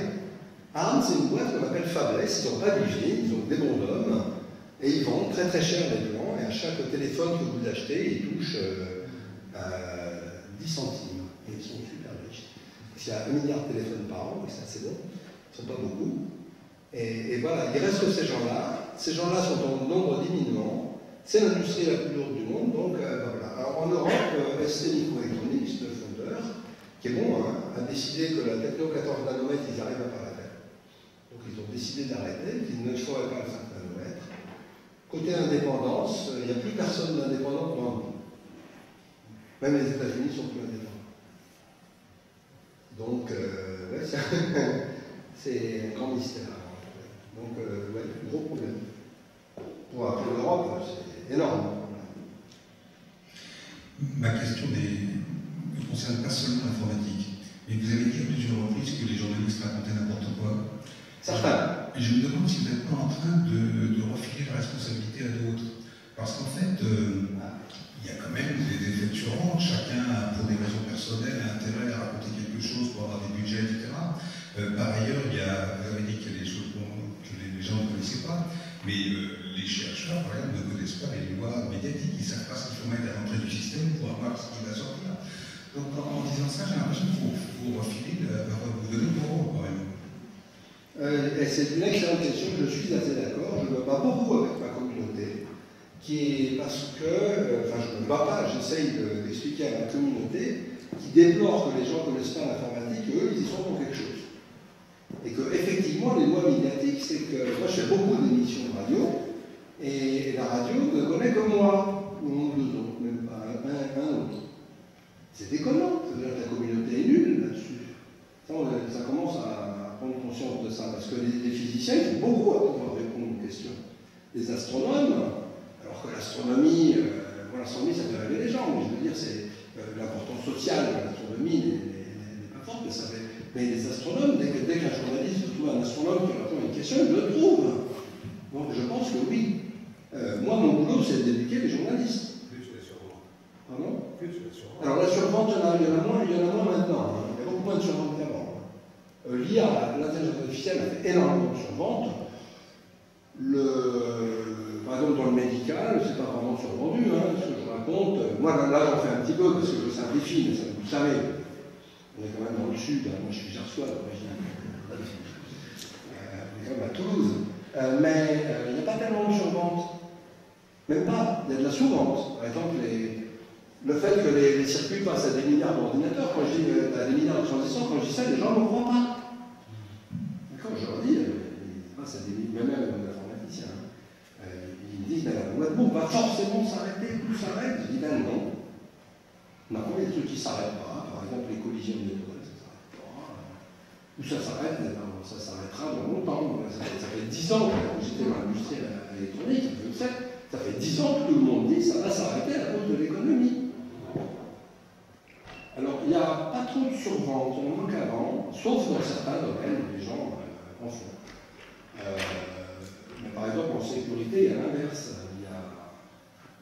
ARM, c'est une boîte qu'on appelle Fabless, ils n'ont pas d'usine, ils ont des bonshommes, et ils vendent très très cher les plans, et à chaque téléphone que vous achetez, ils touchent euh, 10 centimes. Et ils sont. Il y a un milliard de téléphones par an, et c'est assez bon. Ils ne sont pas beaucoup. Et, voilà, il reste que ces gens-là. Ces gens-là sont en nombre diminuant. C'est l'industrie la plus lourde du monde. Donc euh, voilà. Alors, en Europe, euh, ST Microelectronics, le fondeur, qui est bon, hein, a décidé que la techno 14 nanomètres, ils arrivent à pas la. Donc ils ont décidé d'arrêter, qu'ils n'exploraient pas le certain Côté indépendance, il n'y a plus personne d'indépendant dans le monde. Même les États-Unis sont plus indépendants. Donc, euh, ouais, c'est un [laughs] grand mystère. Donc, euh, ouais, gros problème. Pour, pour l'Europe, c'est énorme. Ma question ne concerne pas seulement l'informatique, mais vous avez dit à plusieurs reprises que les journalistes racontaient n'importe quoi. Certains. Et je me demande si vous n'êtes pas en train de, de, refiler la responsabilité à d'autres. Parce qu'en fait, euh, il y a quand même des effets de chacun, pour des raisons personnelles, a intérêt à raconter pour avoir des budgets, etc. Euh, par ailleurs, il y a, vous avez dit qu'il y a des choses que les, gens ne connaissaient pas, mais euh, les chercheurs, par exemple, ne connaissent pas les lois médiatiques, ils ne savent pas ce qu'il faut mettre à l'entrée du système pour avoir ce qui va sortir. Donc en, disant ça, j'ai l'impression qu'il faut, refiler, vous donner le rôle. Euh, c'est une excellente question, je suis assez d'accord. Je ne me bats beaucoup avec ma communauté, qui est parce que, euh, enfin, je ne me bats pas, j'essaye d'expliquer à ma communauté déplore que les gens ne connaissent pas l'informatique, eux, ils y sont pour quelque chose. Et que, effectivement, les lois médiatiques, c'est que moi, je fais beaucoup d'émissions de radio, et la radio ne connaît que moi, ou deux autres, même pas un, un autre. C'est déconnant, c'est-à-dire que la communauté est nulle là-dessus. Ça, commence à prendre conscience de ça, parce que les, physiciens, ils ont beaucoup à pouvoir répondre aux questions. Les astronomes, alors que l'astronomie, euh, l'astronomie, ça fait rêver les gens, mais je veux dire, c'est l'importance sociale de l'astronomie n'est pas forte, mais ça fait. Mais les astronomes, dès, dès qu'un journaliste trouve un astronome qui répond à une question, il le trouve. Donc je pense que oui. Euh, moi, mon boulot, c'est d'éduquer les journalistes. Plus la survente. Pardon? Plus la survente. Alors la survente, il y en a, il y en a moins, il y en a moins maintenant. Hein. Il y a beaucoup moins de survente qu'avant. Euh, L'IA, l'intelligence artificielle, a fait énormément de survente. Le, par exemple, dans le médical, c'est pas vraiment survendu, hein, raconte. Moi, là, j'en fais un petit peu parce que je simplifie, mais ça, vous savez, on est quand même dans le sud, hein. moi je suis gersois d'origine. Euh, on est quand même à Toulouse. Euh, mais euh, il n'y a pas tellement de survente. Même pas, il y a de la sous-vente. Par exemple, le fait que les, circuits passent à des milliards d'ordinateurs, quand je dis à des milliards de transistors, quand je dis ça, les gens ne me croient pas. Quand je leur dis, euh, c'est des même d'informaticiens, hein. euh, ils disent, ben, le notebook va forcément s'arrêter, tout s'arrête. Je dis, ben non. Non, il y a des trucs qui ne s'arrêtent pas. Par exemple, les collisions d'étoiles, ça ne s'arrête pas. Ou ça s'arrête, ça s'arrêtera dans longtemps. Ça fait, ça fait 10 ans que j'étais dans l'industrie électronique, je sais. Ça fait 10 ans que tout le monde dit ça va s'arrêter à cause de l'économie. Alors, il n'y a pas trop de survente, on moins qu'avant, sauf dans certains domaines où les gens euh, en font. Euh, par exemple, en sécurité, à l'inverse,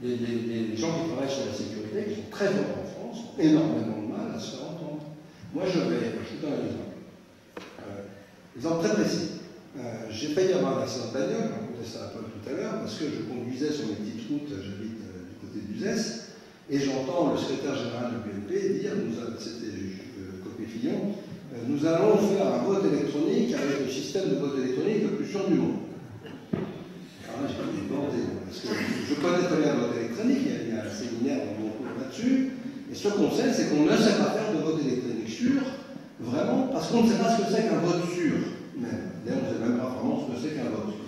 il y a des, gens qui travaillent sur la sécurité, qui sont très forts en France, ont énormément de mal à se faire entendre. Moi, je vais, je vous donne un exemple. Euh, exemple très précis. Euh, j'ai failli avoir un accident de bagnole, on racontait ça un peu tout à l'heure, parce que je conduisais sur mes petites routes, j'habite du côté d'Uzès, et j'entends le secrétaire général du BNP dire, c'était euh, Copé Fillon, euh, nous allons faire un vote électronique avec le système de vote électronique le plus sûr du monde. Je connais très bien le vote électronique, il y a, un séminaire dans mon cours là-dessus, et ce qu'on sait, c'est qu'on ne sait pas faire de vote électronique sûr, vraiment, parce qu'on ne sait pas ce que c'est qu'un vote sûr, même. D'ailleurs, on ne sait même pas vraiment ce que c'est qu'un vote sûr.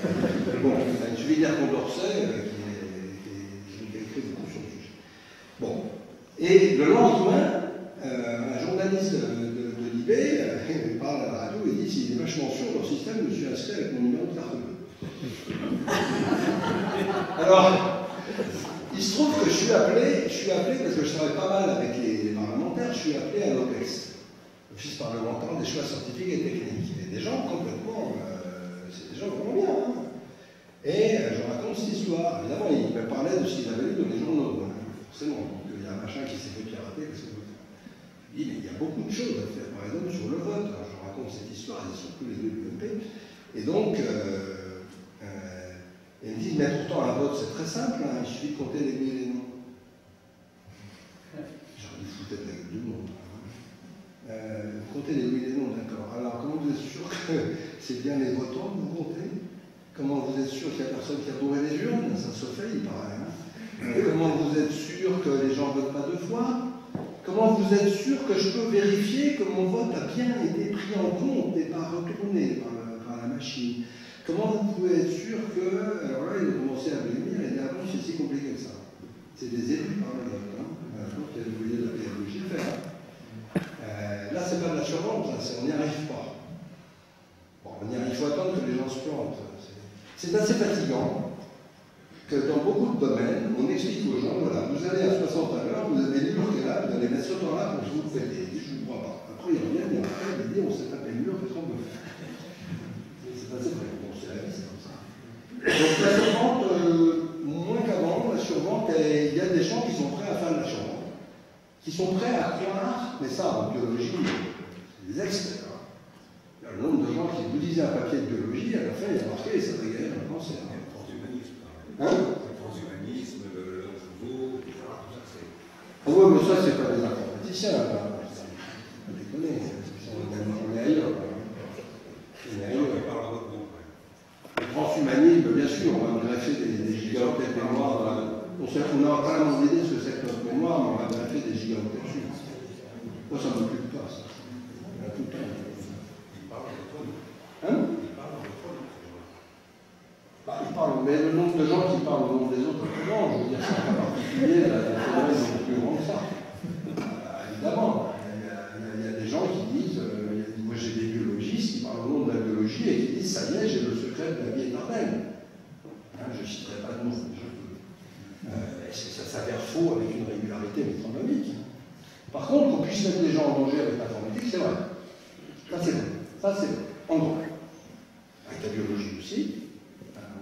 [laughs] bon, il suffit de dire Condorcet, euh, qui est écrit beaucoup sur le sujet. Bon. Et le lendemain, euh, un journaliste de, de, euh, [laughs] parle à la radio et dit s'il est vachement sûr, leur système, je suis inscrit avec mon numéro de carte [laughs] Alors, il se trouve que je suis appelé, je suis appelé parce que je travaille pas mal avec les, parlementaires, je suis appelé à l'OPEX, Office parlementaire des choix scientifiques et techniques. Et des gens complètement, euh, c'est des gens vraiment bien. Hein. et je raconte cette histoire. Évidemment, il me parlait de ce qu'il avait lu dans les journaux. Forcément. Donc il y a un machin qui s'est fait pirater, qu'est-ce que Il dit, mais il y a beaucoup de choses à faire, par exemple sur le vote. Alors, je raconte cette histoire, et surtout les deux du MP. Et donc, euh, euh, ils me disent, mais pourtant un vote c'est très simple, hein, il suffit de compter les oui et les non. [laughs] J'en ai foutu de la gueule du monde. Hein. Euh, compter les oui et les non, d'accord. Alors, comment vous êtes sûr que [laughs] c'est bien les votants que vous comptez? Comment vous êtes sûr qu'il n'y a personne qui a bourré les urnes? Ça se fait, il paraît. Hein Comment vous êtes sûr que les gens ne votent pas deux fois? Comment vous êtes sûr que je peux vérifier que mon vote a bien été pris en compte et pas retourné par, la machine? Comment vous pouvez être sûr que. Alors là, il a commencé à venir et avant, c'est si compliqué que ça. C'est des élus par exemple. Hein. Je pense qu'il a de la pédagogie faire. Euh, là, c'est pas de la survente, on n'y arrive pas. Bon, on y arrive, il faut attendre que les gens se plantent. C'est assez fatigant que dans beaucoup de domaines, on explique aux gens, voilà, vous allez à 60 à l'heure, vous avez qui est là, vous allez mettre ce temps-là, je vous faites des, je ne crois pas. Après, ils reviennent et après, ils disent, on s'est tapé le mur, qu'on veut faire C'est assez vrai, bon, c'est la vie, c'est comme ça. Donc la survente, euh, moins qu'avant, la survente, il y a des gens qui sont prêts à faire de la survente, qui sont prêts à croire, mais ça, en biologie, c'est des experts. Hein. Il y a le nombre de gens qui vous disaient un papier de biologie, à la fin, il y a marqué, ça va guérir un cancer. Hein le transhumanisme, le, le tout ça, c'est. Ah oui, mais ça, c'est pas des informaticiens, là. Pas déconner, on est ailleurs. On est ailleurs. Le transhumanisme, bien sûr, on va greffer des, des gigaoctets de mémoire. On, sait, on a pas vraiment idée de ce que c'est que notre mémoire, mais on va greffer des gigaoctets dessus. Moi, ça ne m'occupe pas, ça. On a tout le temps. Hein bah, il parle, mais le nombre de gens qui parlent au nom des autres, non, je veux dire, c'est un cas particulier, la phénomène est plus grand que ça. Euh, évidemment, il y, a, il y, a, des gens qui disent, euh, moi j'ai des biologistes qui parlent au nom de la biologie et qui disent, ça y est, j'ai le secret de la vie éternelle. Hein, je ne citerai pas de nom, je peux. Euh, ça s'avère faux avec une régularité métronomique. Par contre, qu'on puisse mettre les gens en danger avec l'informatique, c'est vrai. Ça c'est vrai. Ça c'est vrai. En gros. Avec la biologie aussi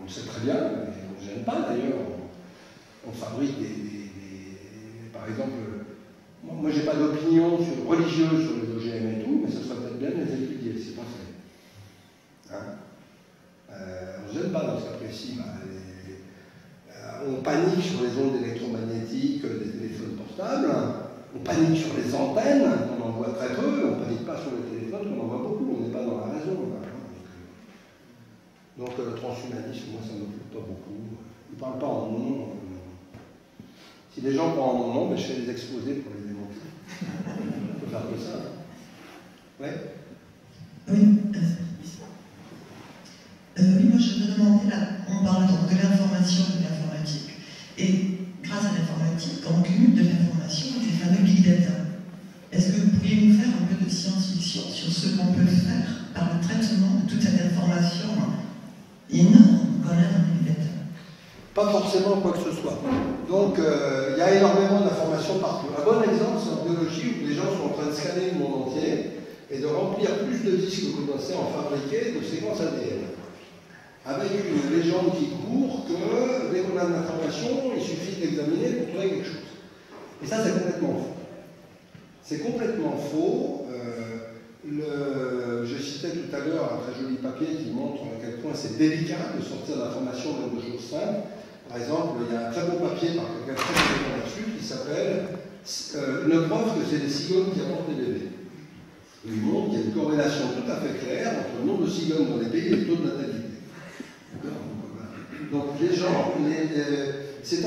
on sait très bien, mais on ne gêne pas d'ailleurs. On, on, fabrique des, des, des, Par exemple, moi j'ai pas d'opinion religieuse sur les OGM et tout, mais ça serait peut-être bien de les étudier, c'est pas fait. Hein euh, on ne gêne pas dans ce cas précis. Bah, les, euh, on panique sur les ondes électromagnétiques des téléphones portables, on panique sur les antennes, on en voit très peu, on ne panique pas sur les téléphones, on en voit beaucoup, on n'est pas dans la raison. Hein. Donc le transhumanisme, moi, ça ne m'occupe pas beaucoup. Ils ne parlent pas en mon nom. Si les gens parlent en mon nom, mais je fais des exposés pour les démonter. On peut faire que ça. Ouais Oui. Euh, oui, moi je me demandais, là, on parle donc de l'information et de l'informatique. Et grâce à l'informatique, on cumule de l'information des fameux big data. Est-ce que vous pourriez nous faire un peu de science-fiction sur ce qu'on peut faire par le traitement de toute cette information énorme quand même un big data? Pas forcément quoi que ce soit. Donc euh, il y a énormément d'informations partout. Un bon exemple, c'est en biologie où les gens sont en train de scanner le monde entier et de remplir plus de disques que vous en fabriquer de séquences ADN avec une légende qui court que dès qu'on a de l'information, il suffit d'examiner pour trouver quelque chose. Et ça, c'est complètement faux. C'est complètement faux. Euh, je citais tout à l'heure un très joli papier qui montre à quel point c'est délicat de sortir d'informations même de choses simples. Par exemple, il y a un très beau papier par quelqu'un très là-dessus qui s'appelle euh, Une preuve que c'est les cigognes qui apportent des bébés. Il montre qu'il y a une corrélation tout à fait claire entre le nombre de cigognes dans les pays et le taux de natalité. Donc les gens, les, c'est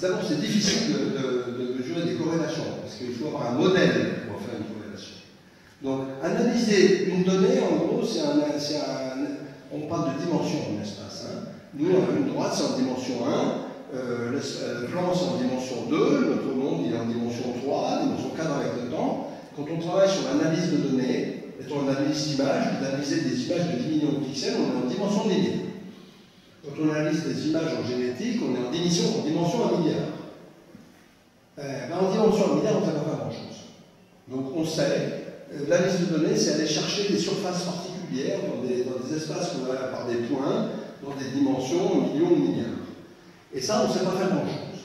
d'abord c'est difficile de, mesurer des corrélations, parce qu'il faut avoir un modèle pour faire une corrélation. Donc analyser une donnée, en gros, c'est un, un, On parle de dimension en espace. Hein? Nous, on a une droite, c'est en dimension 1, euh, c'est en dimension 2, notre monde, il est en dimension 3, dimension 4 avec le temps. Quand on travaille sur l'analyse de données, et on analyse d'images, d'analyser des images de 10 millions de pixels, on est en dimension linéaire. Quand on analyse des images en génétique, on est en dimension, en dimension 1 milliard. Euh, ben en dimension 1 milliard, on ne sait pas grand-chose. Donc on sait, euh, l'analyse de données, c'est aller chercher des surfaces particulières dans des, espaces qu'on a par des points, dans des dimensions millions de milliards. Et ça, on ne sait pas faire grand-chose.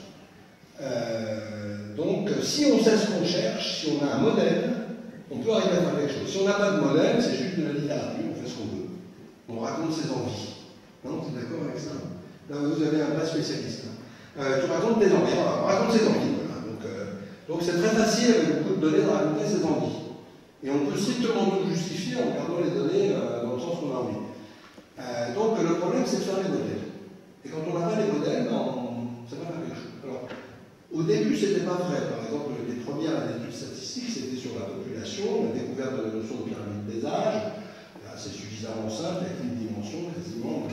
Euh, donc, si on sait ce qu'on cherche, si on a un modèle, on peut arriver à faire quelque chose. Si on n'a pas de modèle, c'est juste de la littérature, on fait ce qu'on veut. On raconte ses envies. Non, tu es d'accord avec ça? Là, vous avez un vrai spécialiste. Euh, tu racontes tes envies, on raconte ses envies. Voilà. Donc, euh, c'est très facile avec beaucoup de données de raconter ses envies. Et on peut strictement tout justifier en regardant les données dans le sens qu'on a envie. Donc le problème, c'est de faire les modèles. Et quand on n'a pas les modèles, ben, on ne sait pas quelque chose. Alors, au début, c'était pas vrai. Par exemple, les premières études statistiques, c'était sur la population, la découverte de la notion de pyramide des âges, c'est suffisamment simple, avec une dimension quasiment.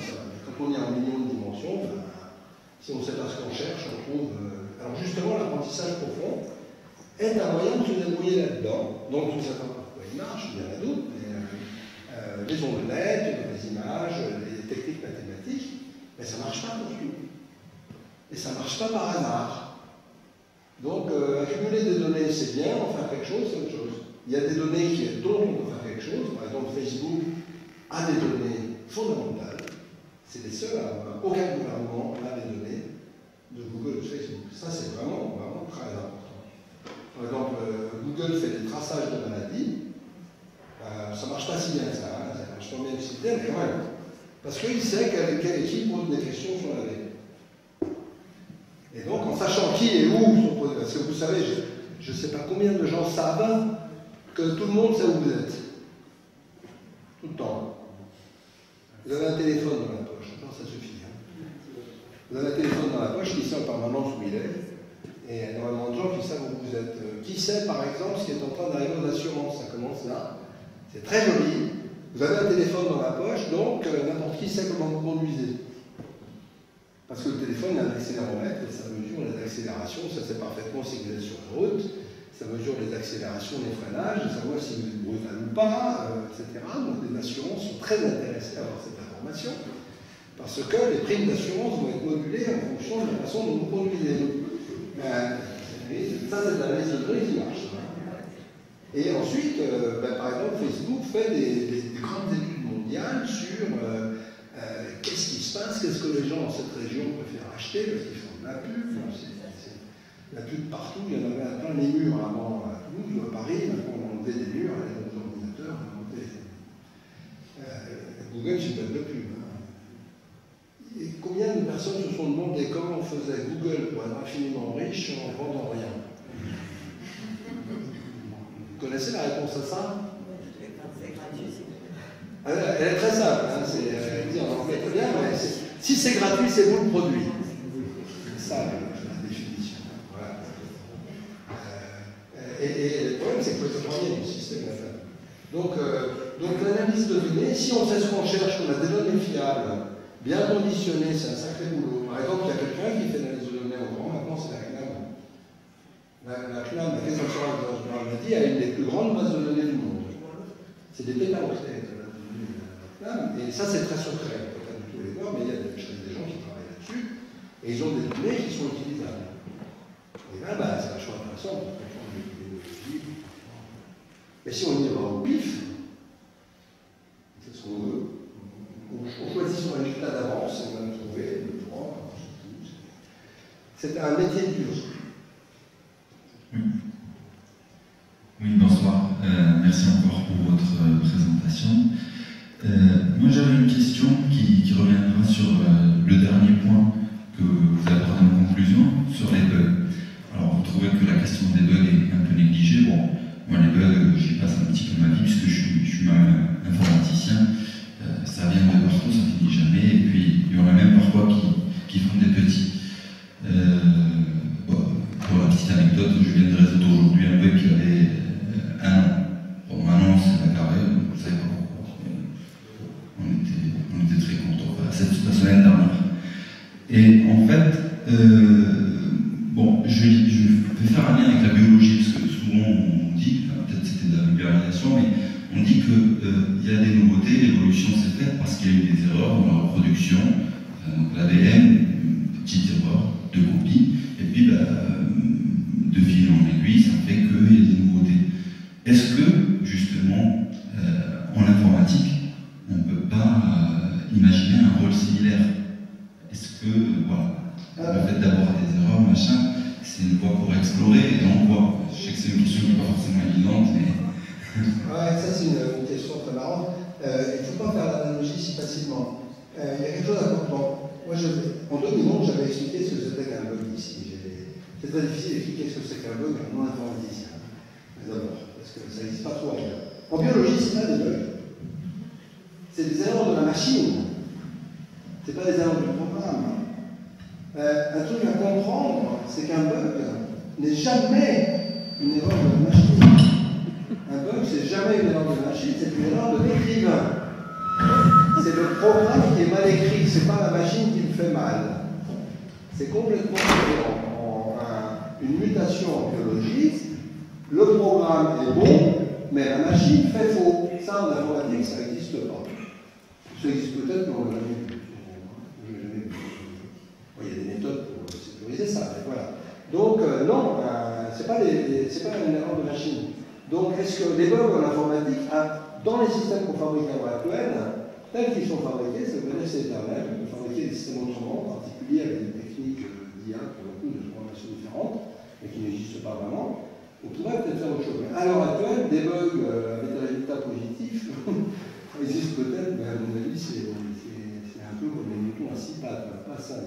Quand on est en millions de dimensions, ben, si on ne sait pas ce qu'on cherche, on trouve. Euh, alors justement, l'apprentissage profond est un moyen de se débrouiller là-dedans. Donc, on ne sait pas pourquoi il marche, il y en a d'autres, mais euh, les onglettes, les images, les techniques mathématiques, mais ça ne marche pas pour tout. Et ça ne marche pas par hasard. Donc, euh, accumuler des données, c'est bien, en faire quelque chose, c'est autre chose. Il y a des données qui, dont on peut faire quelque chose. Par exemple, Facebook a des données fondamentales. C'est les seuls à avoir. Aucun gouvernement n'a des données de Google ou de Facebook. Ça, c'est vraiment, vraiment très important. Par exemple, euh, Google fait des traçages de maladies. Euh, ça ne marche pas si bien que ça. Hein. Ça marche pas bien si bien, mais quand même. Parce qu'il sait quelle, quelle équipe pose des questions sur la vie. Et donc, en sachant qui et où sont posés, parce que vous savez, je ne sais pas combien de gens savent que tout le monde sait où vous êtes. Tout le temps. Vous avez un téléphone dans la poche, non, ça suffit. Hein. Vous avez un téléphone dans la poche qui sait en permanence où il est. Et il y a énormément de gens qui savent où vous êtes. Euh, qui sait, par exemple, ce qui est en train d'arriver aux assurances Ça commence là. C'est très joli. Vous avez un téléphone dans la poche, donc euh, n'importe qui sait comment vous conduisez. Parce que le téléphone a un accéléromètre et ça mesure les accélérations, ça sait parfaitement si vous êtes sur la route, ça mesure les accélérations, les freinages, ça voit si vous êtes brutal ou pas, euh, etc. Donc les assurances sont très intéressées à avoir cette information, parce que les primes d'assurance vont être modulées en fonction de la façon dont vous conduisez. Euh, ça, c'est de données qui marche. Et ensuite, ben, par exemple, Facebook fait des, grandes études mondiales sur euh, qu'est-ce qui se passe Qu'est-ce que les gens dans cette région préfèrent acheter Parce qu'ils font de la pub. la pub partout. Il y en avait à plein les murs avant à Toulouse ou à Paris. Maintenant, on enlevait des murs avec nos ordinateurs. Euh, Google, c'est pas de pub. Hein. Et combien de personnes se sont demandé comment on faisait Google pour être infiniment riche en vendant rien? Vous connaissez la réponse à ça? Elle est très simple, hein, c'est euh, dire en anglais très bien, mais si c'est gratuit, c'est vous le produit. C'est ça la, définition. Voilà. Euh, et, le problème, c'est que vous êtes du système Donc, euh, donc l'analyse de données, si on sait ce qu'on cherche, qu'on a des données fiables, bien conditionnées, c'est un sacré boulot. Par exemple, il y a quelqu'un qui fait l'analyse de données en grand, maintenant c'est la CNAM. La, la CNAM, la Caisse d'assurance a une des plus grandes bases de données du monde. C'est des pétales. Et ça, c'est très secret. On ne peut pas du tout les voir, mais il y a des, gens qui travaillent là-dessus. Et ils ont des données qui sont utilisables. Et là, bah, c'est vachement intéressant Mais si on y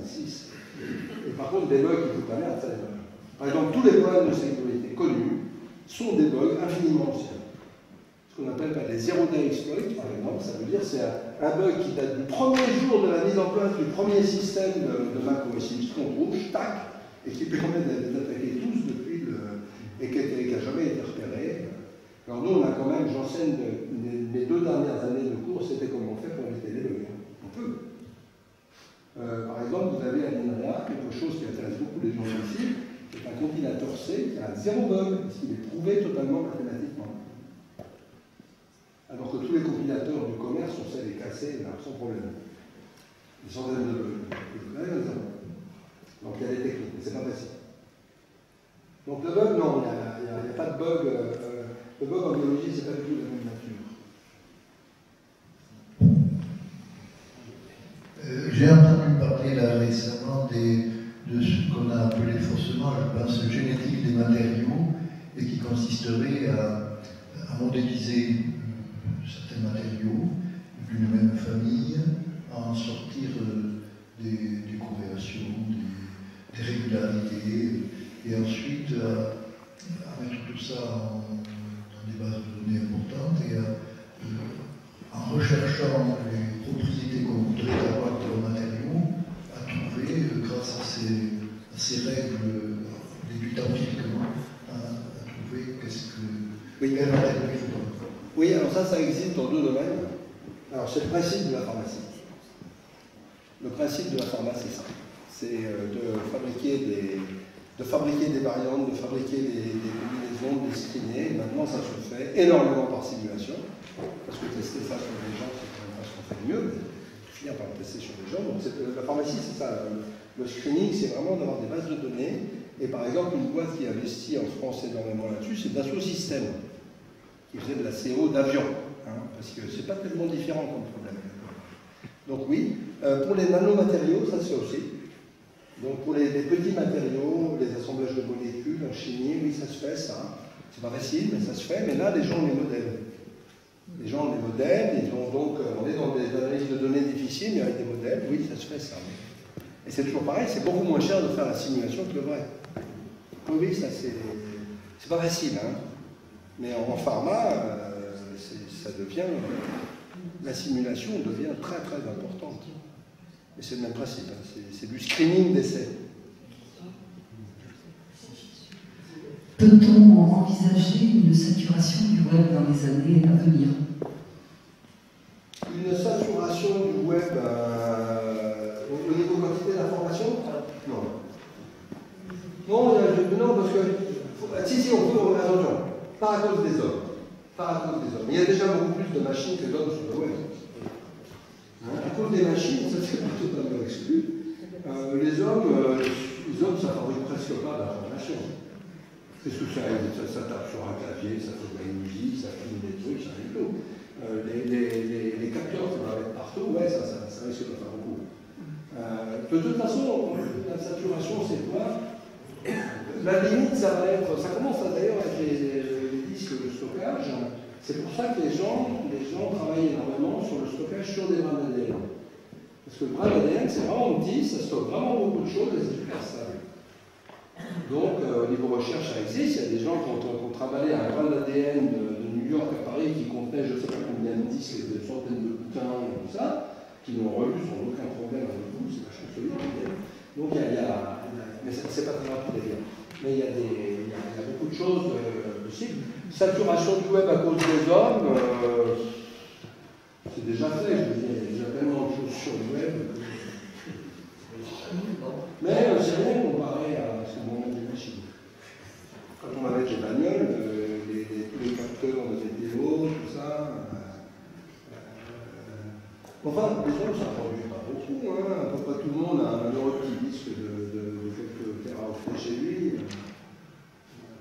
6. Et par contre, des bugs qui la merde, ça Par exemple, tous les problèmes de sécurité connus sont des bugs infiniment anciens. Ce qu'on appelle les zero day exploits, par exemple, ça veut dire c'est un, bug qui date du premier jour de la mise en place du premier système de, de Mac OS X trouve, tac, et qui permet d'attaquer tous depuis le. et qui n'a jamais été repéré. Alors nous, on a quand même, j'enseigne mes deux dernières années de cours, c'était comment on fait pour les bugs. On peut. Euh, par exemple, vous avez à l'INREA quelque chose qui intéresse beaucoup les gens ici, c'est un compilateur C qui a zéro bug, parce est prouvé totalement mathématiquement. Alors que tous les compilateurs du commerce, on sait les casser sans problème. Des centaines de bugs. Donc il y a des techniques, mais c'est pas facile. Donc le bug, non, il n'y a, pas de bug. Euh, le bug en biologie, c'est pas du tout la même j'ai entendu parler là récemment de ce qu'on a appelé faussement, je pense, génétique des matériaux, et qui consisterait à, modéliser euh, certains matériaux d'une même famille, à en sortir euh, des, corrélations, des, régularités, et ensuite à, mettre tout ça dans des bases de données importantes et en recherchant les propriétés qu'on voudrait avoir de matériaux, à trouver, euh, grâce à ces, règles déduites empiriquement, à, trouver qu'est-ce que. Oui. Quel Oui, alors ça, existe dans deux domaines. Alors, c'est le principe de la pharmacie. Le principe de la pharmacie, c'est euh, de fabriquer des, de fabriquer des variantes, de fabriquer des, des combinaisons, de les screener. Maintenant, ça se fait énormément par simulation, parce que tester ça sur des gens, c'est quand même pas ce qu'on fait mieux, mais finir par le tester sur des gens. Donc la pharmacie, c'est ça. Le screening, c'est vraiment d'avoir des bases de données. Et par exemple, une boîte qui investit en France énormément là-dessus, c'est Dassault Systèmes, qui faisait de la CO d'avion. Hein, parce que c'est pas tellement différent comme problème. Donc oui, euh, pour les nanomatériaux, ça se fait aussi. Donc pour les, petits matériaux, les assemblages de molécules en chimie, oui, ça se fait, ça. C'est pas facile, mais ça se fait. Mais là, les gens ont les modèles. Les gens ont des modèles, ils ont donc, euh, on est dans des analyses de données difficiles, mais avec des modèles, oui, ça se fait ça. Et c'est toujours pareil, c'est beaucoup moins cher de faire la simulation que le vrai. Oui, ça c'est. C'est pas facile, hein. Mais en pharma, euh, ça devient. La simulation devient très très importante. Et c'est le même principe, hein. c'est du screening d'essai. Peut-on envisager une saturation du web dans les années à venir? Une saturation du web euh, au niveau quantité d'information Non. Non, non, parce que. Si, si, on peut, attention, pas à cause des hommes. Pas à cause des hommes. Il y a déjà beaucoup plus de machines que d'hommes sur le web. Hein, à cause des machines, ça c'est pas totalement exclu. Euh, les hommes, euh, les hommes, ça fabrique presque pas d'information. Qu'est-ce que ça, ça, ça, tape sur un clavier, ça fait la musique, ça fait des trucs, ça fait tout. Euh, les, capteurs qu'on va mettre partout, ouais, ça, risque de faire beaucoup. De toute façon, la saturation, c'est quoi? La limite, ça va être, ça commence d'ailleurs avec les, C'est pour ça que les gens, les gens travaillent énormément sur le stockage sur des brins d'ADN. Parce que le brin d'ADN, c'est vraiment petit, ça stocke vraiment beaucoup de choses et c'est super stable. Donc, euh, au niveau recherche, ça existe. Il y a des gens qui ont, travaillé à un brin d'ADN de, de, New York à Paris qui contenait je ne sais pas combien de disques, des centaines de bouquins et tout ça, qui l'ont relu sans aucun problème avec vous, c'est vachement solide. Donc, il y a, il y a mais c'est pas très rapide. Mais il y a, des, il y a, il y a beaucoup de choses euh, possibles. Saturation du web à cause des hommes, euh, c'est déjà fait, je veux dire, il y a déjà tellement de choses sur le web. Mais euh, c'est rien comparé à ce moment des machines. Quand on avait les bagnoles, euh, les, les, tous les capteurs de tout ça. enfin, les gens, ça ne produit pas beaucoup. Hein. Tout le monde a un euro petit disque de quelques teraoctets chez lui.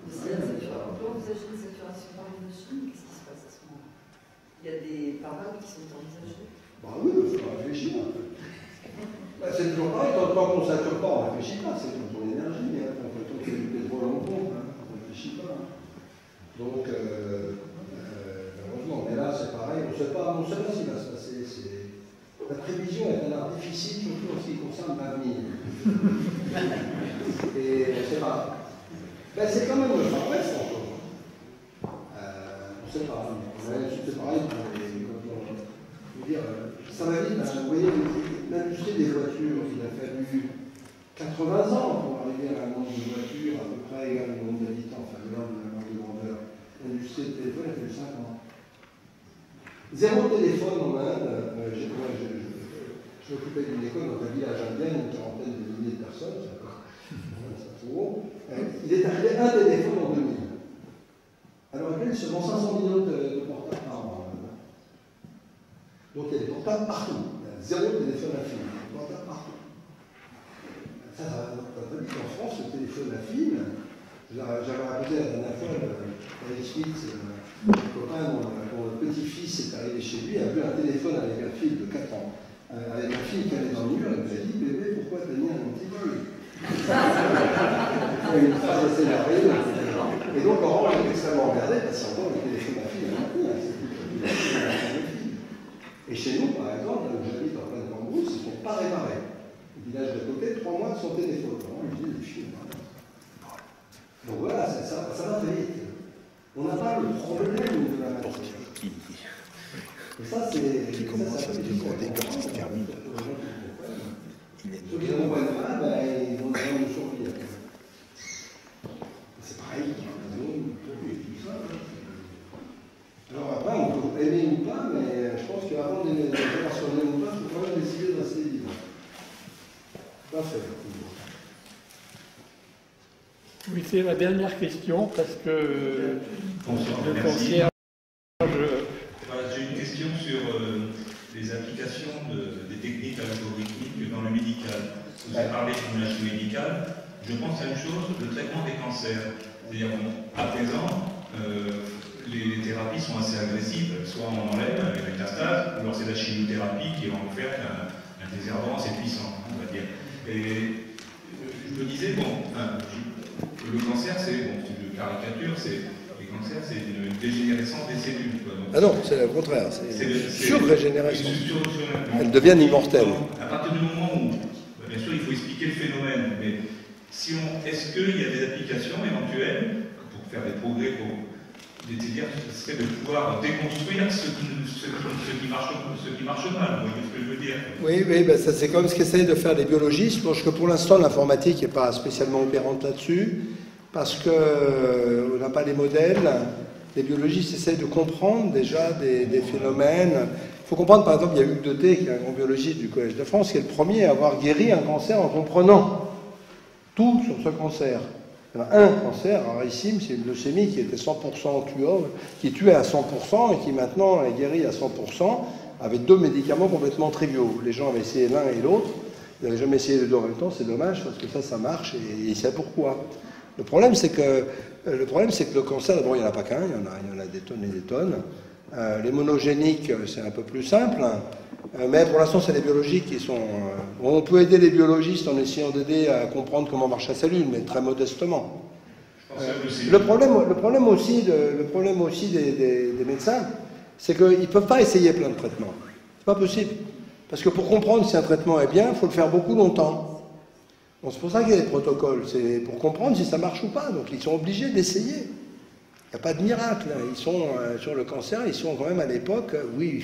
Mais s'il y a une saturation, on peut envisager une saturation par les machines, qu'est-ce qui se passe à ce moment-là Il y a des paroles qui sont envisagées Bah oui, il faut réfléchir. Bah, c'est toujours pareil, tant, qu'on ne sature pas, on ne réfléchit pas, c'est comme pour l'énergie, hein. on fait du pétrole en pompe, hein. on ne réfléchit pas. hein. Donc, euh, euh, heureusement, mais là c'est pareil, on ne sait pas, on sait ce qui va se passer. La prévision est un art difficile, surtout en ce qui concerne l'avenir. Et on ne sait pas. Ben, c'est quand même le Far West encore. Euh, on ne sait pas. C'est pareil je veux dire, euh, ça va vite. hein. Vous voyez, l'industrie des voitures, il a fallu 80 ans pour arriver à un nombre de voitures à peu près égal au nombre d'habitants, enfin, de l'ordre de la de grandeur. L'industrie du téléphone a fallu 5 ans. Zéro téléphone en Inde. Euh, je, je, m'occupais d'une école dans un village indien, une quarantaine de milliers de personnes, trop. Euh, Il est arrivé un téléphone en 2000. Alors actuelle, se vend 500 millions de, portables par en. Donc il y a des portables partout. Il y a zéro téléphone à fil. Des portables partout. Ça, ça veut dire qu'en France, le téléphone à fil, j'avais raconté la dernière fois, Eric euh, un copain dont, dont le petit-fils est arrivé chez lui, a vu un téléphone avec un fil de 4 ans, euh, avec un fil qui allait dans le mur, il lui a dit Bébé, pourquoi t'as mis un anti-vol? [laughs] Une phrase assez. Et donc Laurent est extrêmement regardé parce qu'encore le téléphone à fil est. Et chez nous, par exemple, là où j'habite en pleine Cambrousse, ils ne sont pas réparés. Le village d'à côté, trois mois de son téléphone. Vraiment, ils des films. Donc voilà, ça, ça, ça va très vite. On n'a pas le problème de la matière. Et ça, c'est. Qui commence à se demander quand se termine. Ceux qui comprennent pas, ben, ils vont devoir nous survivre. C'est pareil pour Amazon, pour et tout ça. hein. Alors après, on peut aimer ou pas, mais je pense qu'avant de de savoir si on aime ou pas, il faut quand même décider de rester libre. Pas fait. Oui, c'est ma dernière question parce que Bonsoir, le merci. concierge. Voilà, J'ai une question sur euh, les applications de- des techniques algorithmiques dans le médical. Vous avez parlé de l'image médicale. Je pense à une chose, le traitement des cancers. C'est-à-dire, bon, à présent, euh, les, les thérapies sont assez agressives. Soit on enlève avec la métastase, ou alors c'est la chimiothérapie qui va en faire un, un désherbant assez puissant, on va dire. Et euh, je me disais, bon, le cancer, c'est, bon, c'est une caricature, c'est, c'est une dégénérescence des cellules. quoi. Donc, Ah non, c'est le contraire, c'est une surrégénération. Elles deviennent immortelles. À partir du moment où, bah, bien sûr, il faut expliquer le phénomène, mais si on, est-ce qu'il y a des applications éventuelles pour faire des progrès, pour, c'est-à-dire, ce serait de pouvoir déconstruire ce qui, marche, mal, vous voyez ce dire? Oui, oui, ben ça c'est comme ce qu'essayent de faire les biologistes. Je que pour l'instant l'informatique n'est pas spécialement opérante là-dessus, parce qu'on n'a pas les modèles. Les biologistes essayent de comprendre déjà des, des phénomènes. Il faut comprendre, par exemple, il y a Hugues Doté, qui est un grand biologiste du Collège de France, qui est le premier à avoir guéri un cancer en comprenant tout sur ce cancer. Un cancer rarissime, c'est une leucémie qui était 100% tueur, qui tuait à 100% et qui maintenant est guérie à 100% avec deux médicaments complètement triviaux. Les gens avaient essayé l'un et l'autre, ils n'avaient jamais essayé les deux en même temps, c'est dommage parce que ça, ça marche et il sait pourquoi. Le problème, c'est que, le cancer, d'abord, il n'y en a pas qu'un, il y en a, des tonnes et des tonnes. Euh, les monogéniques, c'est un peu plus simple, hein. Mais pour l'instant, c'est les biologiques qui sont. euh, on peut aider les biologistes en essayant d'aider à comprendre comment marche la cellule, mais très modestement. Euh, le, problème, le problème aussi, le problème aussi des, médecins, c'est qu'ils ne peuvent pas essayer plein de traitements. C'est pas possible. Parce que pour comprendre si un traitement est bien, il faut le faire beaucoup longtemps. C'est pour ça qu'il y a des protocoles. C'est pour comprendre si ça marche ou pas. Donc ils sont obligés d'essayer. Il n'y a pas de miracle. hein. Ils sont euh, sur le cancer, ils sont quand même à l'époque, euh, oui,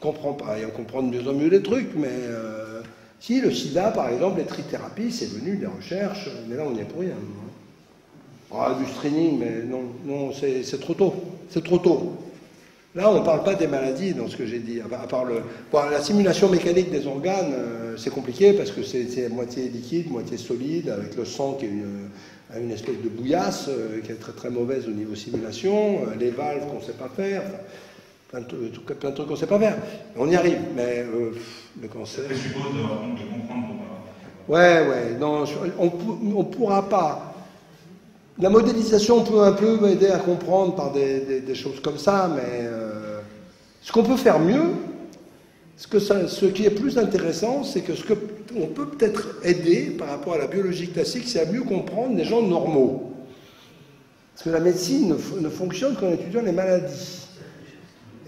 comprend pas. Et on comprend de mieux en mieux les trucs, mais euh, si le sida, par exemple, les trithérapies, c'est venu des recherches, mais là on n'y est pour rien. Ah, du screening, mais non, non c'est trop tôt. C'est trop tôt. Là, on ne parle pas des maladies dans ce que j'ai dit. À part la simulation mécanique des organes, euh, c'est compliqué parce que c'est moitié liquide, moitié solide, avec le sang qui est une, une espèce de bouillasse euh, qui est très très mauvaise au niveau simulation, euh, les valves qu'on ne sait pas faire, plein, de, plein de trucs qu'on ne sait pas faire. On y arrive, mais le cancer. Je suppose de, comprendre. Ouais, ouais, non, on ne pourra pas la modélisation peut un peu m'aider à comprendre par des, choses comme ça, mais euh, ce qu'on peut faire mieux, ce, que ce qui est plus intéressant, c'est que ce qu'on peut peut-être aider par rapport à la biologie classique, c'est à mieux comprendre les gens normaux. Parce que la médecine ne, fonctionne qu'en étudiant les maladies.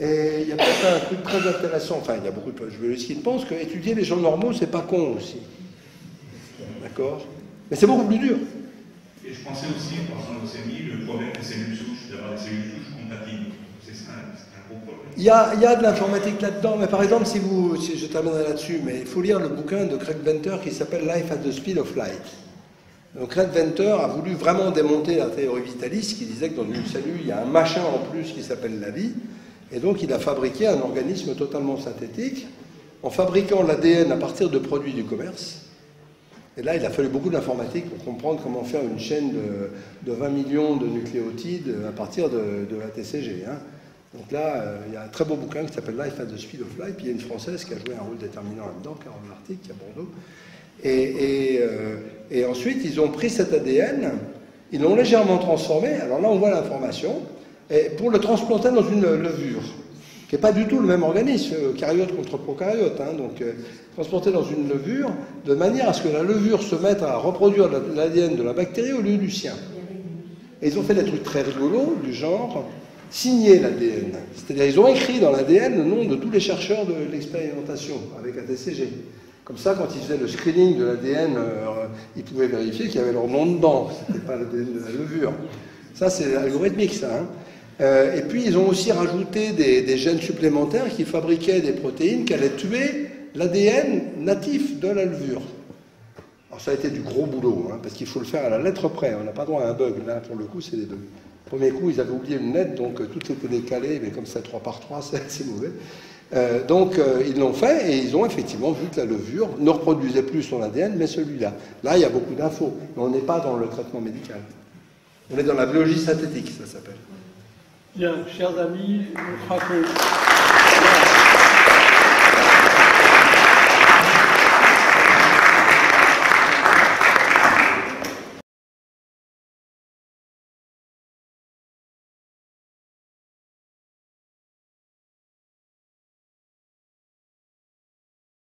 Et il y a peut-être un truc très intéressant, enfin il y a beaucoup de biologistes qui pensent qu'étudier les gens normaux, c'est pas con aussi. D'accord? Mais c'est beaucoup plus dur. Et je pensais aussi, en pensant aux leucémie, le problème des cellules souches, d'avoir des cellules souches compatibles. C'est ça, un gros problème. Il y a, il y a de l'informatique là-dedans, mais par exemple, si vous, si je terminerai là-dessus, mais il faut lire le bouquin de Craig Venter qui s'appelle Life at the Speed of Light. Donc Craig Venter a voulu vraiment démonter la théorie vitaliste qui disait que dans une cellule, il y a un machin en plus qui s'appelle la vie. Et donc il a fabriqué un organisme totalement synthétique en fabriquant l'ADN à partir de produits du commerce et là, il a fallu beaucoup d'informatique pour comprendre comment faire une chaîne de, 20 millions de nucléotides à partir de, la TCG. Hein. Donc là, euh, il y a un très beau bouquin qui s'appelle Life at the Speed of Light, puis il y a une Française qui a joué un rôle déterminant là-dedans, Martic, qui est à Bordeaux. Euh, et, ensuite, ils ont pris cet ADN, ils l'ont légèrement transformé, alors là, on voit l'information, pour le transplanter dans une levure qui n'est pas du tout le même organisme, caryote euh, contre procaryote. Hein, donc, euh, transporté dans une levure, de manière à ce que la levure se mette à reproduire l'ADN de la bactérie au lieu du sien. Et ils ont fait des trucs très rigolos, du genre signer l'ADN. C'est-à-dire, ils ont écrit dans l'ADN le nom de tous les chercheurs de l'expérimentation avec ATCG. Comme ça, quand ils faisaient le screening de l'ADN, euh, ils pouvaient vérifier qu'il y avait leur nom dedans, ce n'était pas l'ADN de la levure. Ça, c'est algorithmique, ça. Hein. Euh, et puis ils ont aussi rajouté des, gènes supplémentaires qui fabriquaient des protéines qui allaient tuer l'ADN natif de la levure. Alors ça a été du gros boulot, hein, parce qu'il faut le faire à la lettre près, on n'a pas droit à un bug, là pour le coup c'est les deux. Premier coup ils avaient oublié une lettre, donc euh, tout était décalé, mais comme c'est 3 par 3, [laughs] c'est mauvais. Euh, donc ils l'ont fait et ils ont effectivement vu que la levure ne reproduisait plus son ADN, mais celui-là. Là, il y a beaucoup d'infos, mais on n'est pas dans le traitement médical. On est dans la biologie synthétique, ça s'appelle. Bien, chers amis, je crois que...